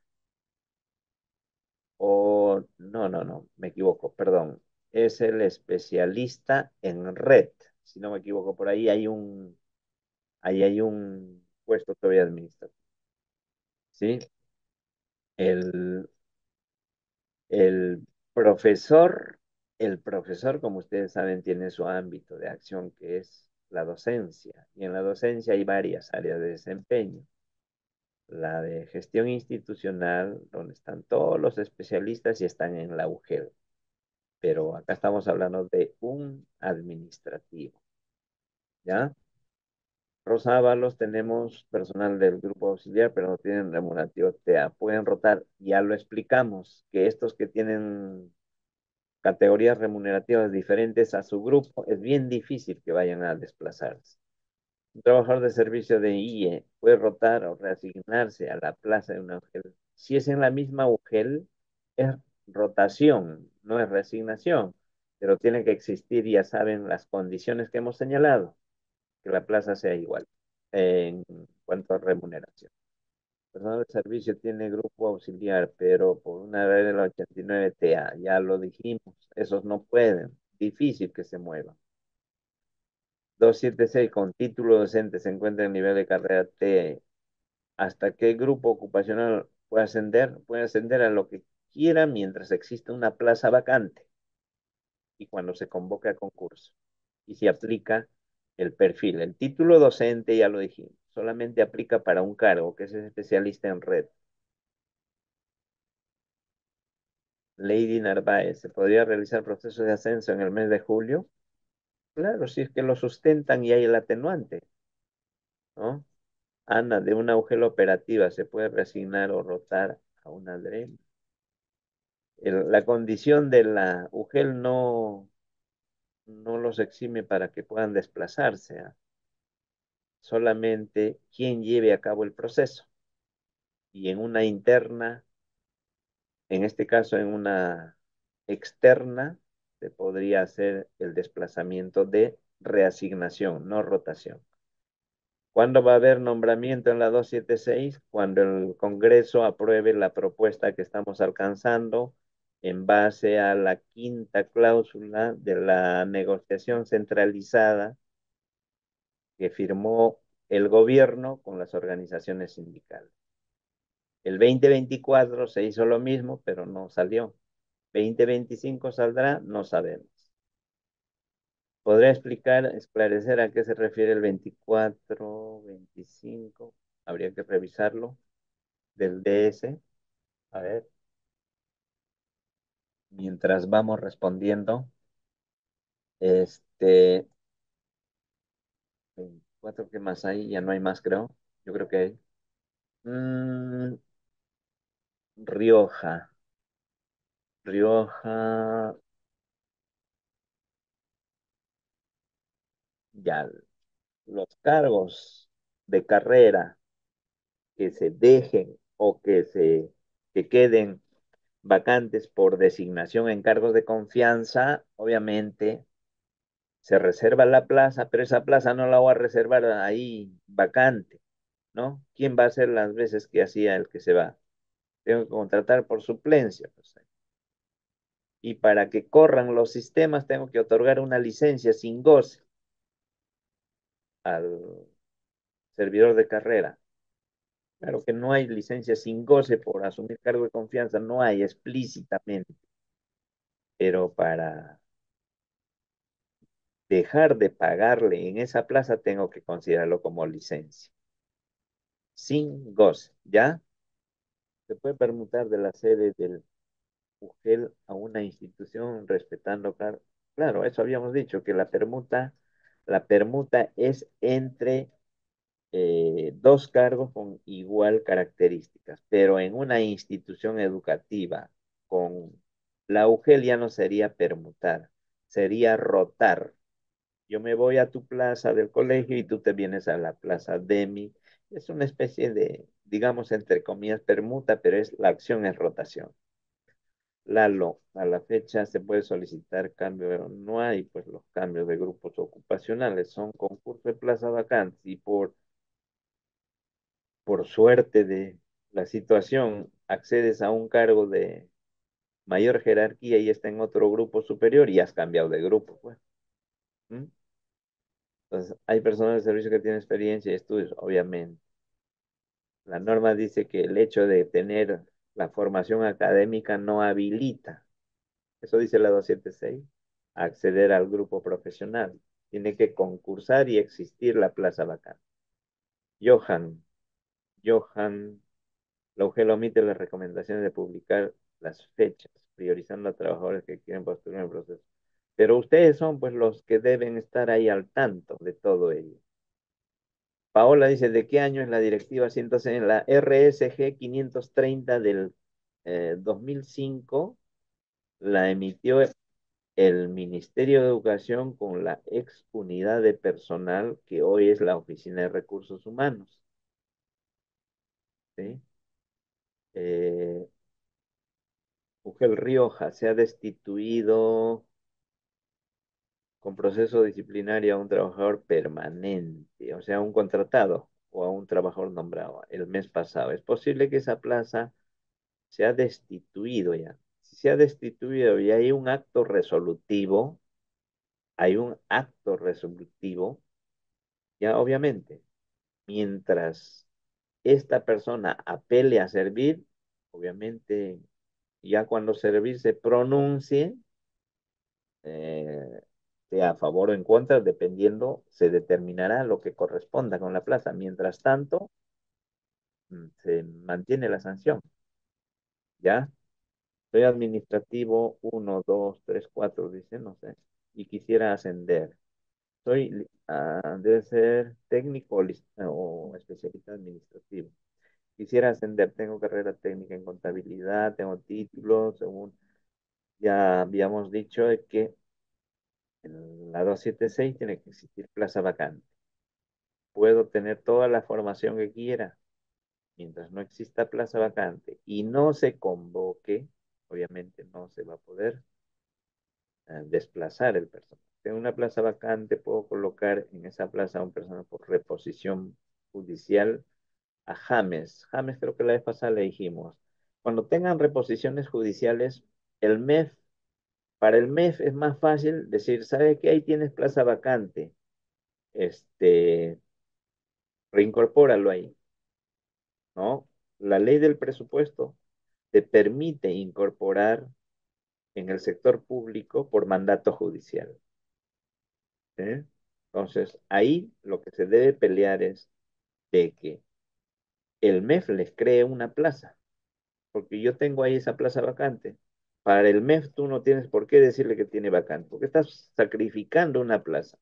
O, no, no, no, me equivoco, perdón. Es el especialista en red. Si no me equivoco, por ahí hay un, ahí hay un puesto todavía administrativo. ¿Sí? El, el profesor, el profesor, como ustedes saben, tiene su ámbito de acción que es la docencia. Y en la docencia hay varias áreas de desempeño. La de gestión institucional, donde están todos los especialistas y están en la UGEL. Pero acá estamos hablando de un administrativo. ¿Ya? Rosábalos tenemos personal del grupo auxiliar, pero no tienen remunerativo TEA. Pueden rotar, ya lo explicamos, que estos que tienen categorías remunerativas diferentes a su grupo, es bien difícil que vayan a desplazarse. Un trabajador de servicio de IE puede rotar o reasignarse a la plaza de una UGEL. Si es en la misma UGEL, es rotación, no es reasignación, pero tiene que existir, ya saben, las condiciones que hemos señalado, que la plaza sea igual en cuanto a remuneración personal de servicio tiene grupo auxiliar, pero por una vez de la 89 TA, ya lo dijimos, esos no pueden, difícil que se muevan. 276 con título docente se encuentra en nivel de carrera T. ¿Hasta qué grupo ocupacional puede ascender? Puede ascender a lo que quiera mientras exista una plaza vacante y cuando se convoque a concurso y se aplica el perfil. El título docente ya lo dijimos solamente aplica para un cargo, que es especialista en red. Lady Narváez, ¿se podría realizar procesos de ascenso en el mes de julio? Claro, si es que lo sustentan y hay el atenuante, ¿no? Ana, de una UGEL operativa, ¿se puede reasignar o rotar a una DREM? la condición de la UGEL no, no los exime para que puedan desplazarse. ¿ah? solamente quien lleve a cabo el proceso. Y en una interna, en este caso en una externa, se podría hacer el desplazamiento de reasignación, no rotación. ¿Cuándo va a haber nombramiento en la 276? Cuando el Congreso apruebe la propuesta que estamos alcanzando en base a la quinta cláusula de la negociación centralizada que firmó el gobierno con las organizaciones sindicales. El 2024 se hizo lo mismo, pero no salió. 2025 saldrá, no sabemos. ¿Podría explicar, esclarecer a qué se refiere el 24, 25? Habría que revisarlo. Del DS. A ver. Mientras vamos respondiendo. Este, Cuatro, ¿qué más hay? Ya no hay más, creo. Yo creo que hay. Mm, Rioja. Rioja. Ya, los cargos de carrera que se dejen o que se que queden vacantes por designación en cargos de confianza, obviamente se reserva la plaza, pero esa plaza no la voy a reservar ahí vacante, ¿no? ¿Quién va a hacer las veces que hacía el que se va? Tengo que contratar por suplencia. Pues. Y para que corran los sistemas tengo que otorgar una licencia sin goce. al servidor de carrera. Claro que no hay licencia sin goce por asumir cargo de confianza, no hay explícitamente, pero para dejar de pagarle en esa plaza tengo que considerarlo como licencia. Sin goce, ¿ya? Se puede permutar de la sede del UGEL a una institución respetando, claro, eso habíamos dicho, que la permuta, la permuta es entre eh, dos cargos con igual características, pero en una institución educativa con la UGEL ya no sería permutar, sería rotar. Yo me voy a tu plaza del colegio y tú te vienes a la plaza de mi. Es una especie de, digamos, entre comillas, permuta, pero es, la acción es rotación. Lalo, a la fecha se puede solicitar cambio, pero no hay pues los cambios de grupos ocupacionales, son concursos de plaza vacante y por, por suerte de la situación accedes a un cargo de mayor jerarquía y está en otro grupo superior y has cambiado de grupo, pues. Entonces, hay personas de servicio que tienen experiencia y estudios, obviamente. La norma dice que el hecho de tener la formación académica no habilita, eso dice la 276, a acceder al grupo profesional. Tiene que concursar y existir la plaza vacante. Johan, Johan, la UGEL omite las recomendaciones de publicar las fechas, priorizando a trabajadores que quieren postular en el proceso. Pero ustedes son pues los que deben estar ahí al tanto de todo ello. Paola dice, ¿de qué año es la directiva 106? En la RSG 530 del 2005 eh, la emitió el Ministerio de Educación con la ex unidad de personal que hoy es la Oficina de Recursos Humanos. ¿Sí? Eh, Ugel Rioja se ha destituido con proceso disciplinario a un trabajador permanente, o sea, a un contratado o a un trabajador nombrado el mes pasado. Es posible que esa plaza se ha destituido ya. Si se ha destituido y hay un acto resolutivo, hay un acto resolutivo, ya obviamente, mientras esta persona apele a servir, obviamente, ya cuando servir se pronuncie, eh, a favor o en contra, dependiendo, se determinará lo que corresponda con la plaza. Mientras tanto, mm, se mantiene la sanción. ¿Ya? Soy administrativo 1, 2, 3, 4, dice, no sé, y quisiera ascender. Soy, uh, debe ser técnico o especialista administrativo. Quisiera ascender, tengo carrera técnica en contabilidad, tengo títulos, según ya habíamos dicho que en la 276 tiene que existir plaza vacante. Puedo tener toda la formación que quiera. Mientras no exista plaza vacante y no se convoque, obviamente no se va a poder eh, desplazar el personal. En una plaza vacante puedo colocar en esa plaza a un personal por reposición judicial a James. James creo que la vez pasada le dijimos, cuando tengan reposiciones judiciales, el MEF para el MEF es más fácil decir, ¿sabe qué? Ahí tienes plaza vacante. Este, reincorpóralo ahí. ¿No? La ley del presupuesto te permite incorporar en el sector público por mandato judicial. Entonces, ahí lo que se debe pelear es de que el MEF les cree una plaza, porque yo tengo ahí esa plaza vacante. Para el MEF tú no tienes por qué decirle que tiene vacante, porque estás sacrificando una plaza.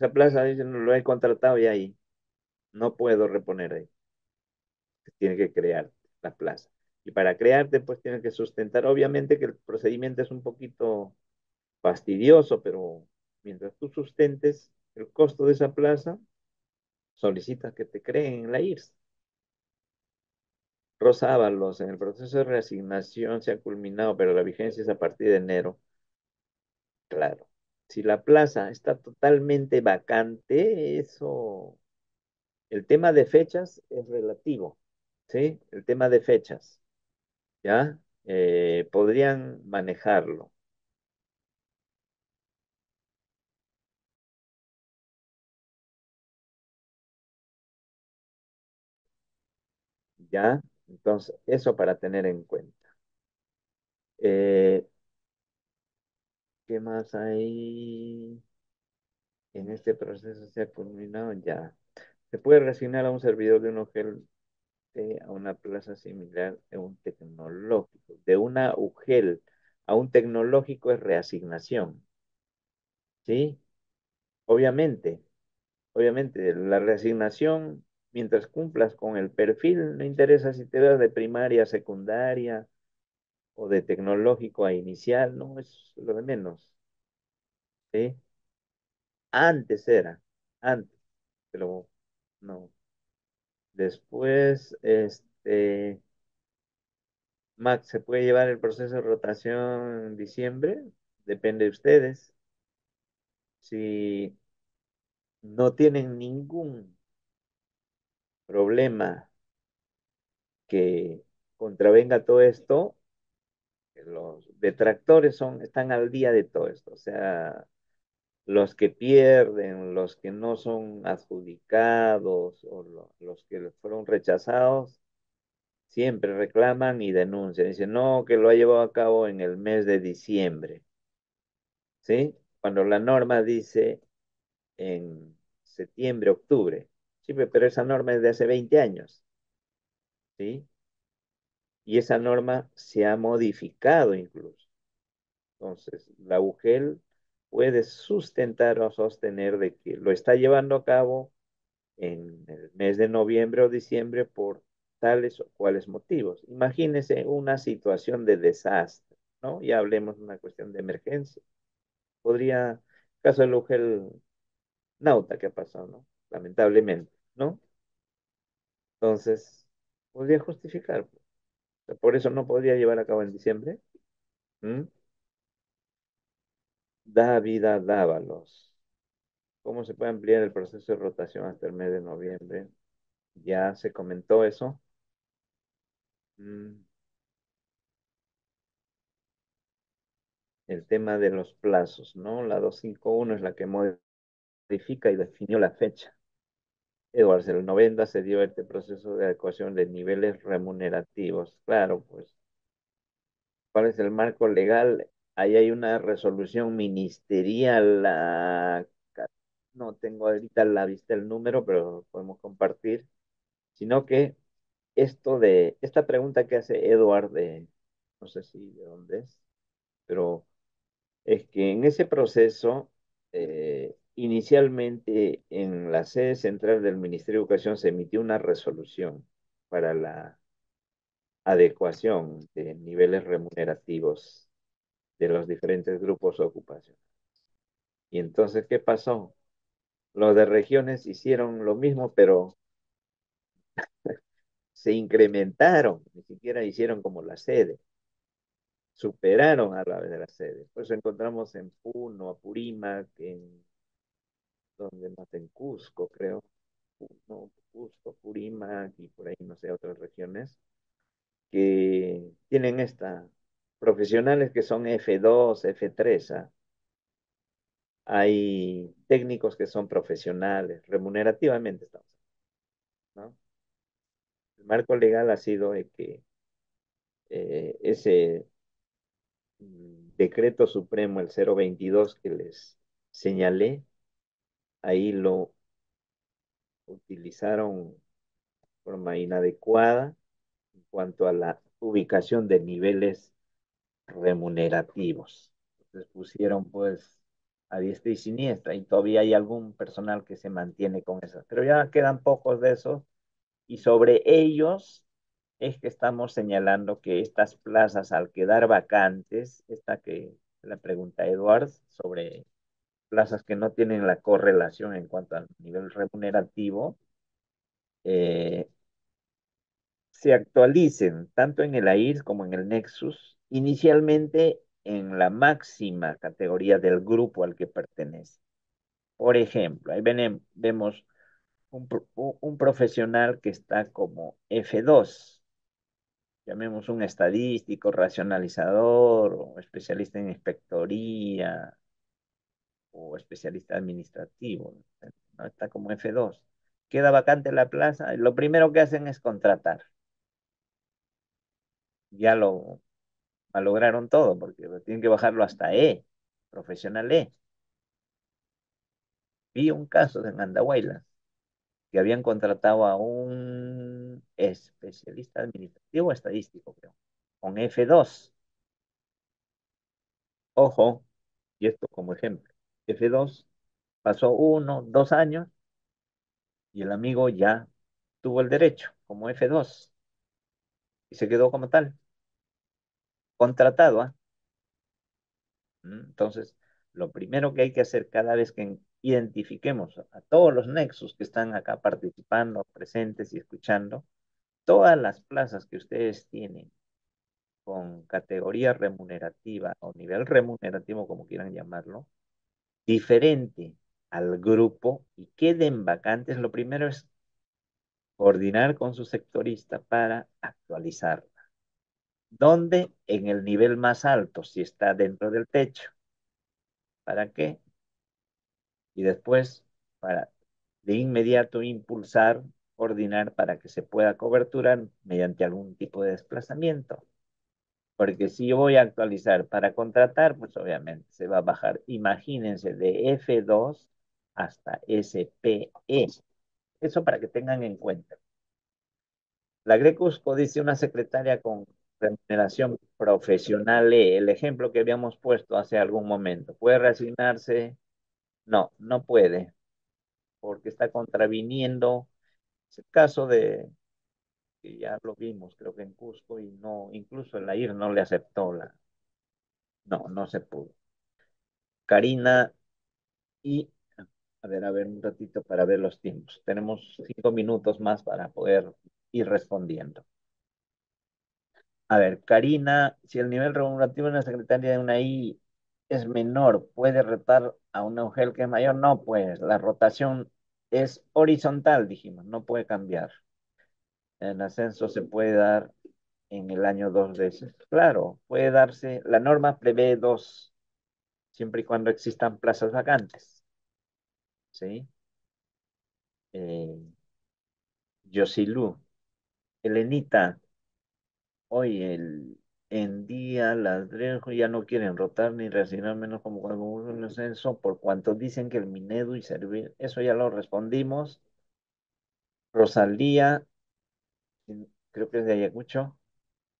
Esa plaza, dicen, lo he contratado y ahí. No puedo reponer ahí. Tiene que crear la plaza. Y para crearte, pues tiene que sustentar. Obviamente que el procedimiento es un poquito fastidioso, pero mientras tú sustentes el costo de esa plaza, solicitas que te creen la IRS. Rosábalos, en el proceso de reasignación se ha culminado, pero la vigencia es a partir de enero. Claro, si la plaza está totalmente vacante, eso, el tema de fechas es relativo, ¿sí? El tema de fechas, ¿ya? Eh, podrían manejarlo. ¿Ya? Entonces, eso para tener en cuenta. Eh, ¿qué más hay en este proceso? ¿Se ha culminado? Ya. Se puede reasignar a un servidor de un UGEL a una plaza similar de un tecnológico. De una UGEL a un tecnológico es reasignación. ¿Sí? Obviamente, obviamente, la reasignación, mientras cumplas con el perfil, no interesa si te das de primaria, secundaria o de tecnológico a inicial, no, es lo de menos. ¿Sí? Antes era, antes, pero no. Después, este, Max, ¿se puede llevar el proceso de rotación en diciembre? Depende de ustedes. Si no tienen ningún problema que contravenga todo esto, los detractores son, están al día de todo esto. O sea, los que pierden, los que no son adjudicados o lo- los que fueron rechazados, siempre reclaman y denuncian. Dicen, no, que lo ha llevado a cabo en el mes de diciembre, ¿sí? Cuando la norma dice en septiembre, octubre. Sí, pe- pero esa norma es de hace 20 años, ¿sí? Y esa norma se ha modificado incluso. Entonces, la UGEL puede sustentar o sostener de que lo está llevando a cabo en el mes de noviembre o diciembre por tales o cuales motivos. Imagínese una situación de desastre, ¿no? Ya hablemos de una cuestión de emergencia. Podría, caso del UGEL Nauta que ha pasado, ¿no? Lamentablemente, ¿no? Entonces, podría justificar. Sea, por eso no podría llevar a cabo en diciembre. ¿Mm? Da vida, dávalos. ¿Cómo se puede ampliar el proceso de rotación hasta el mes de noviembre? Ya se comentó eso. Mm, El tema de los plazos, ¿no? La 251 es la que modifica y definió la fecha. Edwards, el 90 se dio este proceso de adecuación de niveles remunerativos. Claro, pues ¿Cuál es el marco legal? Ahí hay una resolución ministerial. la no tengo ahorita la vista el número, pero podemos compartir. Sino que esto de, esta pregunta que hace Edward de, no sé si de dónde es, pero es que en ese proceso, eh, inicialmente en la sede central del Ministerio de Educación se emitió una resolución para la adecuación de niveles remunerativos de los diferentes grupos ocupacionales. Y entonces, ¿qué pasó? Los de regiones hicieron lo mismo, pero se incrementaron, ni siquiera hicieron como la sede, superaron a la vez de la sede. Por eso encontramos en Puno, Apurímac, en donde más en Cusco, creo, no, Cusco, Purímac y por ahí, no sé, otras regiones, que tienen esta, profesionales que son F2, F3, ¿ah? Hay técnicos que son profesionales, remunerativamente estamos, ¿no? El marco legal ha sido de que eh, ese mm, decreto supremo, el 022 que les señalé, ahí lo utilizaron de forma inadecuada en cuanto a la ubicación de niveles remunerativos. Entonces pusieron pues a diestra y siniestra y todavía hay algún personal que se mantiene con eso, pero ya quedan pocos de esos y sobre ellos es que estamos señalando que estas plazas al quedar vacantes, esta que la pregunta Edwards sobre plazas que no tienen la correlación en cuanto al nivel remunerativo, eh, se actualicen tanto en el AIRS como en el Nexus, inicialmente en la máxima categoría del grupo al que pertenece. Por ejemplo, ahí vemos un, un profesional que está como F2, llamemos un estadístico, racionalizador o especialista en inspectoría o especialista administrativo, ¿no? Está como F2. Queda vacante la plaza, lo primero que hacen es contratar. ya lo malograron todo, porque tienen que bajarlo hasta E, profesional E. Vi un caso en Andahuaylas que habían contratado a un especialista administrativo estadístico, creo, con F2. Ojo, y esto como ejemplo, F2 pasó uno, dos años y el amigo ya tuvo el derecho como F2 y se quedó como tal, contratado. ¿ah? ¿Mm? Entonces, lo primero que hay que hacer cada vez que identifiquemos a todos los nexos que están acá participando, presentes y escuchando, todas las plazas que ustedes tienen con categoría remunerativa o nivel remunerativo, como quieran llamarlo, diferente al grupo y queden vacantes, lo primero es coordinar con su sectorista para actualizarla. ¿Dónde? En el nivel más alto, si está dentro del techo. ¿Para qué? Y después, para de inmediato impulsar, coordinar para que se pueda coberturar mediante algún tipo de desplazamiento. Porque si yo voy a actualizar para contratar, pues obviamente se va a bajar. Imagínense de F2 hasta SPE. Eso para que tengan en cuenta. La Grecusco dice una secretaria con remuneración profesional, el ejemplo que habíamos puesto hace algún momento. ¿Puede reasignarse? No, no puede, porque está contraviniendo. Es el caso de, que ya lo vimos, creo que en Cusco, y no, incluso el AIR no le aceptó la. No, no se pudo. Karina, y a ver, a ver un ratito para ver los tiempos. Tenemos cinco minutos más para poder ir respondiendo. A ver, Karina, si el nivel remunerativo en la secretaria de una I es menor, ¿puede retar a una mujer que es mayor? No, pues la rotación es horizontal, dijimos, no puede cambiar. El ascenso se puede dar en el año dos veces. Claro, puede darse, la norma prevé dos, siempre y cuando existan plazas vacantes. ¿Sí? Eh, Elenita, hoy el, en día las ya no quieren rotar ni reasignar menos como cuando un ascenso, por cuanto dicen que el Minedu y Servir, eso ya lo respondimos. Rosalía, creo que es de Ayacucho,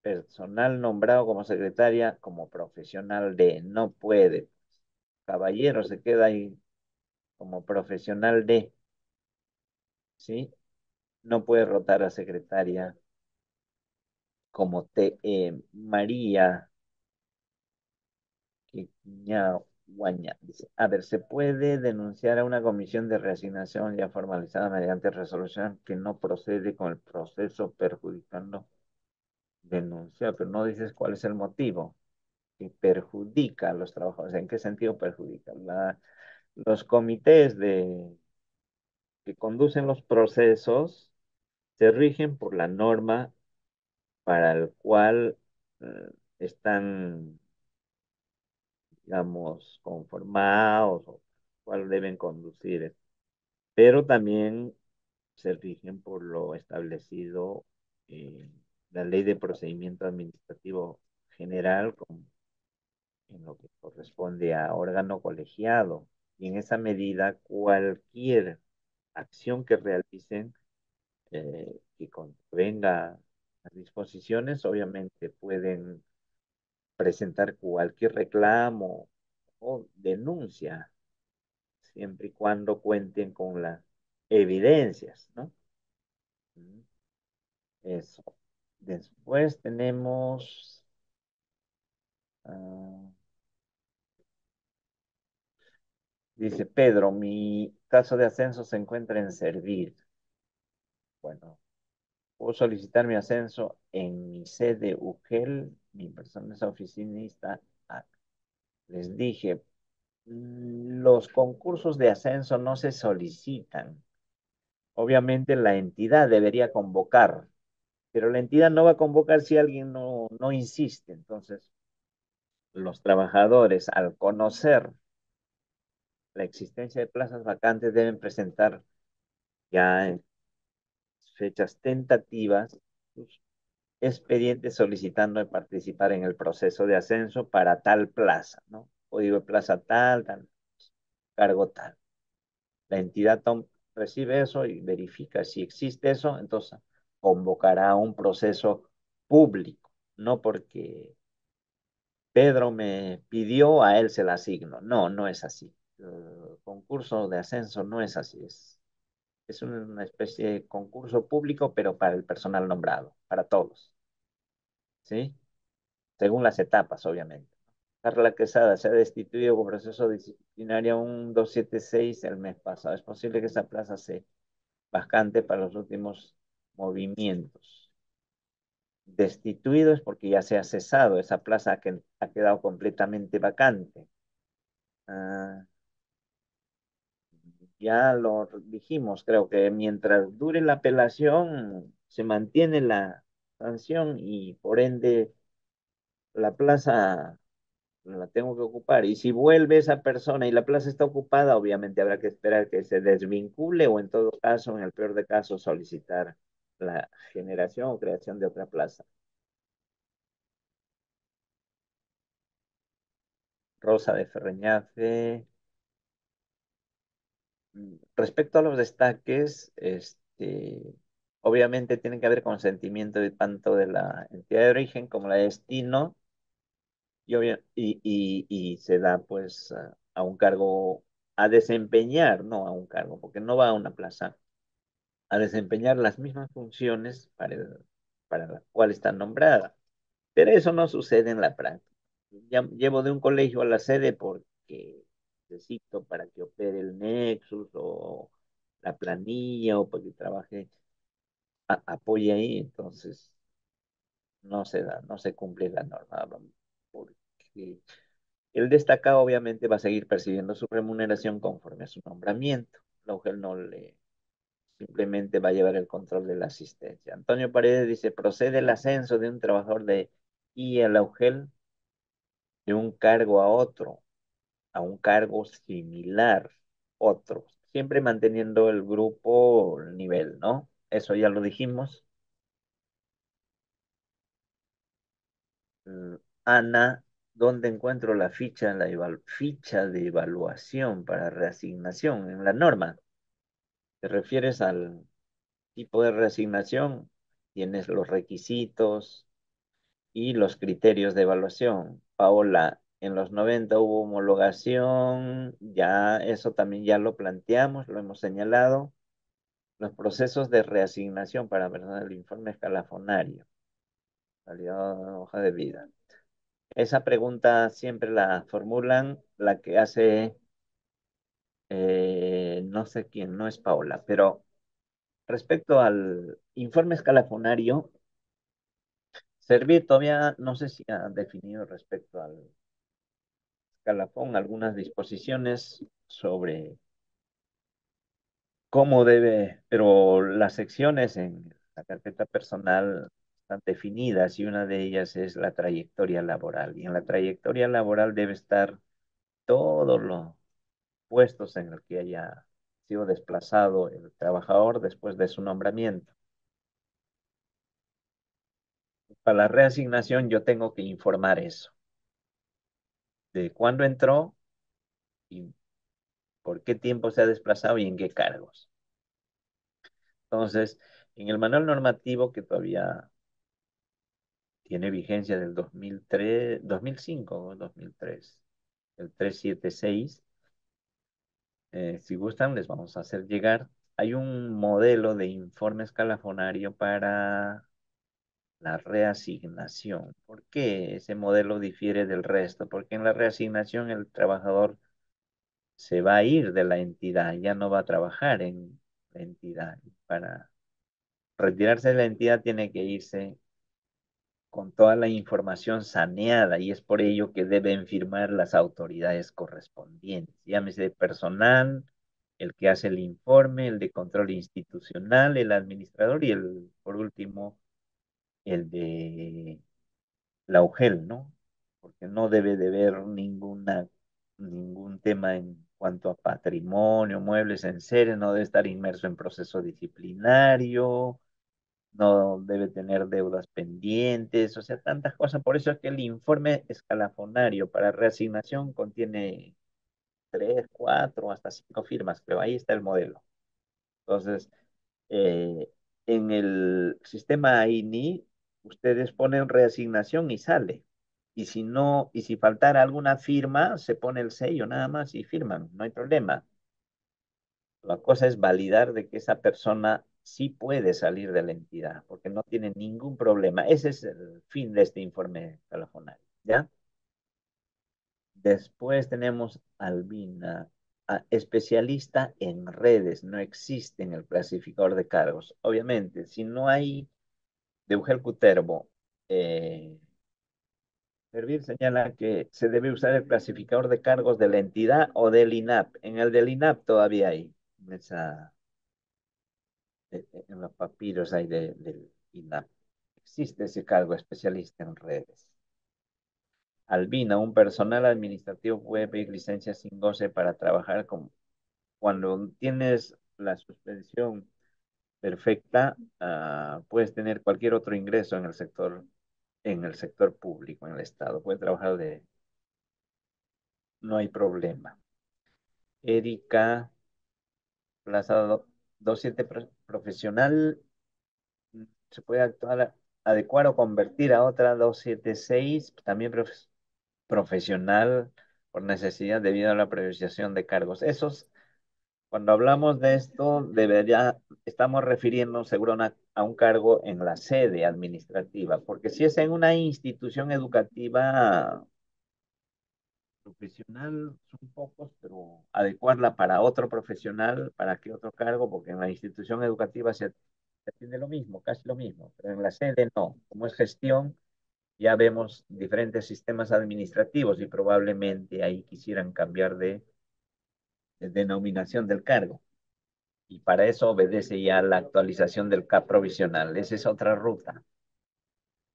personal nombrado como secretaria, como profesional de, no puede. Caballero se queda ahí como profesional de, ¿sí? No puede rotar a secretaria como te, eh, María Guaña. Dice, a ver, ¿se puede denunciar a una comisión de reasignación ya formalizada mediante resolución que no procede con el proceso perjudicando? Denunciar, pero no dices cuál es el motivo que perjudica a los trabajadores. ¿En qué sentido perjudica? los comités de, que conducen los procesos se rigen por la norma para el cual eh, están, digamos, conformados o cuál deben conducir, pero también se rigen por lo establecido en la ley de procedimiento administrativo general en lo que corresponde a órgano colegiado. Y en esa medida cualquier acción que realicen eh, que convenga las disposiciones, obviamente pueden presentar cualquier reclamo o denuncia, siempre y cuando cuenten con las evidencias, ¿no? Mm, eso. Después tenemos... Ah, dice Pedro, mi caso de ascenso se encuentra en servir. Bueno, Puedo solicitar mi ascenso en mi sede UGEL, mi persona es oficinista. Les dije, mm, los concursos de ascenso no se solicitan. Obviamente la entidad debería convocar, pero la entidad no va a convocar si alguien no, no insiste. Entonces, los trabajadores, al conocer la existencia de plazas vacantes, deben presentar ya fechas tentativas, expediente solicitando participar en el proceso de ascenso para tal plaza, ¿no? Código de plaza tal, tal, cargo tal. La entidad recibe eso y verifica si existe eso, entonces convocará un proceso público, no porque Pedro me pidió, a él se la asigno. No, no es así. El concurso de ascenso no es así. Es, es una especie de concurso público, pero para el personal nombrado, para todos. ¿Sí? Según las etapas, obviamente. Carla Quesada se ha destituido por proceso disciplinario un 276 el mes pasado. Es posible que esa plaza sea vacante para los últimos movimientos. Destituido es porque ya se ha cesado, esa plaza ha quedado completamente vacante. Ah, ya lo dijimos, creo que mientras dure la apelación se mantiene la sanción y por ende la plaza la tengo que ocupar. Y si vuelve esa persona y la plaza está ocupada, obviamente habrá que esperar que se desvincule o en todo caso, en el peor de casos, solicitar la generación o creación de otra plaza. Rosa de Ferreñafe. Respecto a los destaques, este, obviamente tiene que haber consentimiento de tanto de la entidad de origen como la de destino y, y, se da pues a, un cargo a desempeñar, no a un cargo, porque no va a una plaza, a desempeñar las mismas funciones para, para la cual está nombrada. Pero eso no sucede en la práctica. Llevo de un colegio a la sede porque necesito para que opere el Nexus o la planilla o para que trabaje, apoye ahí, entonces no se da, no se cumple la norma el destacado obviamente va a seguir percibiendo su remuneración conforme a su nombramiento. La UGEL no le simplemente va a llevar el control de la asistencia. Antonio Paredes dice, procede el ascenso de un trabajador de I a la UGEL de un cargo a otro, a un cargo similar, otro, siempre manteniendo el grupo nivel, ¿no? Eso ya lo dijimos. Mm, Ana ¿Dónde encuentro la ficha, la ficha de evaluación para reasignación en la norma? ¿Te refieres al tipo de reasignación? Tienes los requisitos y los criterios de evaluación. Paola, en los 90 hubo homologación, ya eso también ya lo planteamos, lo hemos señalado. Los procesos de reasignación para ver el informe escalafonario. Salió hoja de vida. Esa pregunta siempre la formulan la que hace, eh, no sé quién, no es Paola, pero respecto al informe escalafonario, Servir todavía no sé si ha definido respecto al escalafón algunas disposiciones sobre cómo debe, pero las secciones en la carpeta personal definidas y una de ellas es la trayectoria laboral. Y en la trayectoria laboral debe estar todos los puestos en el que haya sido desplazado el trabajador después de su nombramiento. Para la reasignación yo tengo que informar eso. De cuándo entró y por qué tiempo se ha desplazado y en qué cargos. Entonces, en el manual normativo que todavía tiene vigencia del 2003, 2005 o 2003, el 376. Eh, si gustan, les vamos a hacer llegar. Hay un modelo de informe escalafonario para la reasignación. ¿Por qué ese modelo difiere del resto? Porque en la reasignación el trabajador se va a ir de la entidad, ya no va a trabajar en la entidad. Para retirarse de la entidad tiene que irse con toda la información saneada y es por ello que deben firmar las autoridades correspondientes, llámese personal, el que hace el informe, el de control institucional, el administrador y el, por último, el de la UGEL, ¿no? Porque no debe de haber ninguna, ningún tema en cuanto a patrimonio, muebles en serie, no debe estar inmerso en proceso disciplinario, no debe tener deudas pendientes, o sea, tantas cosas. Por eso es que el informe escalafonario para reasignación contiene tres, cuatro, hasta cinco firmas, pero ahí está el modelo. Entonces, eh, en el sistema INI, ustedes ponen reasignación y sale. Y si no, y si faltara alguna firma, se pone el sello nada más y firman, no hay problema. La cosa es validar de que esa persona sí puede salir de la entidad, porque no tiene ningún problema. Ese es el fin de este informe telefonario, ¿ya? Después tenemos Albina, especialista en redes, no existe en el clasificador de cargos. Obviamente, si no hay de Ugel Cuterbo, eh, Servir señala que se debe usar el clasificador de cargos de la entidad o del INAP. En el del INAP todavía hay, en los papiros hay del INAP. Existe ese cargo especialista en redes. Albina, un personal administrativo puede pedir licencia sin goce para trabajar con, cuando tienes la suspensión perfecta, uh, puedes tener cualquier otro ingreso en el sector en el sector público, en el Estado. Puede trabajar de... No hay problema. Erika, plaza 27 profesional, se puede actuar, adecuar o convertir a otra 276, también profesional por necesidad debido a la priorización de cargos. Esos cuando hablamos de esto, debería, estamos refiriendo seguro a un cargo en la sede administrativa, porque si es en una institución educativa profesional, son pocos, pero adecuarla para otro profesional, para qué otro cargo, porque en la institución educativa se, se atiende lo mismo, casi lo mismo, pero en la sede no. Como es gestión, ya vemos diferentes sistemas administrativos y probablemente ahí quisieran cambiar de denominación del cargo. Y para eso obedece ya la actualización del CAP provisional. Esa es otra ruta.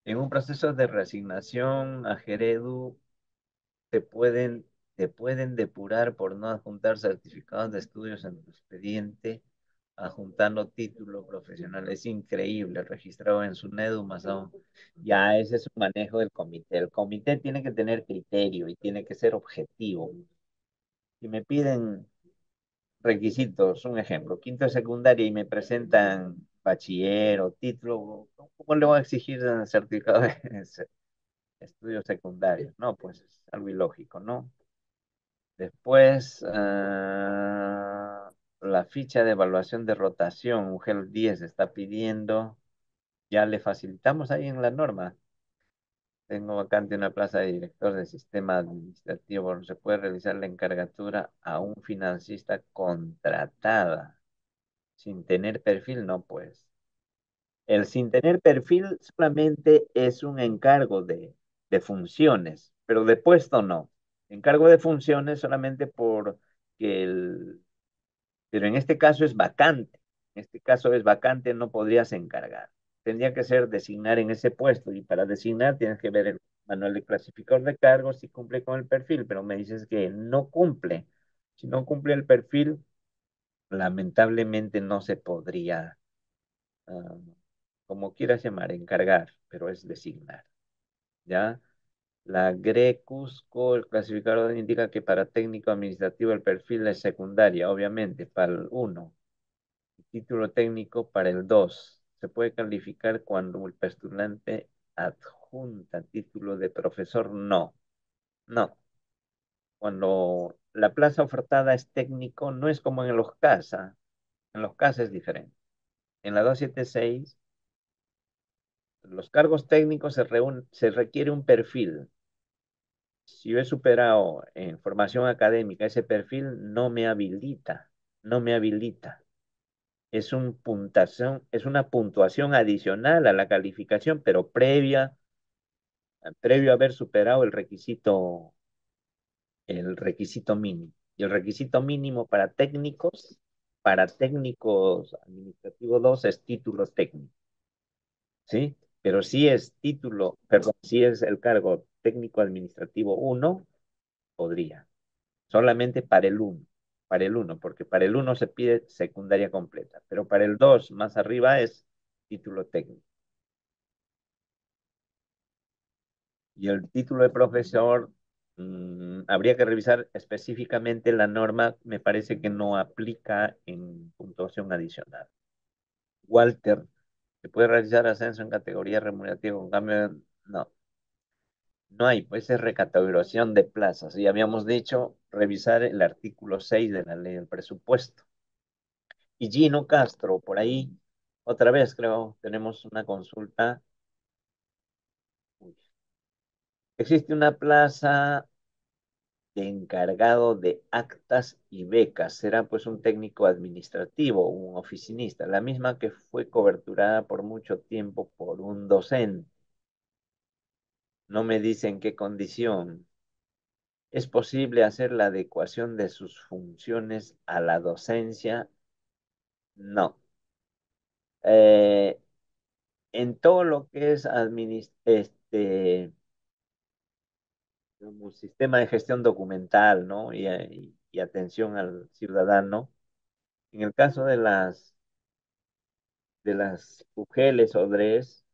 En un proceso de reasignación a Geredu, te pueden, te pueden depurar por no adjuntar certificados de estudios en tu expediente, adjuntando título profesional. Es increíble, registrado en su NEDU más aún. Ya ese es un manejo del comité. El comité tiene que tener criterio y tiene que ser objetivo. Si me piden requisitos, un ejemplo, quinto de secundaria y me presentan bachiller o título, ¿cómo le voy a exigir un certificado de estudios secundarios? No, pues es algo ilógico, ¿no? Después, uh, la ficha de evaluación de rotación, UGEL 10 está pidiendo, ya le facilitamos ahí en la norma. Tengo vacante una plaza de director de sistema administrativo. Se puede realizar la encargatura a un financista contratada. Sin tener perfil, no pues. El sin tener perfil solamente es un encargo de, de funciones, pero de puesto no. Encargo de funciones solamente porque el... Pero en este caso es vacante. En este caso es vacante, no podrías encargar tendría que ser designar en ese puesto y para designar tienes que ver el manual de clasificador de cargos si cumple con el perfil, pero me dices que no cumple. Si no cumple el perfil, lamentablemente no se podría, ah, como quieras llamar, encargar, pero es designar. ¿Ya? La GRECUSCO, el clasificador indica que para técnico administrativo el perfil es secundaria, obviamente, para el 1. Título técnico para el 2 se puede calificar cuando el postulante adjunta título de profesor, no, no. Cuando la plaza ofertada es técnico, no es como en los CASA, en los CASA es diferente. En la 276, los cargos técnicos se, se requiere un perfil. Si yo he superado en formación académica ese perfil, no me habilita, no me habilita es, un puntuación, es una puntuación adicional a la calificación, pero previa, previo a haber superado el requisito, el requisito mínimo. Y el requisito mínimo para técnicos, para técnicos administrativos 2 es título técnico. ¿Sí? Pero si es título, perdón, si es el cargo técnico administrativo 1, podría. Solamente para el 1 para el 1, porque para el 1 se pide secundaria completa, pero para el 2 más arriba es título técnico. Y el título de profesor, mmm, habría que revisar específicamente la norma, me parece que no aplica en puntuación adicional. Walter, ¿se puede realizar ascenso en categoría remunerativa con cambio? No. No hay, pues es recategorización de plazas. Y habíamos dicho revisar el artículo 6 de la ley del presupuesto. Y Gino Castro, por ahí, otra vez creo, tenemos una consulta. Existe una plaza de encargado de actas y becas. Será pues un técnico administrativo, un oficinista, la misma que fue coberturada por mucho tiempo por un docente. No me dicen qué condición. ¿Es posible hacer la adecuación de sus funciones a la docencia? No. Eh, en todo lo que es este, sistema de gestión documental, ¿no? Y, y, atención al ciudadano. En el caso de las de las o DRES,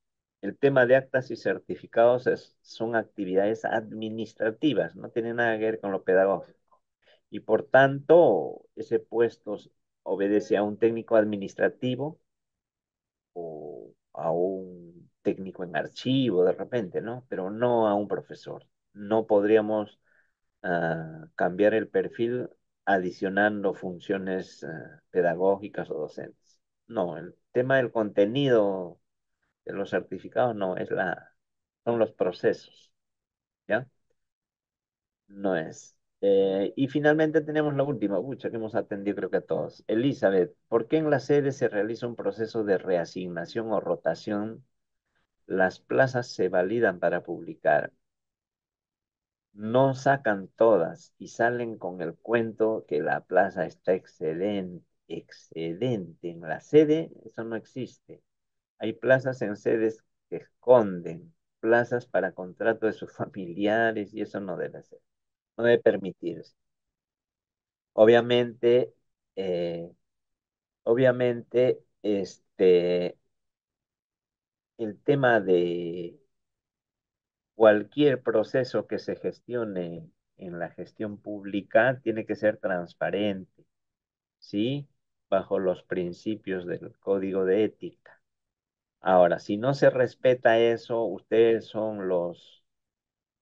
el tema de actas y certificados son actividades administrativas, no tiene nada que ver con lo pedagógico. Y por tanto, ese puesto obedece a un técnico administrativo o a un técnico en archivo de repente, ¿no? Pero no a un profesor. No podríamos uh, cambiar el perfil adicionando funciones uh, pedagógicas o docentes. No, el tema del contenido los certificados no, es la, son los procesos, ¿ya? No es. Eh, y finalmente tenemos la última, pucha, que hemos atendido creo que a todos. Elizabeth, ¿por qué en la sede se realiza un proceso de reasignación o rotación? Las plazas se validan para publicar. No sacan todas y salen con el cuento que la plaza está excelente, excedente. En la sede eso no existe. Hay plazas en sedes que esconden, plazas para contrato de sus familiares y eso no debe ser, no debe permitirse. Obviamente, eh, obviamente, este, el tema de cualquier proceso que se gestione en la gestión pública tiene que ser transparente, ¿sí? Bajo los principios del código de ética. Ahora, si no se respeta eso, ustedes son los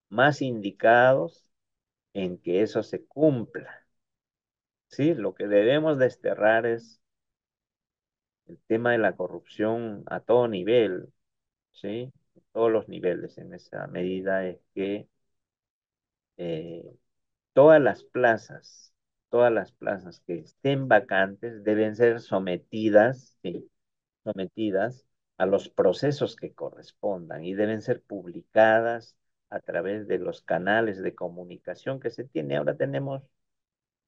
más indicados en que eso se cumpla. ¿Sí? Lo que debemos desterrar es el tema de la corrupción a todo nivel, ¿sí? Todos los niveles en esa medida es que eh, todas las plazas, todas las plazas que estén vacantes deben ser sometidas, ¿sí? sometidas a los procesos que correspondan y deben ser publicadas a través de los canales de comunicación que se tiene. Ahora tenemos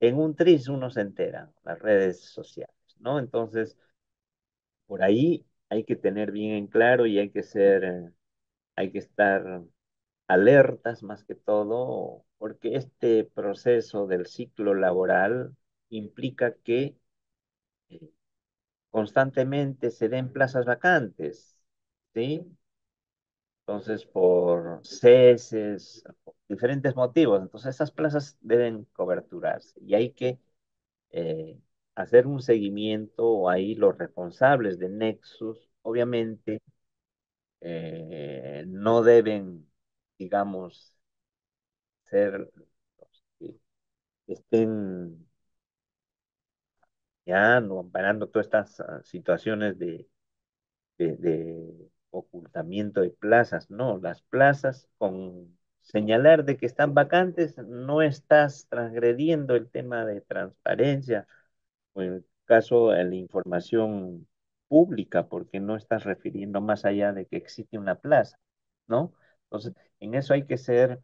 en un tris uno se entera, las redes sociales, ¿no? Entonces, por ahí hay que tener bien en claro y hay que ser, hay que estar alertas más que todo, porque este proceso del ciclo laboral implica que eh, constantemente se den plazas vacantes, ¿sí? Entonces, por ceses, diferentes motivos. Entonces, esas plazas deben coberturarse y hay que eh, hacer un seguimiento ahí los responsables de Nexus, obviamente, eh, no deben, digamos, ser estén ya no amparando todas estas uh, situaciones de, ocultamiento de plazas, no, las plazas con señalar de que están vacantes, no estás transgrediendo el tema de transparencia, o en el caso de la información pública, porque no estás refiriendo más allá de que existe una plaza, ¿no? Entonces, en eso hay que ser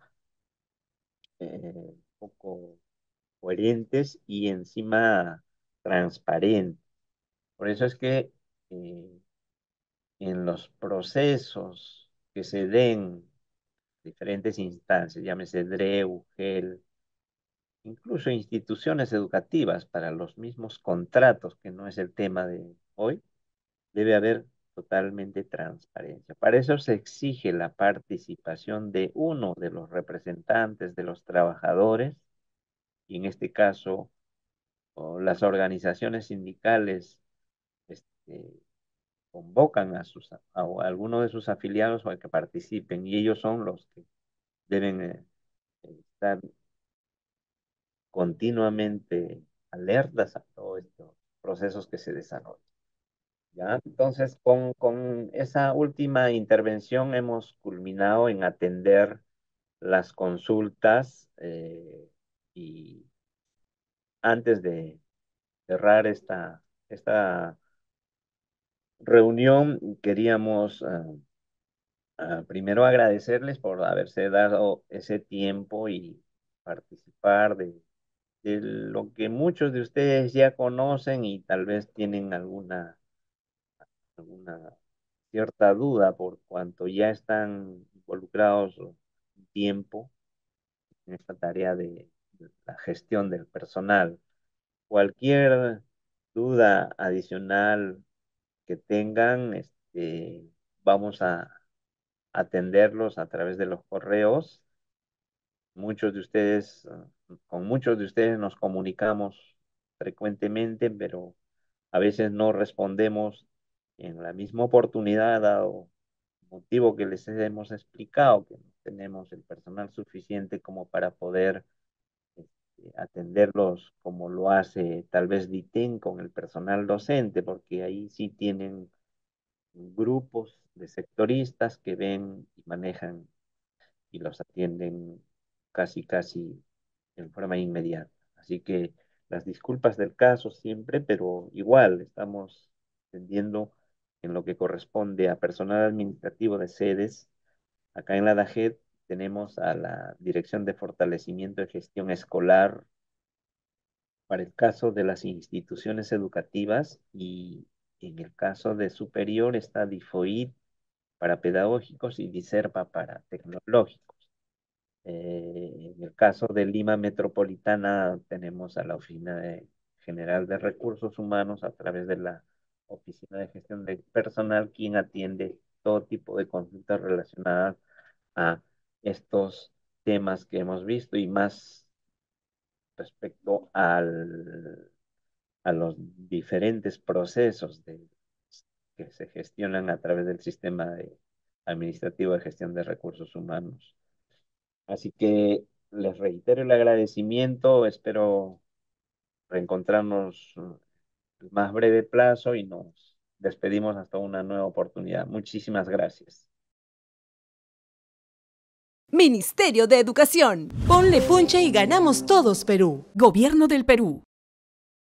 eh, un poco coherentes y encima transparente. Por eso es que eh, en los procesos que se den diferentes instancias, llámese DREU, GEL, incluso instituciones educativas para los mismos contratos, que no es el tema de hoy, debe haber totalmente transparencia. Para eso se exige la participación de uno de los representantes de los trabajadores, y en este caso las organizaciones sindicales este, convocan a, sus, a, alguno de sus afiliados o a que participen, y ellos son los que deben eh, estar continuamente alertas a todos estos procesos que se desarrollan. ¿Ya? Entonces, con, con esa última intervención hemos culminado en atender las consultas eh, y antes de cerrar esta, esta reunión, queríamos ah, ah, primero agradecerles por haberse dado ese tiempo y participar de, de lo que muchos de ustedes ya conocen y tal vez tienen alguna, alguna cierta duda por cuanto ya están involucrados tiempo en esta tarea de, la gestión del personal. Cualquier duda adicional que tengan, este, vamos a atenderlos a través de los correos. Muchos de ustedes con muchos de ustedes nos comunicamos frecuentemente, pero a veces no respondemos en la misma oportunidad, dado motivo que les hemos explicado, que no tenemos el personal suficiente como para poder atenderlos como lo hace tal vez DITEN con el personal docente, porque ahí sí tienen grupos de sectoristas que ven y manejan y los atienden casi, casi en forma inmediata. Así que las disculpas del caso siempre, pero igual estamos atendiendo en lo que corresponde a personal administrativo de sedes. Acá en la DAGED tenemos a la Dirección de Fortalecimiento de Gestión Escolar para el caso de las instituciones educativas y en el caso de superior está DIFOID para pedagógicos y DICERPA para tecnológicos. Eh, en el caso de Lima Metropolitana tenemos a la Oficina General de Recursos Humanos a través de la Oficina de Gestión de Personal, quien atiende todo tipo de consultas relacionadas a estos temas que hemos visto y más respecto al, a los diferentes procesos de, que se gestionan a través del sistema administrativo de gestión de recursos humanos. Así que les reitero el agradecimiento, espero reencontrarnos el más breve plazo y nos despedimos hasta una nueva oportunidad. Muchísimas gracias. Ministerio de Educación. Ponle punche y ganamos todos Perú. Gobierno del Perú.